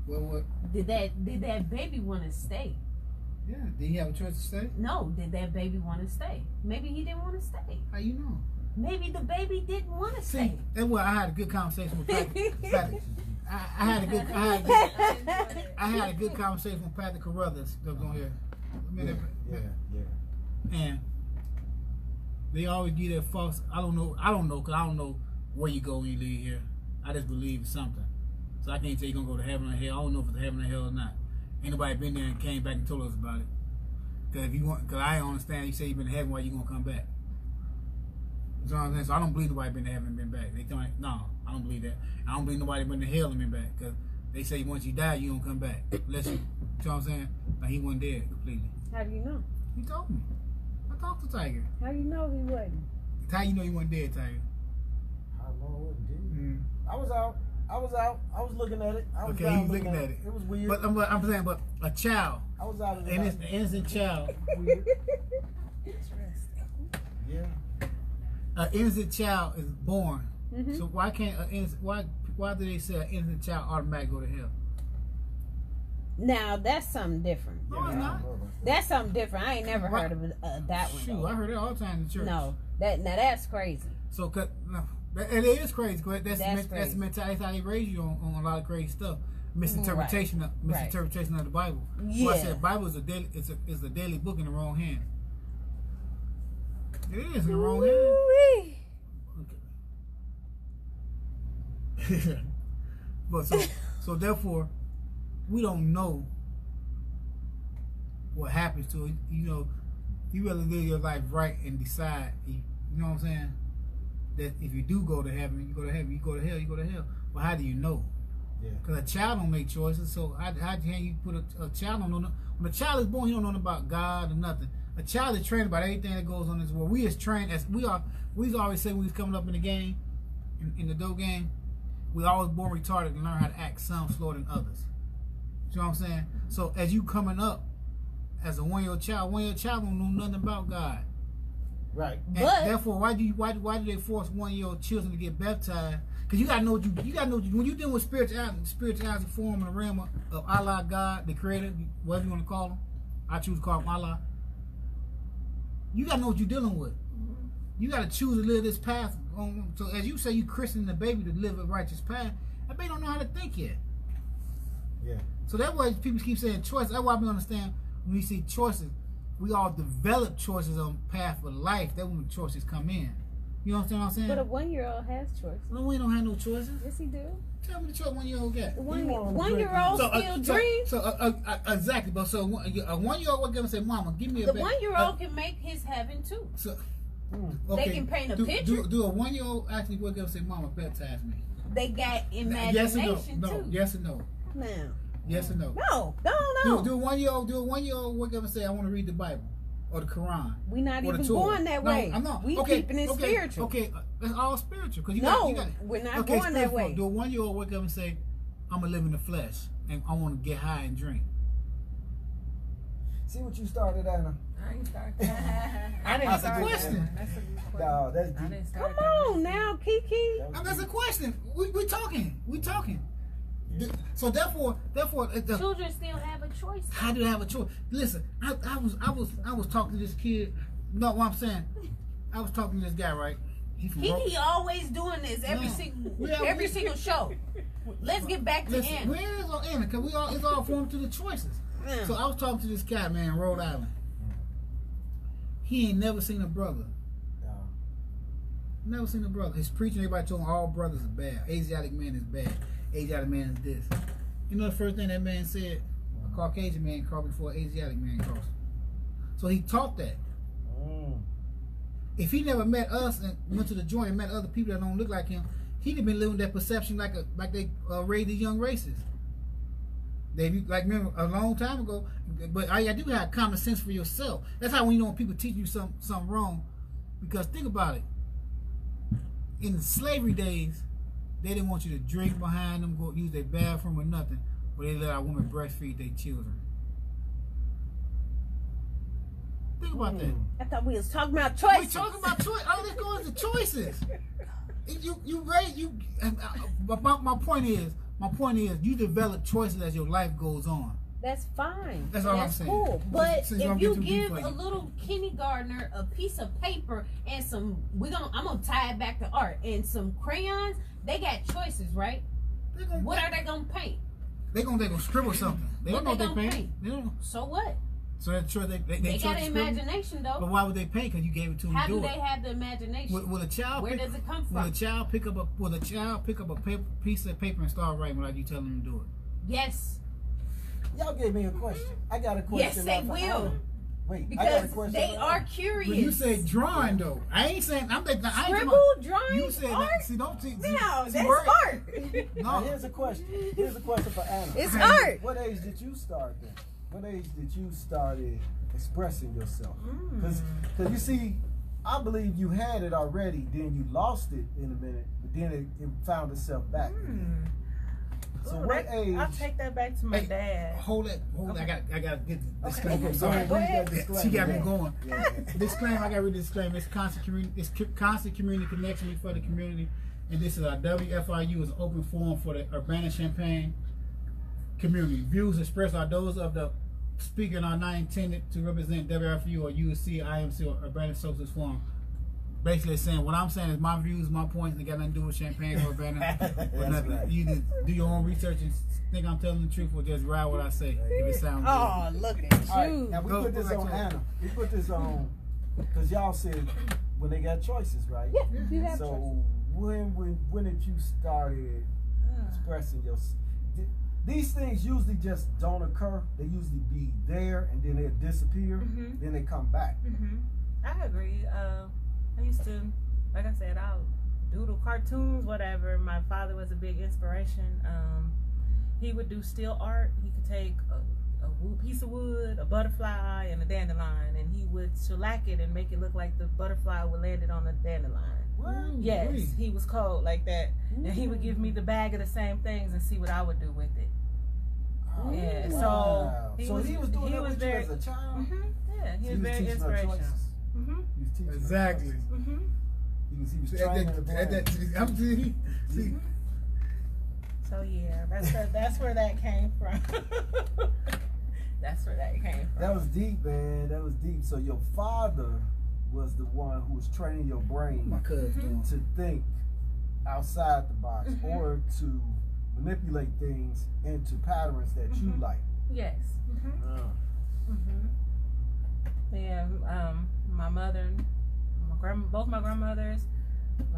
Speaker 1: What? What?
Speaker 4: Did that did that baby want to stay?
Speaker 1: Yeah. Did he have a choice to stay?
Speaker 4: No, did that baby want to stay? Maybe he didn't want to stay.
Speaker 1: How you know?
Speaker 4: Maybe the baby didn't want to
Speaker 1: See,
Speaker 4: stay.
Speaker 1: that's why I had a good conversation with Patrick. Patrick. I, I had a good. I had a good, I had a good conversation with Patrick Carruthers that was on here. I
Speaker 3: Yeah, yeah, yeah.
Speaker 1: and they always give that false. I don't know. I don't know because I don't know where you go when you leave here. I just believe in something, so I can't tell you gonna go to heaven or hell. I don't know if it's heaven or hell or not. Anybody been there and came back and told us about it? Because if you want, because I don't understand. You say you've been to heaven, why you gonna come back? You know what I'm saying? So I don't believe nobody been to heaven and been back. They tell me, no, I don't believe that. I don't believe nobody been to hell and been back. Because they say once you die, you don't come back. Unless you, you know what I'm saying? Like he wasn't dead completely.
Speaker 4: How do you know?
Speaker 1: He told me. I talked to Tiger.
Speaker 4: How do you know he wasn't?
Speaker 1: How you know he wasn't dead, Tiger?
Speaker 3: How long was it?
Speaker 1: Mm.
Speaker 3: I was out. I was out. I was looking at it. I was
Speaker 1: Okay,
Speaker 3: down
Speaker 1: he was looking at it.
Speaker 3: It was weird.
Speaker 1: But I'm, I'm saying, but a child,
Speaker 3: I was out in the
Speaker 1: an
Speaker 3: night.
Speaker 1: innocent, innocent child,
Speaker 3: Weird. Yeah.
Speaker 1: an innocent child is born.
Speaker 4: Mhm.
Speaker 1: So why can't an innocent, why why do they say an innocent child automatically go to hell?
Speaker 4: Now that's something different.
Speaker 1: No, it's
Speaker 3: don't
Speaker 1: not.
Speaker 3: know about that.
Speaker 4: That's something different. I ain't never
Speaker 1: What?
Speaker 4: heard of uh, that one.
Speaker 1: Shoot,
Speaker 4: though.
Speaker 1: I heard it all the time in church.
Speaker 4: No, that now that's crazy.
Speaker 1: So, cut, no, that- and it is crazy. That's
Speaker 4: That's
Speaker 1: that's, that's
Speaker 4: crazy.
Speaker 1: the mentality. That's how they raise you on, on a lot of crazy stuff. Misinterpretation, of, mm,
Speaker 4: Right.
Speaker 1: misinterpretation of the Bible.
Speaker 4: Yeah.
Speaker 1: So I said, Bible is a daily, it's a, it's a daily book in the wrong hand. It is in the wrong hand. Okay. but so, so therefore, we don't know what happens to it. You know, you rather live your life right and decide. You you know what I'm saying? That if you do go to heaven, you go to heaven. You go to hell, you go to hell. But how do you know?
Speaker 3: Yeah.
Speaker 1: Because a child don't make choices. So how, how can you put a, a child on? When a child is born, he don't know about God or nothing. A child is trained about everything that goes on in this world. We is trained as we are. We always say when we was coming up in the game, in, in the dope game, we always born retarded and learn how to act some slower than others. You know what I'm saying? So as you coming up as a one year old child, one year old child don't know nothing about God.
Speaker 3: Right.
Speaker 1: And
Speaker 4: But-
Speaker 1: therefore, why do you why why do they force one year old children to get baptized? Because you gotta know what you you gotta know what you, when you dealing with spirituality, spirituality form in the realm of, of Allah, God, the Creator, whatever you want to call him. I choose to call him Allah. You gotta know what you're dealing with. Mm-hmm. You gotta choose to live this path. On, so as you say, you christening the baby to live a righteous path. That baby don't know how to think yet.
Speaker 3: Yeah.
Speaker 1: So that's why people keep saying choice. That's why we understand when we see choices, we all develop choices on path of life. That's when choices come in. You know what I'm saying?
Speaker 4: But a one year old has choice.
Speaker 1: no, we don't have no choices.
Speaker 4: Yes, he do.
Speaker 1: Tell me the choice one year old got.
Speaker 4: One
Speaker 3: want him
Speaker 4: one year old
Speaker 1: So,
Speaker 4: still
Speaker 1: uh, so,
Speaker 4: dreams.
Speaker 1: so uh, uh, uh, exactly, but so one- a one year old would give and say, "Mama, give me a
Speaker 4: The one year
Speaker 1: uh,
Speaker 4: old can make his heaven too.
Speaker 1: so,
Speaker 3: Mm.
Speaker 1: okay,
Speaker 4: They can paint a
Speaker 1: do,
Speaker 4: picture.
Speaker 1: Do, do a one year old actually wake up and say, "Mama, baptize me"?
Speaker 4: They got imagination
Speaker 1: Yes or
Speaker 4: imagination
Speaker 1: no? No.
Speaker 4: too.
Speaker 1: Yes or no?
Speaker 4: Now,
Speaker 1: Yes or no?
Speaker 4: no, no,
Speaker 1: Do,
Speaker 4: no.
Speaker 1: do a one year old do a one year old wake up and say, "I want to read the Bible or the Quran."
Speaker 4: We're not even going that
Speaker 1: No,
Speaker 4: way.
Speaker 1: I'm not.
Speaker 4: We
Speaker 1: okay,
Speaker 4: keeping it
Speaker 1: okay,
Speaker 4: spiritual.
Speaker 1: Okay, uh, it's all spiritual. Cause you
Speaker 4: no,
Speaker 1: got, you got,
Speaker 4: we're not
Speaker 1: okay,
Speaker 4: going that way.
Speaker 1: Do a one year old wake up and say, "I'm gonna live in the flesh and I want to get high and drink"?
Speaker 3: See what you started, Anna.
Speaker 5: I didn't start that. I didn't
Speaker 1: That's a
Speaker 5: start
Speaker 1: question.
Speaker 5: That. That's a good question.
Speaker 3: No, that's deep.
Speaker 4: Come on now, Kiki.
Speaker 3: That was
Speaker 1: I mean, that's a question. We we talking. We talking. Th- So therefore, therefore, the,
Speaker 4: Children still have a choice.
Speaker 1: how do I have a choice? Listen, I, I was I was I was talking to this kid. No, what I'm saying, I was talking to this guy, right? He from Ro-
Speaker 4: always doing this every
Speaker 1: No.
Speaker 4: single
Speaker 1: We are-
Speaker 4: every single show. Let's get back to
Speaker 1: Listen,
Speaker 4: him.
Speaker 1: where is on Anna? Cause we all it's all formed to the choices. So I was talking to this guy, man, Rhode Island. He ain't never seen a brother.
Speaker 3: No.
Speaker 1: Never seen a brother. He's preaching, everybody told him all brothers are bad. Asiatic man is bad. Asiatic man is this. You know the first thing that man said? A Caucasian man called before an Asiatic man crossed. So he taught that.
Speaker 3: Mm.
Speaker 1: If he never met us and went to the joint and met other people that don't look like him, he'd have been living that perception like a like they uh, raised these young races. They like remember a long time ago, but gotta do have common sense for yourself. That's how when you know when people teach you something something wrong, because think about it. In the slavery days, they didn't want you to drink behind them, go use their bathroom or nothing, but they let our women breastfeed their children. Think about that.
Speaker 3: Mm.
Speaker 4: I thought we was talking about choices.
Speaker 1: We talking about choice. All this goes to choices. You you right you. uh, my, my point is my point is you develop choices as your life goes on.
Speaker 4: That's fine.
Speaker 1: That's all I'm saying.
Speaker 4: cool. But
Speaker 1: you
Speaker 4: if you
Speaker 1: get too deep
Speaker 4: give a little kindergartner a piece of paper and some, we gonna, I'm gonna tie it back to art and some crayons. They got choices, right?
Speaker 1: Gonna,
Speaker 4: What are they gonna paint?
Speaker 1: they gonna they gonna scribble something. They
Speaker 4: What
Speaker 1: don't know
Speaker 4: they
Speaker 1: they paint.
Speaker 4: paint?
Speaker 1: They don't.
Speaker 4: So what?
Speaker 1: So that's sure they they,
Speaker 4: They,
Speaker 1: they,
Speaker 4: got an imagination
Speaker 1: But why would they paint? Because you gave it to them
Speaker 4: How
Speaker 1: to
Speaker 4: do
Speaker 1: do
Speaker 4: they
Speaker 1: it.
Speaker 4: have the imagination?
Speaker 1: Will, will a child
Speaker 4: Where
Speaker 1: pick,
Speaker 4: does it come from?
Speaker 1: Will a child pick up a will a child pick up a paper, piece of paper and start writing without you telling them to do it?
Speaker 4: Yes,
Speaker 3: Y'all gave me a question. I got a question.
Speaker 4: yes, they will
Speaker 3: Anna. Wait, I got a
Speaker 4: because
Speaker 3: question.
Speaker 4: they are
Speaker 3: Anna.
Speaker 4: curious.
Speaker 1: When you said drawing though, I ain't saying I'm thinking. I ain't
Speaker 4: scribble, drawing,
Speaker 1: You said
Speaker 4: art.
Speaker 1: that. See, don't see. see-
Speaker 4: No,
Speaker 1: see,
Speaker 4: that's
Speaker 1: word-
Speaker 4: art.
Speaker 3: Now, here's a question. Here's a question for Anna.
Speaker 4: It's art.
Speaker 3: What age did you start then? What age did you started expressing yourself?
Speaker 5: Mm.
Speaker 3: Because you see, I believe you had it already, then you lost it in a minute, but then it, it found itself back.
Speaker 5: Mm.
Speaker 3: So
Speaker 5: Ooh,
Speaker 3: what age?
Speaker 5: I'll take that back to my
Speaker 1: Hey,
Speaker 5: dad.
Speaker 1: hold it, hold it. I got, I got to get the
Speaker 5: Okay.
Speaker 1: disclaimer.
Speaker 3: Okay,
Speaker 1: I'm
Speaker 3: go
Speaker 1: sorry.
Speaker 3: ahead. That
Speaker 1: She got me going.
Speaker 3: Yeah, yeah.
Speaker 1: Disclaimer. I got to read the disclaimer. It's Conscious Community. It's Conscious Community connection for the community, and this is our WRFU is an open forum for the Urbana Champaign community. Views expressed are those of the speaker and are not intended to represent WRFU or USC, IMC, or Urbana Socialist Forum. Basically, saying what I'm saying is my views, my points, and got nothing to do with Champaign or Urbana. or nothing.
Speaker 3: right.
Speaker 1: You either do your own research and think I'm telling the truth, or just ride what I say if it sounds
Speaker 4: Oh,
Speaker 1: good.
Speaker 4: look at
Speaker 3: All right,
Speaker 4: you.
Speaker 3: now we
Speaker 1: Go-
Speaker 3: put this on
Speaker 1: to.
Speaker 3: Anna. We put this on because y'all said when they got choices, right?
Speaker 4: Yeah, you have
Speaker 3: So
Speaker 4: choices.
Speaker 3: when when when did you started expressing your? th- These things usually just don't occur. They usually be there and then they disappear.
Speaker 5: Mhm.
Speaker 3: Then they come back.
Speaker 5: hmm I agree. Uh, I used to, like I said, I'll doodle cartoons, whatever. My father was a big inspiration. Um, he would do still art. He could take a, a wood, piece of wood, a butterfly, and a dandelion, and he would shellac it and make it look like the butterfly would landed on the dandelion.
Speaker 1: Ooh,
Speaker 5: Yes,
Speaker 1: wee.
Speaker 5: he was cold like that, and he would give me the bag of the same things and see what I would do with it. Yeah, so
Speaker 3: Wow.
Speaker 5: he
Speaker 3: so
Speaker 5: was-
Speaker 3: he was doing
Speaker 5: he
Speaker 3: that
Speaker 5: was
Speaker 3: with
Speaker 5: very-
Speaker 3: you as a child.
Speaker 5: hmm Yeah, he
Speaker 3: So
Speaker 5: was very inspirational.
Speaker 3: Choices.
Speaker 5: hmm
Speaker 3: He was teaching her
Speaker 1: Exactly.
Speaker 3: choices.
Speaker 5: hmm
Speaker 3: He was he was
Speaker 1: That-
Speaker 3: training
Speaker 1: that-
Speaker 3: the
Speaker 1: that- that- I'm- see, see,
Speaker 5: So yeah, that's where, that's where that came from. that's where that came from.
Speaker 3: That was deep, man. That was deep. So your father was the one who was training your brain
Speaker 1: my cousin's doing.
Speaker 3: to think outside the box
Speaker 5: Mhm.
Speaker 3: or to manipulate things into patterns that you like.
Speaker 5: yes. hmm
Speaker 3: Uh,
Speaker 5: hmm Yeah. Um, my mother, my grand, both my grandmothers,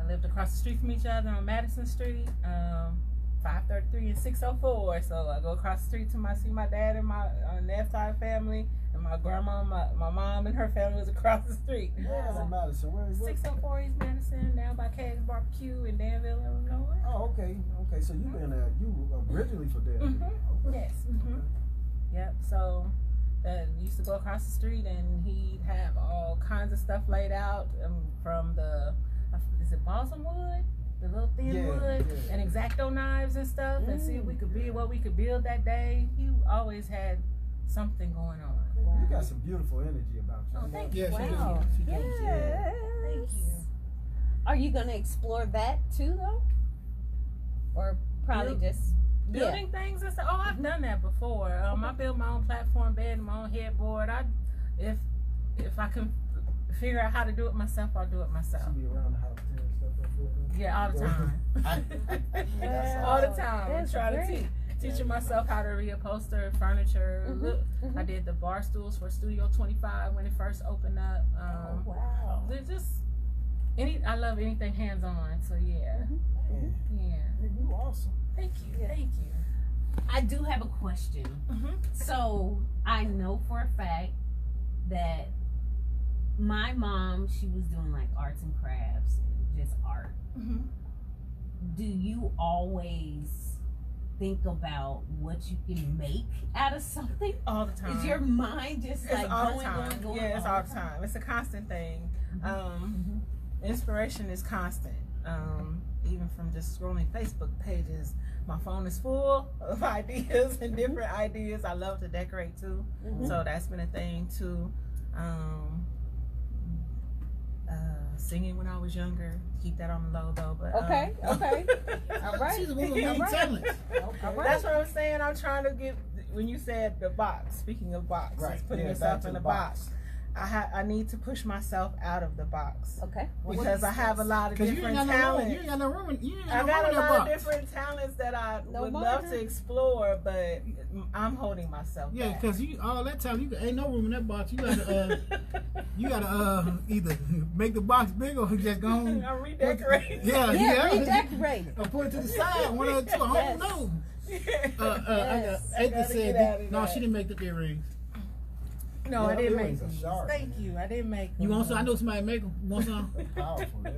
Speaker 2: I lived across the street from each other on Madison Street, um, 533 and 604. So I go across the street to my see my dad and my uh, Neff side family, and my grandma, my, my mom and her family was across the street.
Speaker 3: Where is it, Madison? Where is
Speaker 2: 604 East Madison, down by Cags Barbecue in Danville, Illinois.
Speaker 3: Oh, okay, okay. So you've been there? You originally for there?
Speaker 2: Mhm.
Speaker 3: Okay.
Speaker 2: Yes. hmm Yep. So that used to go across the street, and he'd have all kinds of stuff laid out um, from the is it balsam wood, the little thin
Speaker 3: Yeah,
Speaker 2: wood,
Speaker 3: yeah.
Speaker 2: and X-Acto knives and stuff, and see if we could build what we could build that day. He always had something going on.
Speaker 3: You got some beautiful energy about you.
Speaker 2: Oh, thank
Speaker 1: Yeah, she
Speaker 4: Wow.
Speaker 1: does. She does.
Speaker 4: Yes.
Speaker 2: Thank you.
Speaker 4: Are you gonna explore that too, though? Or probably
Speaker 2: Build-
Speaker 4: just yeah.
Speaker 2: building things and stuff. Oh, I've done that before. Um, I built my own platform bed, my own headboard. I, if if I can figure out how to do it myself, I'll do it myself.
Speaker 3: She be the house tearing stuff up for her.
Speaker 2: Yeah, all the time.
Speaker 3: That's
Speaker 2: all the time. I'm trying
Speaker 4: great.
Speaker 2: to teach teaching myself how to reupholster furniture.
Speaker 4: Mhm,
Speaker 2: Look,
Speaker 4: mhm.
Speaker 2: I did the bar stools for Studio 25 when it first opened up.
Speaker 4: Oh,
Speaker 2: Um,
Speaker 4: wow.
Speaker 2: they're just any. I love anything hands on. So yeah,
Speaker 3: Man,
Speaker 2: yeah.
Speaker 3: you awesome.
Speaker 2: Thank you.
Speaker 4: Yeah.
Speaker 2: Thank you.
Speaker 7: I do have a question.
Speaker 2: hmm
Speaker 7: So I know for a fact that my mom, she was doing like arts and crafts and just art.
Speaker 2: hmm
Speaker 7: Do you always think about what you can make out of something?
Speaker 2: All the time.
Speaker 7: Is your mind just
Speaker 2: It's
Speaker 7: like
Speaker 2: all
Speaker 7: going,
Speaker 2: the time.
Speaker 7: going, going?
Speaker 2: yeah, it's all the time. It's a constant thing. Um, inspiration is constant. Um, even from just scrolling Facebook pages, my phone is full of ideas and different ideas. I love to decorate too,
Speaker 4: Mhm.
Speaker 2: so that's been a thing too. Um, uh, singing when I was younger, keep that on the low though. But um,
Speaker 4: Okay, okay. All right.
Speaker 1: She's a woman of many
Speaker 4: All right.
Speaker 1: talents.
Speaker 3: Okay.
Speaker 2: That's what I'm saying. I'm trying to get when you said the box. Speaking of box,
Speaker 3: Right.
Speaker 2: putting
Speaker 3: Yeah,
Speaker 2: yourself in
Speaker 3: the
Speaker 2: a box. I ha- I need to push myself out of the box
Speaker 4: Okay.
Speaker 2: because I have a lot of
Speaker 1: Cause you ain't
Speaker 2: different
Speaker 1: got no room.
Speaker 2: talents.
Speaker 1: You ain't got no room. You ain't
Speaker 2: I
Speaker 1: got no
Speaker 2: got a
Speaker 1: in that
Speaker 2: lot of different talents that I
Speaker 4: No
Speaker 2: would
Speaker 4: wonder.
Speaker 2: love to explore, but I'm holding myself
Speaker 1: Yeah, cause you all that time you ain't no room in that box. You gotta uh, you gotta uh, either make the box bigger or just go on.
Speaker 2: I'm redecorating.
Speaker 1: Yeah,
Speaker 4: Yeah,
Speaker 1: yeah.
Speaker 4: redecorate.
Speaker 1: Or put it to the side, one or two. I don't
Speaker 4: Yes.
Speaker 1: know.
Speaker 2: Yeah.
Speaker 1: Uh, uh, I got,
Speaker 4: Yes.
Speaker 2: I gotta
Speaker 1: said,
Speaker 2: get out of
Speaker 1: no, she didn't make the earrings.
Speaker 2: No,
Speaker 3: Yeah,
Speaker 2: I didn't make them.
Speaker 3: sharp,
Speaker 2: Thank
Speaker 3: man.
Speaker 2: you. I didn't make. them.
Speaker 1: You
Speaker 2: them.
Speaker 1: want some? I know somebody make them. Want some?
Speaker 3: Powerful, yeah.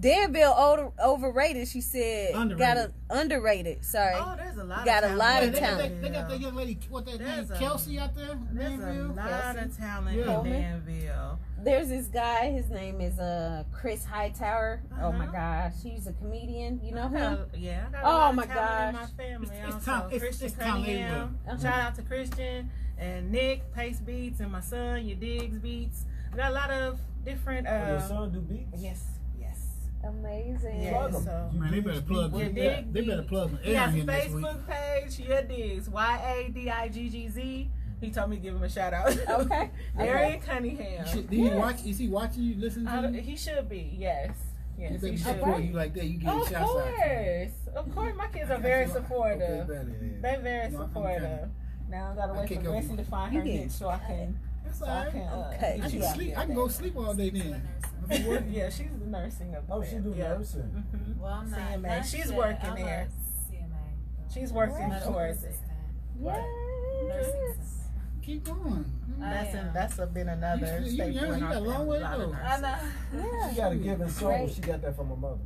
Speaker 4: Danville over, overrated. She said got
Speaker 1: Underrated.
Speaker 4: a underrated. Sorry.
Speaker 2: Oh, there's a lot.
Speaker 4: Got a lot
Speaker 1: Yeah,
Speaker 4: of
Speaker 1: they,
Speaker 4: talent.
Speaker 1: that, they got that young lady, what that name, Kelsey out there?
Speaker 2: There's a
Speaker 1: Danville?
Speaker 2: lot of talent
Speaker 1: Yeah.
Speaker 2: in Danville.
Speaker 4: There's this guy. His name is uh Chris Hightower. Oh my
Speaker 2: Uh-huh.
Speaker 4: gosh, he's a comedian. You know him?
Speaker 2: yeah, I got a
Speaker 4: Oh, my
Speaker 2: of talent
Speaker 4: gosh.
Speaker 2: in my family.
Speaker 1: It's- it's
Speaker 2: also.
Speaker 1: Tom- it's-
Speaker 2: Christian
Speaker 1: it's Tom
Speaker 2: Cunningham.
Speaker 4: Uh-huh.
Speaker 2: Shout out to Christian and Nick Pace Beats and my son, your digs Beats. I got a lot of different.
Speaker 3: Oh, your
Speaker 2: Uh,
Speaker 3: son do beats?
Speaker 2: yes, yes.
Speaker 4: Amazing.
Speaker 2: Yeah,
Speaker 3: Plug 'em.
Speaker 2: so-
Speaker 3: You
Speaker 1: Man, they better plug
Speaker 3: with
Speaker 2: Your
Speaker 1: them.
Speaker 3: that.
Speaker 2: Dig
Speaker 1: They better plug some
Speaker 2: He has a
Speaker 1: here next week.
Speaker 2: Facebook page, your digs. Y A D I G G Z. He told me to give him a shout out.
Speaker 4: Okay.
Speaker 2: Arian Cunningham.
Speaker 1: Should- Did he watch? Is he watching you? Listening
Speaker 2: I
Speaker 1: to
Speaker 2: don't-
Speaker 1: you?
Speaker 2: he should be, yes. Yes,
Speaker 1: better
Speaker 2: he should
Speaker 1: support
Speaker 2: be.
Speaker 1: you like that. You get
Speaker 2: Of
Speaker 1: shouts out.
Speaker 2: course, of course, my kids are very supportive.
Speaker 3: better.
Speaker 2: They're very
Speaker 1: No, I'm
Speaker 2: supportive. Now I gotta wait
Speaker 1: can't
Speaker 2: for
Speaker 1: go-
Speaker 2: to find her
Speaker 4: did.
Speaker 2: so I can.
Speaker 1: That's
Speaker 2: So
Speaker 1: all
Speaker 2: I can. Uh,
Speaker 4: Okay.
Speaker 1: I can sleep. I can go sleep all day then. I'll be working.
Speaker 2: Yeah, she's the nursing of
Speaker 3: Oh, she do.
Speaker 2: Yeah.
Speaker 3: nursing.
Speaker 2: Mhm.
Speaker 5: Well, I'm not.
Speaker 2: CMA.
Speaker 5: not
Speaker 2: She's working
Speaker 5: I'm
Speaker 2: there.
Speaker 5: CMA.
Speaker 2: She's working
Speaker 5: Medical
Speaker 2: towards it.
Speaker 5: assistant.
Speaker 4: Yes.
Speaker 1: Keep going.
Speaker 2: That's
Speaker 5: am.
Speaker 2: a, that's a, been another
Speaker 1: You- you
Speaker 2: staple
Speaker 1: young,
Speaker 2: in
Speaker 1: you got a long way to go.
Speaker 5: I know.
Speaker 4: Yeah.
Speaker 3: She got a giving soul.
Speaker 4: Great.
Speaker 3: She got that from her mother.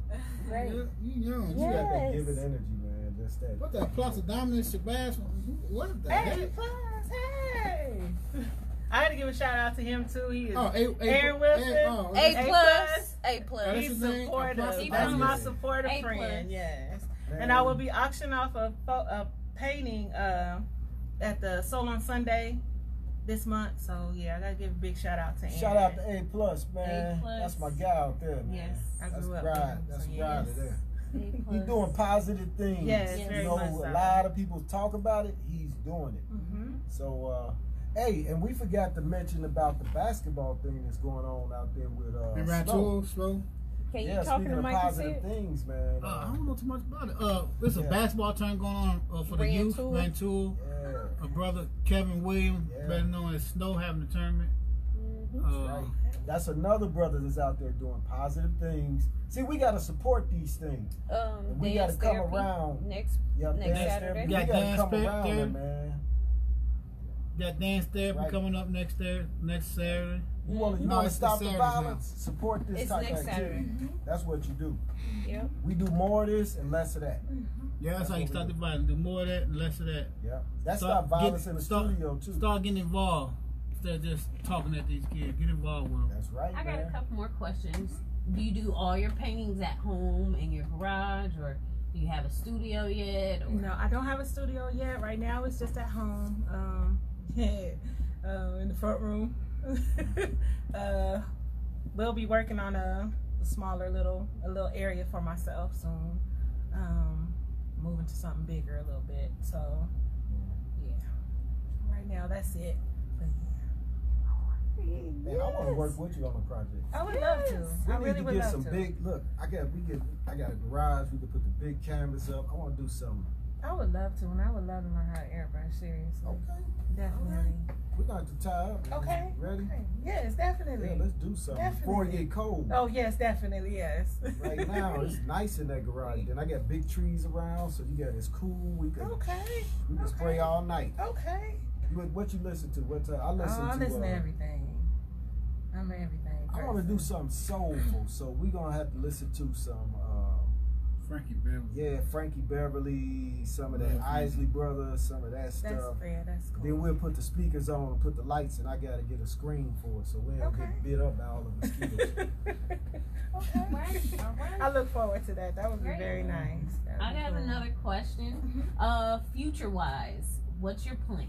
Speaker 4: Great.
Speaker 1: You young.
Speaker 3: She
Speaker 1: You
Speaker 3: got that
Speaker 4: Yes.
Speaker 3: giving energy, man. Just that.
Speaker 1: What that plus of dominance, Shabazz? What the
Speaker 2: Hey,
Speaker 1: heck?
Speaker 2: plus, hey. I had to give a shout out to him too. He is
Speaker 1: Oh, A, A,
Speaker 2: Aaron Wilson.
Speaker 1: oh,
Speaker 4: A
Speaker 2: A
Speaker 4: plus.
Speaker 2: plus.
Speaker 4: A plus.
Speaker 2: He's supportive.
Speaker 1: Plus
Speaker 2: That's
Speaker 1: Supportive.
Speaker 2: my supportive
Speaker 4: A
Speaker 2: friend.
Speaker 4: plus.
Speaker 2: Yes.
Speaker 3: Man.
Speaker 2: And I will be auctioning off a, a painting uh, at the Soul on Sunday this month. So yeah, I gotta give a big shout out to Aaron.
Speaker 3: Shout out to A plus, man.
Speaker 5: A plus.
Speaker 3: That's my guy out there, man.
Speaker 5: Yes.
Speaker 2: I
Speaker 3: That's
Speaker 2: up
Speaker 3: right. That's
Speaker 2: so
Speaker 3: right
Speaker 2: yes.
Speaker 3: there.
Speaker 4: A
Speaker 3: He's doing positive things.
Speaker 2: Yes,
Speaker 3: you
Speaker 2: very
Speaker 3: know,
Speaker 2: much
Speaker 3: a
Speaker 2: so.
Speaker 3: lot of people talk about it. He's doing it.
Speaker 2: Mhm.
Speaker 3: So, uh, hey, and we forgot to mention about the basketball thing that's going on out there with uh,
Speaker 1: And
Speaker 3: Snow.
Speaker 1: Rantoul, slow.
Speaker 4: Can you
Speaker 3: Yeah,
Speaker 4: talk in
Speaker 3: speaking
Speaker 4: the
Speaker 3: of
Speaker 4: mic
Speaker 3: positive
Speaker 4: sit?
Speaker 3: things, man.
Speaker 1: Uh, I
Speaker 3: Uh,
Speaker 1: don't know too much about it. Uh, there's a basketball tournament going on uh, for the youth.
Speaker 4: Rantoul.
Speaker 1: Rantoul.
Speaker 3: yeah.
Speaker 1: A brother Kevin Williams,
Speaker 3: Yeah.
Speaker 1: better known as Snow, having the tournament. Uh,
Speaker 3: Right. That's another brother that's out there doing positive things. See, we gotta support these things.
Speaker 8: Um,
Speaker 3: we gotta come around.
Speaker 8: next.
Speaker 3: Yep,
Speaker 8: Next
Speaker 3: dance
Speaker 8: Saturday.
Speaker 3: therapy. We gotta
Speaker 1: dance
Speaker 3: come
Speaker 1: ther-
Speaker 3: around
Speaker 1: therapy?
Speaker 3: man.
Speaker 1: got dance therapy
Speaker 3: Right.
Speaker 1: coming up next there next Saturday.
Speaker 3: You wanna, you
Speaker 1: No,
Speaker 3: stop
Speaker 1: the
Speaker 3: the
Speaker 1: Saturdays now.
Speaker 3: violence? Support this
Speaker 8: It's
Speaker 3: type
Speaker 8: next
Speaker 3: of activity.
Speaker 8: Saturday.
Speaker 3: That's what you do.
Speaker 8: Yep.
Speaker 3: We do more of this and less of that.
Speaker 1: Yeah, that's, how you
Speaker 3: what we
Speaker 1: start
Speaker 3: do.
Speaker 1: the violence. Do more of that and less of that.
Speaker 3: Yeah. That's
Speaker 1: Start
Speaker 3: not violence
Speaker 1: get-
Speaker 3: in the
Speaker 1: start-
Speaker 3: studio too.
Speaker 1: Start getting involved instead of just talking at these kids. Get involved with them.
Speaker 3: That's right,
Speaker 4: I got a couple more questions. Do you do all your paintings at home in your garage, or do you have a studio yet? Or?
Speaker 2: No, I don't have a studio yet. Right now, it's just at home, um, uh, in the front room. uh, we'll be working on a, a smaller little a little area for myself soon. Um, moving to something bigger a little bit. So, yeah. Right now, that's it. But
Speaker 3: Man, I want to work with you on a project.
Speaker 2: I would love to.
Speaker 3: We
Speaker 2: I
Speaker 3: need
Speaker 2: really
Speaker 3: to
Speaker 2: would
Speaker 3: get some
Speaker 2: to.
Speaker 3: big. Look, I got we get. I got a garage. We could put the big canvas up. I want to do something.
Speaker 2: I would love to, and I would love to learn how to airbrush. Seriously,
Speaker 3: Okay,
Speaker 2: definitely.
Speaker 3: we're gonna tie up. man.
Speaker 2: Okay.
Speaker 3: Ready?
Speaker 2: Okay. Yes, definitely.
Speaker 3: Yeah, let's do something before it
Speaker 2: Definitely.
Speaker 3: get cold.
Speaker 2: Oh yes, definitely yes.
Speaker 3: Right now, it's nice in that garage. Then I got big trees around, so you got it's cool. We can
Speaker 2: okay,
Speaker 3: we can spray all night.
Speaker 2: okay.
Speaker 3: You, what you listen to? What time? I listen
Speaker 2: oh, I
Speaker 3: to.
Speaker 2: listen
Speaker 3: uh,
Speaker 2: to everything. I'm an everything.
Speaker 3: I want to do something soulful, so we're gonna have to listen to some. Uh,
Speaker 1: Frankie Beverly.
Speaker 3: yeah, Frankie Beverly, some of that
Speaker 1: Yeah.
Speaker 3: Isley Brothers, some of that
Speaker 2: That's
Speaker 3: stuff.
Speaker 2: yeah, that's cool.
Speaker 3: Then we'll put the speakers on and put the lights, and I gotta get a screen for it, so we don't
Speaker 2: Okay.
Speaker 3: get bit up by all the mosquitoes.
Speaker 2: okay.
Speaker 4: Right, all right.
Speaker 2: I look forward to that. That would be
Speaker 4: Great.
Speaker 2: very nice. That
Speaker 4: I
Speaker 2: be
Speaker 4: got
Speaker 2: cool.
Speaker 4: another question. Uh, future wise, what's your plan?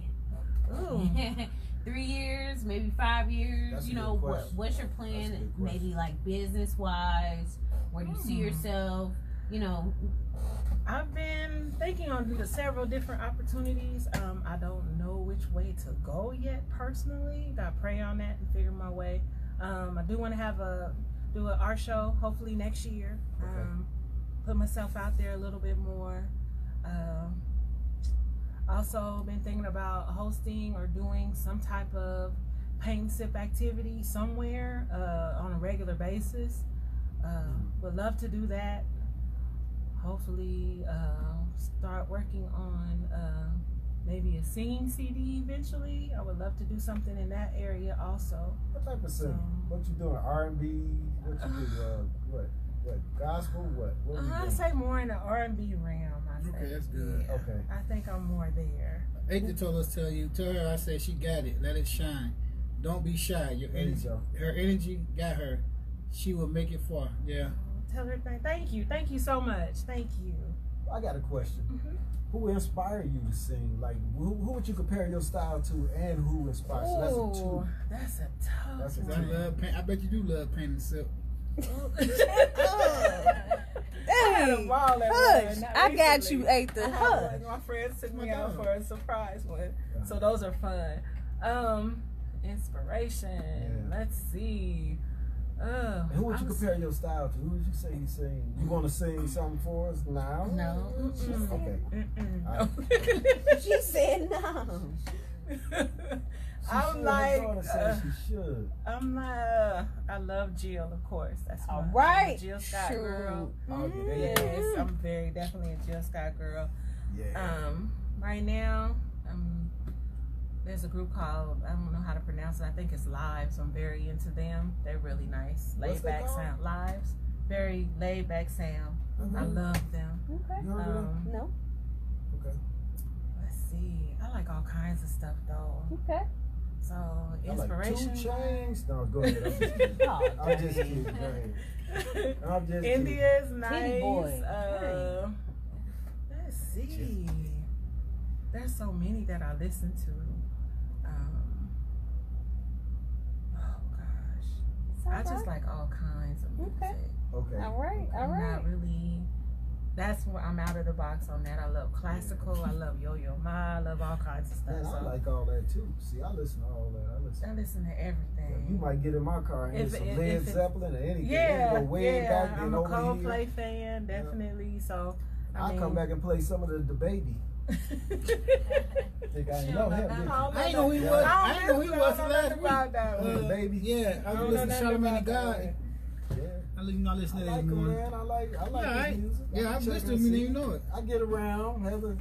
Speaker 2: Ooh.
Speaker 4: Three years, maybe five years.
Speaker 3: That's
Speaker 4: you know, what what's your plan? Maybe like business wise. Where do you see
Speaker 2: Hmm.
Speaker 4: yourself? You know,
Speaker 2: I've been thinking on the several different opportunities. Um, I don't know which way to go yet personally. Got to pray on that and figure my way. Um, I do want to have a do an art show hopefully next year.
Speaker 3: Okay.
Speaker 2: Um, put myself out there a little bit more. Um, also been thinking about hosting or doing some type of paint sip activity somewhere uh, on a regular basis. Uh, would love to do that hopefully uh, start working on uh, maybe a singing CD eventually. I would love to do something in that area also.
Speaker 3: what type of singing? What you doing? R and B? What you do? Uh, what? What? Gospel? What? What
Speaker 2: Uh,
Speaker 3: you
Speaker 2: I
Speaker 3: doing?
Speaker 2: say more in the R&B realm. I
Speaker 1: Okay,
Speaker 2: think.
Speaker 1: that's good.
Speaker 2: Yeah.
Speaker 3: Okay.
Speaker 2: I think I'm more there.
Speaker 1: Agent told us tell you, tell her I said she got it. Let it shine. Don't be shy. Your
Speaker 3: There you
Speaker 1: energy, her energy got her. She will make it far. Yeah.
Speaker 2: Tell her th- thank you, thank you so much, thank you.
Speaker 3: I got a question.
Speaker 2: Mhm.
Speaker 3: Who inspired you to sing? Like, who, who would you compare your style to, and who inspired? So that's a two.
Speaker 2: That's a tough
Speaker 3: That's a
Speaker 1: I
Speaker 2: one.
Speaker 1: love paint. I bet you do love painting and silk.
Speaker 2: I had a ball at
Speaker 8: Hush. I got you, Athan.
Speaker 2: I had
Speaker 8: Hush.
Speaker 2: My friends took me out for a surprise one. So those are fun. Um, inspiration.
Speaker 3: Yeah.
Speaker 2: Let's see. Uh,
Speaker 3: who would
Speaker 2: I
Speaker 3: you
Speaker 2: was-
Speaker 3: compare your style to? Who would you say you sing? You want to sing something for us now?
Speaker 2: No. Mm-mm.
Speaker 3: Okay.
Speaker 2: Mm-mm.
Speaker 8: She said no.
Speaker 3: She
Speaker 2: I'm
Speaker 3: should. Her
Speaker 2: like,
Speaker 3: daughter said
Speaker 2: uh,
Speaker 3: she should.
Speaker 2: I'm like, uh, I love Jill, of course. That's my,
Speaker 8: All
Speaker 2: I'm
Speaker 8: right.
Speaker 2: Jill Scott
Speaker 8: Sure.
Speaker 2: girl.
Speaker 3: Oh, yeah, there you go.
Speaker 2: Yes, I'm very definitely a Jill Scott girl.
Speaker 3: Yeah.
Speaker 2: Um, right now, um, there's a group called I don't know how to pronounce it. I think it's Lives. I'm very into them. They're really nice,
Speaker 3: What's
Speaker 2: laid
Speaker 3: they
Speaker 2: back sound. Lives, very laid back sound. I
Speaker 3: Mhm.
Speaker 2: love them.
Speaker 8: Okay.
Speaker 3: You heard of them?
Speaker 2: Um,
Speaker 8: No.
Speaker 3: Okay.
Speaker 2: let's see. I like all kinds of stuff though.
Speaker 8: Okay.
Speaker 2: So
Speaker 3: I like
Speaker 2: 2
Speaker 3: Chainz. No, go ahead. I'm just kidding.
Speaker 8: Oh,
Speaker 3: I'm just kidding. I'm just kidding.
Speaker 2: Nice.
Speaker 8: boy.
Speaker 2: Uh, let's see. There's so many that I listen to. Um, oh gosh, I just like all kinds of music.
Speaker 8: Okay.
Speaker 3: Okay.
Speaker 8: All right. All
Speaker 2: I'm
Speaker 8: right.
Speaker 2: not really. That's where I'm out of the box on that. I love classical. I love Yo-Yo Ma. I love all kinds of stuff.
Speaker 3: Man, I
Speaker 2: So
Speaker 3: like all that too. See, I listen to all that. I listen.
Speaker 2: I listen to everything.
Speaker 3: You might get in my car and hear
Speaker 2: If-
Speaker 3: some
Speaker 2: if-
Speaker 3: Led
Speaker 2: if
Speaker 3: Zeppelin or anything.
Speaker 2: Yeah,
Speaker 3: go way
Speaker 2: yeah.
Speaker 3: back
Speaker 2: I'm a
Speaker 3: over
Speaker 2: Coldplay fan, definitely. So I
Speaker 3: I'll
Speaker 2: mean,
Speaker 3: come back and play some of the, the baby. Think I know him.
Speaker 1: I ain't know who he was.
Speaker 2: I
Speaker 1: I ain't know who he was last
Speaker 2: nothing
Speaker 1: week.
Speaker 2: that.
Speaker 1: Uh,
Speaker 3: Baby.
Speaker 1: Yeah, I
Speaker 2: I
Speaker 1: was
Speaker 2: don't know
Speaker 1: listening to
Speaker 2: nothing
Speaker 1: Charlamagne
Speaker 2: about
Speaker 1: the
Speaker 2: that
Speaker 1: God.
Speaker 2: One.
Speaker 3: Yeah.
Speaker 1: I listen, I listen to that
Speaker 3: like
Speaker 1: every
Speaker 3: him,
Speaker 1: morning.
Speaker 3: man. I like, I like
Speaker 1: Yeah, I-
Speaker 3: his music.
Speaker 1: Yeah, I'm
Speaker 3: check
Speaker 1: listening
Speaker 3: and
Speaker 1: to him, you didn't even know it.
Speaker 3: I get around, Heather.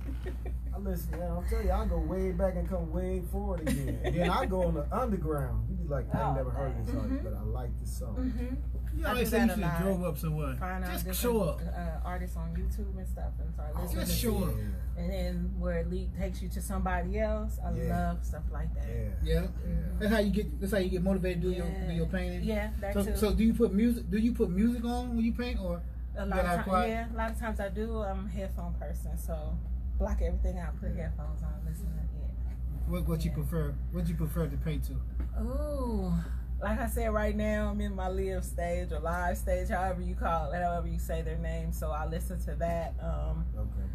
Speaker 3: I listen, man. I'm telling you, I go way back and come way forward again. And then I go on the underground. You be like, I ain't
Speaker 4: Oh,
Speaker 3: never heard this artist,
Speaker 2: Mhm.
Speaker 3: but I like this song.
Speaker 2: Mm-hmm.
Speaker 1: You
Speaker 2: I
Speaker 1: always
Speaker 2: do
Speaker 1: say you should drove up somewhere.
Speaker 2: Find out
Speaker 1: Just
Speaker 2: different
Speaker 1: show up.
Speaker 2: Uh, artists on YouTube and stuff, and start
Speaker 1: Oh,
Speaker 2: listening.
Speaker 1: just
Speaker 2: to
Speaker 1: show
Speaker 2: it.
Speaker 1: up.
Speaker 2: And then where it lead takes you to somebody else. I
Speaker 3: Yeah.
Speaker 2: love stuff like that.
Speaker 3: Yeah.
Speaker 1: Yeah.
Speaker 3: Yeah.
Speaker 1: That's how you get. That's how you get motivated to do your do your painting.
Speaker 2: Yeah, that
Speaker 1: So,
Speaker 2: too.
Speaker 1: so do you put music? Do you put music on when you paint, or
Speaker 2: a lot of
Speaker 1: have
Speaker 2: times, yeah, a lot of times I do. I'm a headphone person, so block everything out. Put
Speaker 3: Yeah.
Speaker 2: headphones on, listen. To,
Speaker 1: what what you prefer? What you prefer to paint to?
Speaker 2: yeah. Ooh, like I said, right now I'm in my live stage or live stage, however you call it, however you say their name. So I listen to that. Um,
Speaker 3: Okay.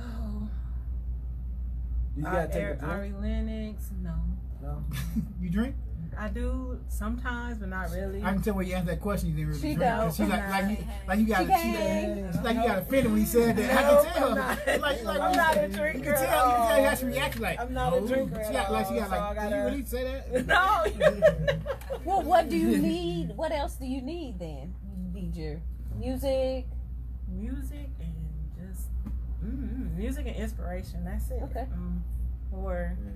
Speaker 2: Oh,
Speaker 3: You
Speaker 2: uh,
Speaker 3: gotta take a
Speaker 2: Ari,
Speaker 3: drink.
Speaker 2: Lennox. No,
Speaker 3: No.
Speaker 1: you drink?
Speaker 2: I do sometimes, but not really.
Speaker 1: I can tell when you answered that question, you didn't really
Speaker 4: She
Speaker 1: drink. 'cause
Speaker 2: don't.
Speaker 1: She like, like you, like you got,
Speaker 4: She
Speaker 1: she,
Speaker 4: can't.
Speaker 1: she, like you got offended when he said that. I
Speaker 2: No,
Speaker 1: can tell.
Speaker 2: I'm not.
Speaker 1: Like, like
Speaker 2: I'm
Speaker 1: you-
Speaker 2: not a drinker.
Speaker 1: You can tell, you can tell how she reacted. Like,
Speaker 2: I'm not a drinker
Speaker 1: She got, like, she got
Speaker 2: all, so
Speaker 1: like,
Speaker 2: I
Speaker 1: did you really say that?
Speaker 2: no.
Speaker 4: Well, what do you need? What else do you need then? You need your music.
Speaker 2: music and just mm, music and inspiration. That's it.
Speaker 4: Okay.
Speaker 2: Mm, or
Speaker 3: Yeah.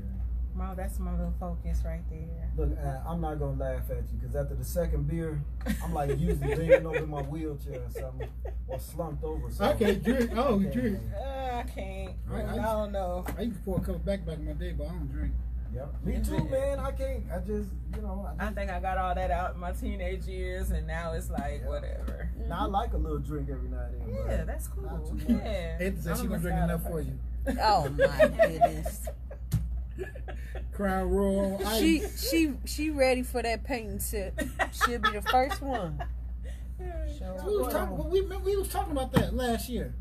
Speaker 2: my that's my little focus right there.
Speaker 3: Look, uh, I'm not gonna laugh at you because after the second beer, I'm like usually leaning over my wheelchair or something, or slumped over. Something.
Speaker 1: I can't drink. Oh, you
Speaker 3: Okay,
Speaker 1: drink.
Speaker 2: Uh, I can't.
Speaker 1: Right,
Speaker 2: I,
Speaker 1: I-
Speaker 2: don't know.
Speaker 1: I used to pour a couple back back in my day, but I don't drink.
Speaker 3: Yep. Me too, man. I can't. I just, you know. I,
Speaker 2: I think I got all that out in my teenage years, and now it's like
Speaker 3: Yeah.
Speaker 2: whatever. Mm-hmm.
Speaker 3: now I like a little drink every now and then.
Speaker 2: Yeah, that's cool.
Speaker 3: not too much.
Speaker 2: Yeah.
Speaker 1: Ed said she
Speaker 2: I'm
Speaker 1: drink enough for you.
Speaker 4: Oh my goodness.
Speaker 1: Crown Royal. Ice.
Speaker 4: She she she ready for that painting sip. She'll be the first one.
Speaker 1: we was talking. We, we was talking about that last year.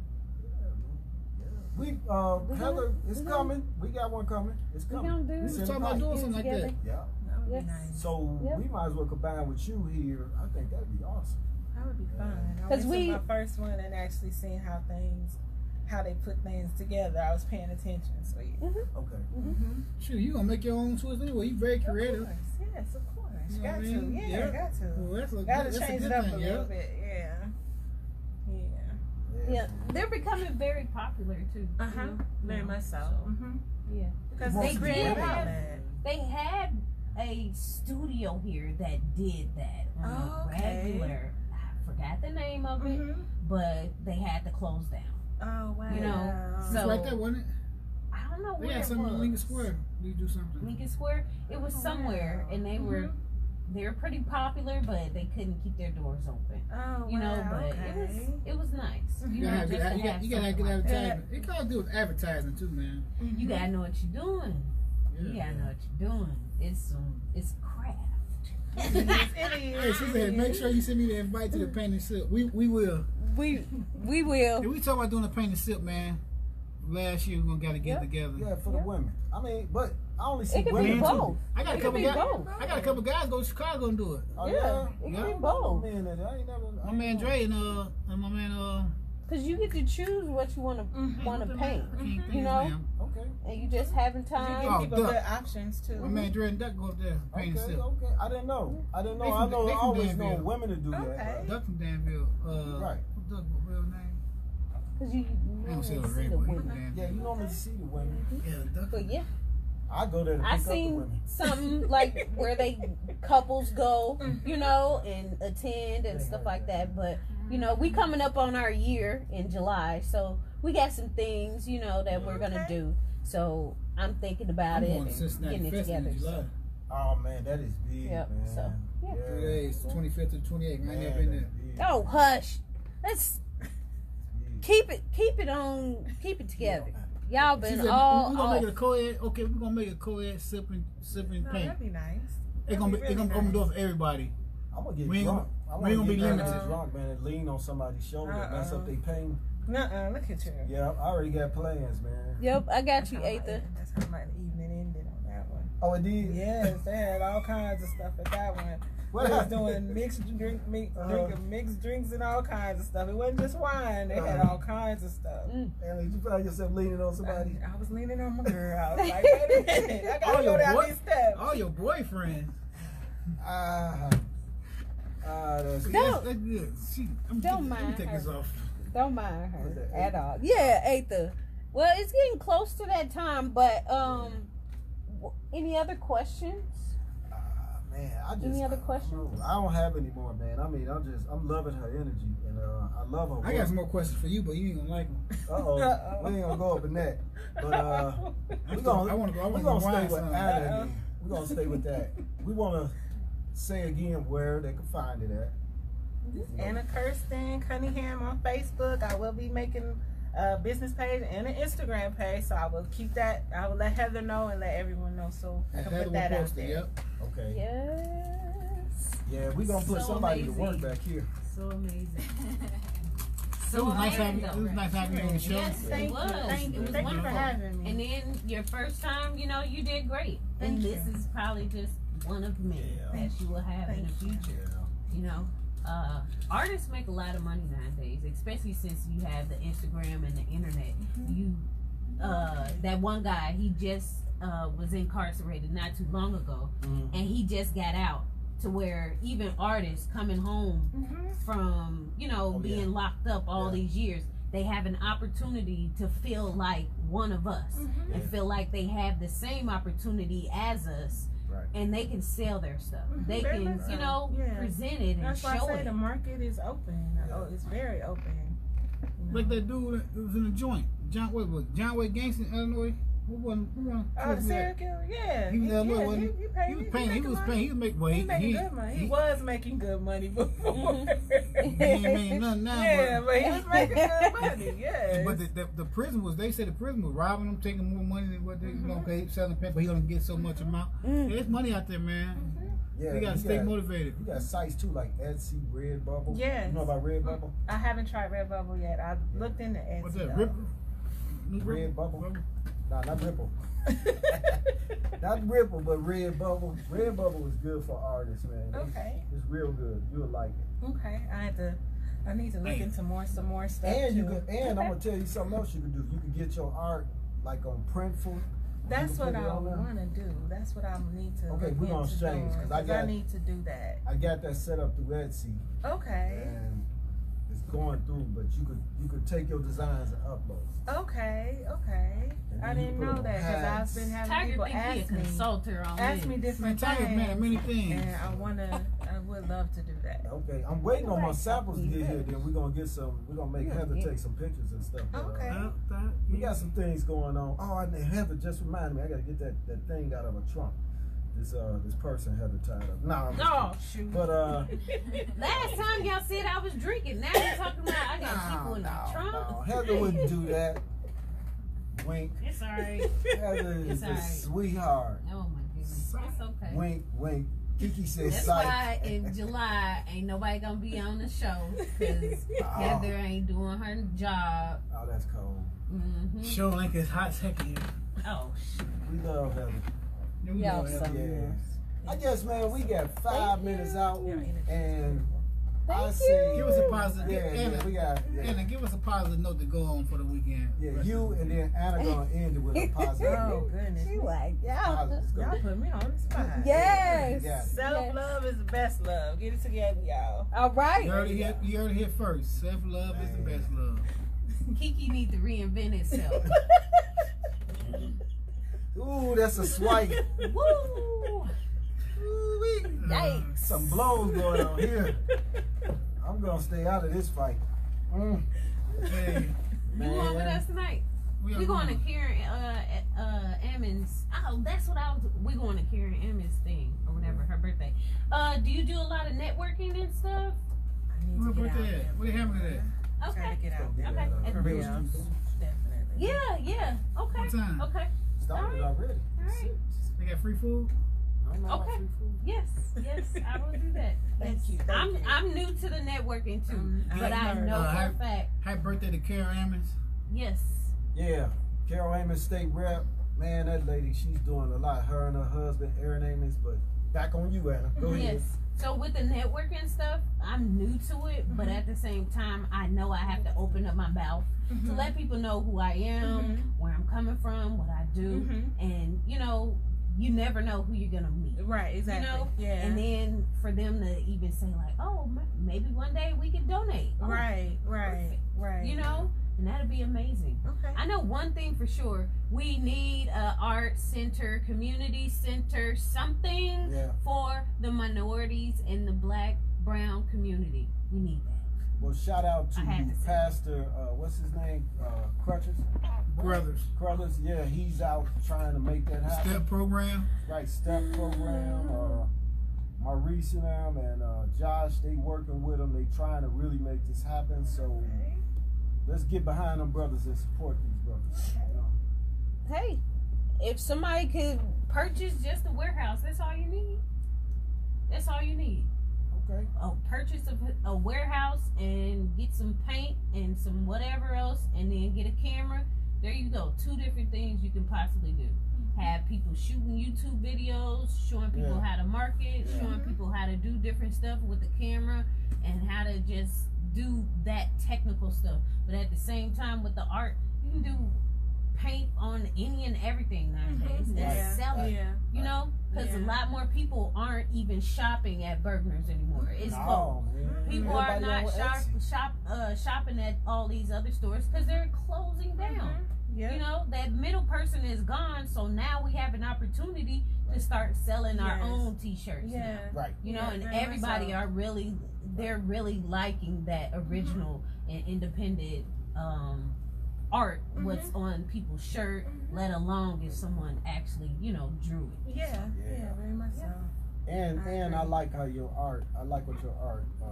Speaker 3: We, uh,
Speaker 4: We
Speaker 3: Heather,
Speaker 4: gonna-
Speaker 3: it's
Speaker 4: we gonna-
Speaker 3: coming. We got one coming. It's
Speaker 4: We
Speaker 3: coming.
Speaker 4: gonna do
Speaker 3: It's
Speaker 4: it.
Speaker 3: in
Speaker 1: talking about doing something like that.
Speaker 3: Yeah.
Speaker 2: That would be nice.
Speaker 3: So
Speaker 4: Yep.
Speaker 3: we might as well combine with you here. I think that'd be awesome.
Speaker 2: That would be fun.
Speaker 4: Because
Speaker 2: went
Speaker 4: we-
Speaker 2: to my first one and actually seeing how things, how they put things together. I was paying attention. So yeah.
Speaker 3: Okay.
Speaker 2: Mm-hmm.
Speaker 1: Shoot, you gonna make your own twist anyway. You very creative.
Speaker 2: Of course, yes, of course.
Speaker 1: You know
Speaker 2: got
Speaker 1: what I
Speaker 2: to, yeah,
Speaker 1: Yeah.
Speaker 2: got to.
Speaker 1: Well, that's a,
Speaker 2: Got to change
Speaker 1: good
Speaker 2: it up
Speaker 1: thing,
Speaker 2: a
Speaker 1: yeah.
Speaker 2: bit, yeah. Yeah.
Speaker 4: Yeah, they're becoming very popular too.
Speaker 2: Uh
Speaker 4: you
Speaker 2: huh.
Speaker 4: know?
Speaker 2: Very much so. Mm-hmm.
Speaker 4: Yeah.
Speaker 2: Because they
Speaker 3: people
Speaker 2: creative
Speaker 3: have.
Speaker 9: They had a studio here that did that on
Speaker 2: Oh,
Speaker 9: a
Speaker 2: okay.
Speaker 9: regular. I forgot the name of it,
Speaker 2: Mm-hmm.
Speaker 9: but they had to close down.
Speaker 2: Oh wow.
Speaker 9: You know,
Speaker 1: It's
Speaker 9: so-
Speaker 1: right there, wasn't it?
Speaker 9: I don't know
Speaker 1: They
Speaker 9: where
Speaker 1: had
Speaker 9: it
Speaker 1: something
Speaker 9: was.
Speaker 1: in Lincoln Square. You do something.
Speaker 9: Lincoln Square. It was
Speaker 2: Oh,
Speaker 9: somewhere,
Speaker 2: wow.
Speaker 9: and they were They were pretty popular, but they couldn't keep their doors open.
Speaker 2: Oh
Speaker 9: You know,
Speaker 2: wow,
Speaker 9: but
Speaker 2: okay.
Speaker 9: it was it was nice.
Speaker 1: You
Speaker 9: know,
Speaker 1: gotta have good, you got,
Speaker 9: have
Speaker 1: you gotta have good
Speaker 9: something like that.
Speaker 1: It got to do with advertising too, man.
Speaker 9: You gotta know what you're doing.
Speaker 1: Yeah.
Speaker 9: You gotta know what you're doing. It's some it's craft.
Speaker 2: It is.
Speaker 1: Hey, she said, make sure you send me the invite to the painting and sip. We we will.
Speaker 4: We we will.
Speaker 1: If we talk about doing the painting and sip, man, last year we're gonna gotta get
Speaker 4: Yep.
Speaker 1: together.
Speaker 3: Yeah, for the women. I mean, but I only see
Speaker 4: It could be
Speaker 3: women.
Speaker 1: Man, too.
Speaker 4: both.
Speaker 1: I got
Speaker 4: It
Speaker 1: a
Speaker 4: could
Speaker 1: couple
Speaker 4: be
Speaker 1: guys.
Speaker 4: both.
Speaker 1: I got a couple guys go to Chicago and do it.
Speaker 3: Oh,
Speaker 4: Yeah,
Speaker 3: yeah.
Speaker 4: it could
Speaker 1: Yeah.
Speaker 4: be
Speaker 3: I
Speaker 4: both.
Speaker 3: mean, I ain't never. I
Speaker 1: My man
Speaker 3: know.
Speaker 1: Dre and uh and my man uh
Speaker 4: Cause you get to choose what you want to
Speaker 2: Mhm.
Speaker 4: want to paint,
Speaker 1: can't think
Speaker 4: you know?
Speaker 3: Okay.
Speaker 4: and you just having time.
Speaker 1: Oh,
Speaker 2: give people
Speaker 1: duck.
Speaker 2: good options too.
Speaker 1: My man Dre and Duck go up there paint
Speaker 3: Okay,
Speaker 1: and
Speaker 3: okay. I didn't know. I didn't know.
Speaker 1: They
Speaker 3: I know.
Speaker 1: they
Speaker 3: I
Speaker 1: from
Speaker 3: always know women to do that.
Speaker 2: Okay.
Speaker 3: right?
Speaker 1: Duck from Danville. Uh,
Speaker 3: Right.
Speaker 1: What's Duck real name?
Speaker 4: Cause you, you
Speaker 1: I don't see
Speaker 4: normally
Speaker 1: the
Speaker 4: see
Speaker 1: red
Speaker 4: the
Speaker 1: one.
Speaker 4: women.
Speaker 3: Yeah, you normally see the women.
Speaker 1: Yeah, Duck.
Speaker 4: But yeah,
Speaker 3: I go there to pick
Speaker 4: I
Speaker 3: up the
Speaker 4: seen
Speaker 3: women.
Speaker 4: something like where they couples go, mm-hmm. you know, and attend and stuff like that. But you know, we mm-hmm. coming up on our year in July, so we got some things, you know, that we're gonna
Speaker 2: Okay.
Speaker 4: do. So I'm thinking about
Speaker 1: I'm
Speaker 4: it and getting it together.
Speaker 1: in July.
Speaker 3: Oh man, that is big,
Speaker 4: Yep,
Speaker 3: man.
Speaker 4: so, yeah.
Speaker 1: Three days, 25th to 28th. Man, I ain't been there.
Speaker 4: Oh hush, let's keep it keep it on keep it together. Y'all
Speaker 1: She
Speaker 4: been
Speaker 1: said,
Speaker 4: all
Speaker 1: we're gonna make it a co-ed. Okay, we're gonna make it a co-ed sipping, sipping
Speaker 2: Oh,
Speaker 1: paint.
Speaker 2: that'd be nice.
Speaker 1: It's gonna be, it's gonna open the door for everybody.
Speaker 3: I'm gonna get
Speaker 1: We ain't
Speaker 3: drunk.
Speaker 1: gonna-
Speaker 3: I
Speaker 1: we ain't gonna be
Speaker 3: drunk,
Speaker 1: limited. Uh-uh.
Speaker 3: get drunk, man, and lean on somebody's shoulder, and mess
Speaker 2: Uh-uh.
Speaker 3: up their pain.
Speaker 2: Nuh-uh, look at you.
Speaker 3: Yeah, I already got plans, man.
Speaker 4: Yep, I got
Speaker 2: That's
Speaker 4: you,
Speaker 2: how my- That's how my evening ended on that one.
Speaker 3: Oh, it did.
Speaker 2: Yes, they had all kinds of stuff at that one.
Speaker 3: What
Speaker 2: we was
Speaker 3: happened?
Speaker 2: doing mixed drink, mi-
Speaker 3: Uh-huh.
Speaker 2: drinking mixed drinks and all kinds of stuff. It wasn't just wine; they had
Speaker 3: Uh-huh.
Speaker 2: all kinds of stuff.
Speaker 3: And you find yourself leaning on somebody.
Speaker 2: I was leaning on my girl. I was like, wait a minute, I gotta
Speaker 1: your
Speaker 2: go down
Speaker 1: boy-
Speaker 2: these steps.
Speaker 1: All your boyfriends.
Speaker 3: Ah, that's
Speaker 1: See,
Speaker 10: Don't-
Speaker 1: that's, that's good. See, I'm
Speaker 10: Don't
Speaker 1: let me
Speaker 10: mind
Speaker 1: take
Speaker 10: her.
Speaker 1: this off.
Speaker 10: Don't mind
Speaker 3: What's
Speaker 10: her at all. Yeah, Aether. Well, it's getting close to that time, but um, w- any other questions?
Speaker 3: Man, I just.
Speaker 10: Any other
Speaker 3: I
Speaker 10: questions?
Speaker 3: I don't have any more, man. I mean, I'm just, I'm loving her energy, and uh, I love her.
Speaker 1: I got some more questions for you, but you ain't gonna like them.
Speaker 3: Uh oh, we ain't gonna go up in that. But uh, we
Speaker 1: I
Speaker 3: gonna,
Speaker 1: want to go. I
Speaker 3: we
Speaker 1: want to
Speaker 3: gonna stay with
Speaker 1: that. some.
Speaker 3: Anna. We gonna stay with that. We wanna say again where they can find it at.
Speaker 2: Anna Kirsten Cunningham on Facebook. I will be making a business page and an Instagram page, so I will keep that. I will let Heather know and let everyone know, so I can put that out there.
Speaker 1: Yep.
Speaker 3: Okay.
Speaker 10: Yes.
Speaker 3: Yeah, we're gonna put
Speaker 4: So
Speaker 3: somebody to
Speaker 4: amazing.
Speaker 3: work back here.
Speaker 4: So amazing.
Speaker 1: It was nice
Speaker 4: amazing,
Speaker 1: having you. It was
Speaker 4: though.
Speaker 1: nice having you on the show.
Speaker 4: Yes,
Speaker 2: Thank
Speaker 4: it was.
Speaker 2: thank
Speaker 4: It
Speaker 2: you,
Speaker 4: was
Speaker 2: thank you for having me.
Speaker 4: And then your first time, you know, you did great.
Speaker 2: Thank
Speaker 4: and
Speaker 2: you.
Speaker 4: this is probably just one of many
Speaker 3: Yeah.
Speaker 4: that you will have in the
Speaker 2: Thank you.
Speaker 4: future. You know, uh, artists make a lot of money nowadays, especially since you have the Instagram and the internet.
Speaker 2: Mm-hmm.
Speaker 4: You, uh, that one guy, he just uh, was incarcerated not too long ago,
Speaker 3: Mhm.
Speaker 4: and he just got out. To where even artists coming home
Speaker 2: Mhm.
Speaker 4: from you know
Speaker 3: Oh,
Speaker 4: being
Speaker 3: yeah.
Speaker 4: locked up all
Speaker 3: Yeah.
Speaker 4: these years they have an opportunity to feel like one of us
Speaker 2: Mhm.
Speaker 4: and
Speaker 3: Yeah.
Speaker 4: feel like they have the same opportunity as us
Speaker 3: Right.
Speaker 4: and they can sell their stuff
Speaker 2: Mhm,
Speaker 4: they
Speaker 2: very
Speaker 4: can
Speaker 2: much
Speaker 4: you know
Speaker 2: Yeah.
Speaker 4: present it and
Speaker 2: That's why I
Speaker 4: show
Speaker 2: say
Speaker 4: it
Speaker 2: the market is open.
Speaker 3: Yeah.
Speaker 2: Oh, it's very open. you know.
Speaker 1: Like that dude that was in the joint. John what was John Wayne Gacy in Illinois? Who won who won?
Speaker 2: Oh, the serial killer, yeah.
Speaker 1: He was in
Speaker 2: yeah,
Speaker 1: wasn't he?
Speaker 2: he, he,
Speaker 1: He was paying. He
Speaker 2: making
Speaker 1: was paying. He was making. Well,
Speaker 2: He
Speaker 1: he,
Speaker 2: making
Speaker 1: he,
Speaker 2: good money. He,
Speaker 1: he-
Speaker 2: was making good money before.
Speaker 1: he ain't making nothing now.
Speaker 2: yeah,
Speaker 1: but,
Speaker 2: but he was making good money. Yeah.
Speaker 1: But the, the, the prison was, they said the prison was robbing them, taking more money than what they, you know, mm-hmm. pay, selling pen, but he don't get so much mm-hmm. amount.
Speaker 10: Mm.
Speaker 1: There's money out there, man. Mm-hmm.
Speaker 3: Yeah,
Speaker 1: you gotta
Speaker 3: you
Speaker 1: stay
Speaker 3: got-
Speaker 1: motivated.
Speaker 3: You got sites too, like Etsy, Redbubble.
Speaker 2: Yes.
Speaker 3: You know about Redbubble?
Speaker 2: I haven't tried Redbubble yet. I looked into Etsy.
Speaker 1: What's that?
Speaker 2: though.
Speaker 3: Redbubble?
Speaker 1: Ripple?
Speaker 3: Nah, not Ripple. Not Ripple, but Redbubble. Redbubble is good for artists, man. It's-
Speaker 2: okay.
Speaker 3: It's real good. You'll like it.
Speaker 2: Okay. I had to. I need to look
Speaker 1: mm.
Speaker 2: into more, some more stuff.
Speaker 3: And you
Speaker 2: too.
Speaker 3: could, and I'm gonna tell you something else you can do. You can get your art like on Printful.
Speaker 2: That's what I want to do. That's what I need to.
Speaker 3: Okay,
Speaker 2: look
Speaker 3: we gonna
Speaker 2: into
Speaker 3: exchange,
Speaker 2: doing,
Speaker 3: 'cause I got-
Speaker 2: need to do that.
Speaker 3: I got that set up through Etsy,
Speaker 2: Okay.
Speaker 3: and it's going through. But you could you could take your designs and upload.
Speaker 2: Okay. Okay. I didn't know that because. I've been having
Speaker 4: tiger
Speaker 2: people
Speaker 4: think he a
Speaker 2: ask me,
Speaker 4: consultant on
Speaker 2: ask
Speaker 4: this.
Speaker 2: me
Speaker 1: Man,
Speaker 2: different
Speaker 1: Tiger's
Speaker 2: things,
Speaker 1: man, many things.
Speaker 2: and I wanna. I would love to do that.
Speaker 3: Okay, I'm waiting on my samples to get here. Then we're gonna get some. We're gonna make
Speaker 10: Yeah,
Speaker 3: Heather
Speaker 10: yeah.
Speaker 3: take some pictures and stuff. but, uh,
Speaker 2: Okay.
Speaker 1: That- that-
Speaker 3: We got some things going on. Oh, and Heather just reminded me. I gotta get that, that thing out of a trunk. This uh this person Heather tied up. Nah, I'm just
Speaker 4: oh shoot
Speaker 3: But uh,
Speaker 4: last time y'all said i was drinking now you're talking about i got
Speaker 3: no,
Speaker 4: people in
Speaker 3: no,
Speaker 4: the trunk
Speaker 3: no. Heather wouldn't do that. Wink.
Speaker 4: it's all right
Speaker 3: Heather is
Speaker 4: It's
Speaker 3: a
Speaker 4: all right.
Speaker 3: sweetheart.
Speaker 4: oh my goodness it's okay
Speaker 3: Wink, wink. Kiki says
Speaker 4: That's
Speaker 3: psych.
Speaker 4: why in July ain't nobody gonna be on the show because
Speaker 3: Oh,
Speaker 4: Heather ain't doing her job.
Speaker 3: oh, that's cold.
Speaker 4: hmm
Speaker 1: Show link is hot second here.
Speaker 4: Oh shoot!
Speaker 3: We love Heather.
Speaker 1: Yeah, we
Speaker 10: Y'all
Speaker 1: know that.
Speaker 10: so
Speaker 3: Yeah. I guess, man, we got five minutes out,
Speaker 2: Yeah, energy.
Speaker 3: and I
Speaker 10: Thank
Speaker 3: see.
Speaker 1: Give us a positive.
Speaker 3: Yeah,
Speaker 1: Anna,
Speaker 3: yeah, we got. Yeah.
Speaker 1: Anna, give us a positive note to go on for the weekend.
Speaker 3: Yeah, you and then Anna gonna end it with a positive.
Speaker 2: Oh
Speaker 3: note.
Speaker 2: goodness.
Speaker 10: She like, yeah.
Speaker 3: Positive.
Speaker 2: Y'all put me on the spot.
Speaker 10: Yes.
Speaker 3: Yeah.
Speaker 2: Self love is the best love. Get it together, y'all.
Speaker 10: All right.
Speaker 1: You heard it here, you heard it here first. Self love is the best love.
Speaker 4: Kiki need to reinvent itself.
Speaker 3: Ooh, that's a swipe.
Speaker 4: Woo!
Speaker 3: Ooh-wee.
Speaker 10: Yikes.
Speaker 3: Some blows going on here. I'm gonna stay out of this fight. Mm.
Speaker 1: Hey,
Speaker 4: You going with us tonight?
Speaker 1: we
Speaker 4: We
Speaker 1: are
Speaker 4: going to Karen uh, uh, Ammons. Oh, that's what I was. We going to Karen Ammons thing or whatever her birthday. Uh, do you do a lot of networking and stuff?
Speaker 2: I need
Speaker 1: Where
Speaker 2: to
Speaker 1: the
Speaker 2: get out
Speaker 1: birthday
Speaker 2: there.
Speaker 1: at? Where they having it?
Speaker 2: Try
Speaker 4: Okay.
Speaker 2: to get out there.
Speaker 4: Okay.
Speaker 2: For real. Definitely.
Speaker 4: Yeah, yeah. Okay. Okay.
Speaker 3: Started
Speaker 4: Alright.
Speaker 3: already.
Speaker 4: All right.
Speaker 1: They got free food?
Speaker 3: I don't know
Speaker 4: okay.
Speaker 3: Free food.
Speaker 4: Yes, yes, I will do that.
Speaker 2: Thank you. Thank
Speaker 4: I'm,
Speaker 2: you.
Speaker 4: I'm new to the networking too,
Speaker 2: Um,
Speaker 4: but I
Speaker 2: learned.
Speaker 4: know
Speaker 1: Uh,
Speaker 4: for a
Speaker 1: I-
Speaker 4: fact.
Speaker 1: Happy birthday to Karen Ammons.
Speaker 4: Yes.
Speaker 3: Yeah, Carol Ammons, state rep. Man, that lady, she's doing a lot. Her and her husband, Aaron Ammons. But back on you, Anna. Go ahead.
Speaker 4: Yes. So with the networking stuff, I'm new to it, but
Speaker 2: Mhm.
Speaker 4: at the same time, I know I have to open up my mouth to let people know who I am,
Speaker 2: Mhm.
Speaker 4: where I'm coming from, what I do,
Speaker 2: Mhm.
Speaker 4: and you know, you never know who you're gonna meet.
Speaker 2: Right, exactly.
Speaker 4: know,
Speaker 2: yeah.
Speaker 4: And then for them to even say like, "Oh, maybe one day we could donate." Oh,
Speaker 2: right, right,
Speaker 4: perfect.
Speaker 2: right.
Speaker 4: You know, and that'd be amazing.
Speaker 2: Okay.
Speaker 4: I know one thing for sure: we need a art center, community center, something
Speaker 3: Yeah.
Speaker 4: for the minorities in the Black Brown community. We need that.
Speaker 3: Well, shout out to
Speaker 4: I to.
Speaker 3: Pastor. Uh, what's his name? Uh, Crutches.
Speaker 1: Brothers.
Speaker 3: Crothers. Yeah, he's out trying to make that happen.
Speaker 1: Step program.
Speaker 3: Right, step program. Uh, Maurice and them and uh, Josh, they working with them. They trying to really make this happen. So let's get behind them brothers and support these brothers. You know?
Speaker 4: Hey, if somebody could purchase just a warehouse, that's all you need. That's all you need.
Speaker 3: Okay.
Speaker 4: a purchase of a warehouse and get some paint and some whatever else and then get a camera there you go two different things you can possibly do have people shooting youtube videos showing people
Speaker 3: Yeah.
Speaker 4: how to market
Speaker 3: Yeah.
Speaker 4: showing people how to do different stuff with the camera and how to just do that technical stuff but at the same time with the art you can do paint on any and everything nowadays
Speaker 2: Mhm.
Speaker 4: and
Speaker 2: Yeah.
Speaker 4: sell it
Speaker 2: Yeah.
Speaker 4: you know because a lot more people aren't even shopping at Bergner's anymore it's closed
Speaker 3: No, man.
Speaker 4: People are not shop, shop uh, shopping at all these other stores because they're closing down.
Speaker 2: Mhm. Yeah.
Speaker 4: You know that middle person is gone, so now we have an opportunity to start selling our own T-shirts. now.
Speaker 2: yeah.
Speaker 3: Right.
Speaker 4: You know,
Speaker 2: Yeah,
Speaker 4: and
Speaker 2: very
Speaker 4: everybody
Speaker 2: so.
Speaker 4: are really they're really liking that original and independent um, art. What's on people's shirt,
Speaker 2: Mhm.
Speaker 4: let alone if someone actually you know drew it.
Speaker 2: Yeah.
Speaker 3: Yeah.
Speaker 2: Yeah. Very much so.
Speaker 3: And
Speaker 2: I
Speaker 3: and I like how your art. I like what your art. Uh,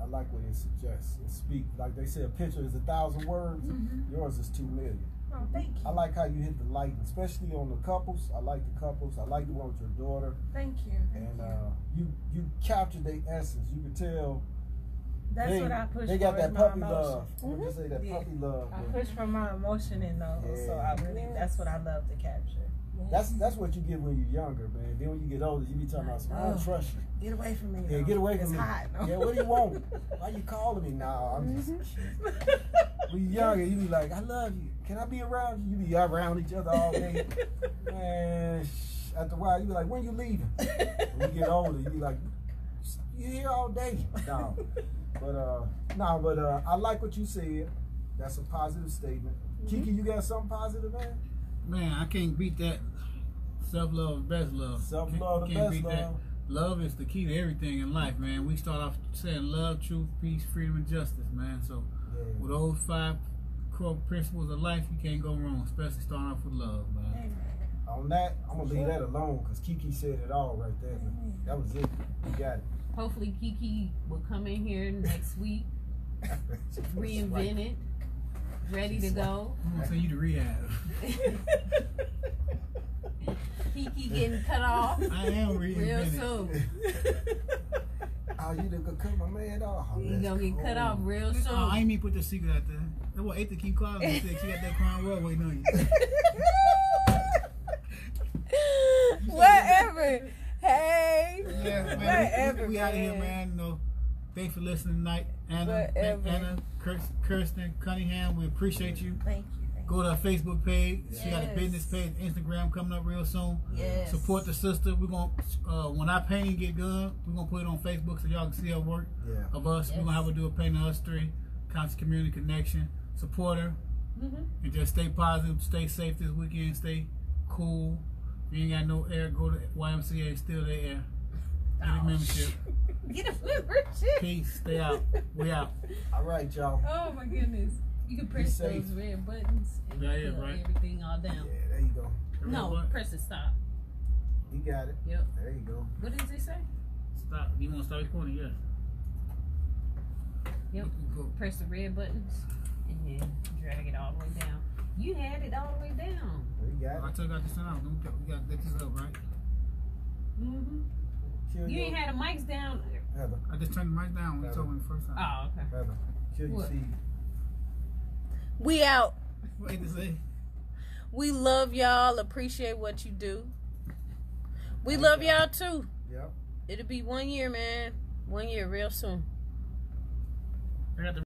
Speaker 3: I like what it suggests. and speak like they say. A picture is a thousand words.
Speaker 2: Mhm.
Speaker 3: Yours is two million.
Speaker 2: Oh, thank you.
Speaker 3: I like how you hit the light, especially on the couples. I like the couples. I like the one with your daughter.
Speaker 2: Thank you. Thank
Speaker 3: and
Speaker 2: you.
Speaker 3: uh, you you captured their essence. You could tell
Speaker 2: That's
Speaker 3: they,
Speaker 2: what I push
Speaker 3: they
Speaker 2: for
Speaker 3: got that
Speaker 2: my
Speaker 3: puppy
Speaker 2: emotion.
Speaker 3: love. I'm gonna just say that
Speaker 2: Yeah.
Speaker 3: puppy love.
Speaker 2: I push for my emotion in those, so I really that's what I love to capture.
Speaker 3: That's that's what you get when you're younger, man. Then when you get older, you be talking about, I don't
Speaker 2: Oh.
Speaker 3: trust you.
Speaker 2: Get away from me.
Speaker 3: Yeah,
Speaker 2: though.
Speaker 3: get away from
Speaker 2: it's
Speaker 3: me.
Speaker 2: hot.
Speaker 3: Yeah, what do you want? Why you calling me now? I'm just mm-hmm. when you're younger, you be like, I love you. Can I be around you? You be around each other all day. Man, sh- after a while, you be like, when you leaving? When you get older, you be like, you here all day. No, but uh, no, but uh, I like what you said. That's a positive statement. Kiki, you got something positive, man?
Speaker 1: Man, I can't beat that. Self love is best love.
Speaker 3: Self
Speaker 1: Can't-
Speaker 3: love, the
Speaker 1: can't
Speaker 3: best
Speaker 1: beat that.
Speaker 3: love.
Speaker 1: Love is the key to everything in life, man. We start off saying love, truth, peace, freedom, and justice, man. So with
Speaker 3: Yeah.
Speaker 1: those five core principles of life, you can't go wrong, especially starting off with love, man.
Speaker 2: Amen.
Speaker 3: On that, I'm gonna leave that alone because Kiki said it all right there. Man. That was it. You got it.
Speaker 4: Hopefully, Kiki will come in here next week, reinvent it, ready to go.
Speaker 1: I'm gonna send you to rehab.
Speaker 4: Kiki getting cut off
Speaker 1: I am
Speaker 4: real
Speaker 1: reinvented.
Speaker 4: soon.
Speaker 3: Oh, you done gonna cut my man off. Oh,
Speaker 4: You
Speaker 3: that's
Speaker 4: gonna get cut off real soon.
Speaker 1: Oh, I ain't mean put the secret out there. That what ate the keep quiet. She said she got that crown royal waiting on you.
Speaker 2: Whatever. Hey.
Speaker 1: Yeah, man.
Speaker 2: Whatever,
Speaker 1: we, we out of here,
Speaker 2: man.
Speaker 1: man. You know, thanks for listening tonight, Anna,
Speaker 2: Whatever.
Speaker 1: Anna, Kirsten, Kirsten Cunningham. We appreciate you.
Speaker 2: Thank you. Thank
Speaker 1: Go to our Facebook page. She got a business page, Instagram coming up real soon.
Speaker 2: Yes.
Speaker 1: Support the sister. We're gonna uh, when our painting get done, we're gonna put it on Facebook so y'all can see her work
Speaker 3: Yeah.
Speaker 1: of us. We're gonna have her do a painting of us three, constant community connection. Support her
Speaker 4: Mhm.
Speaker 1: and just stay positive, stay safe this weekend, stay cool. If you ain't got no air, go to YMCA, still there air. Get a
Speaker 4: Oh,
Speaker 1: membership.
Speaker 4: Get a membership.
Speaker 1: Peace. Stay out. We out.
Speaker 3: All right, y'all.
Speaker 4: Oh my goodness. You can press those red buttons and
Speaker 1: Yeah, yeah, right.
Speaker 4: everything all down.
Speaker 3: Yeah,
Speaker 4: down.
Speaker 3: there you go.
Speaker 4: No,
Speaker 1: What?
Speaker 4: press the stop.
Speaker 3: You got it.
Speaker 4: Yep.
Speaker 3: There you go.
Speaker 4: What does it say?
Speaker 1: Stop. You want to start recording? Yeah.
Speaker 4: Yep.
Speaker 1: Go.
Speaker 4: Press the red buttons and then drag it all the way down. You had it all the way down.
Speaker 3: There you
Speaker 1: I
Speaker 3: got it.
Speaker 1: took out the sound. Don't We got to get this up, right?
Speaker 4: hmm You
Speaker 3: your,
Speaker 4: ain't had the mics down.
Speaker 3: Heather.
Speaker 1: I just turned the mic down when you told me the first time.
Speaker 4: Oh, okay.
Speaker 3: Heather. Kill your
Speaker 4: What?
Speaker 3: seed.
Speaker 2: We out.
Speaker 1: What did to say?
Speaker 2: We love y'all. Appreciate what you do. We
Speaker 3: Thank
Speaker 2: love
Speaker 3: y'all.
Speaker 2: y'all too.
Speaker 3: Yep.
Speaker 4: it'll be one year, man. One year, real soon.
Speaker 1: I got the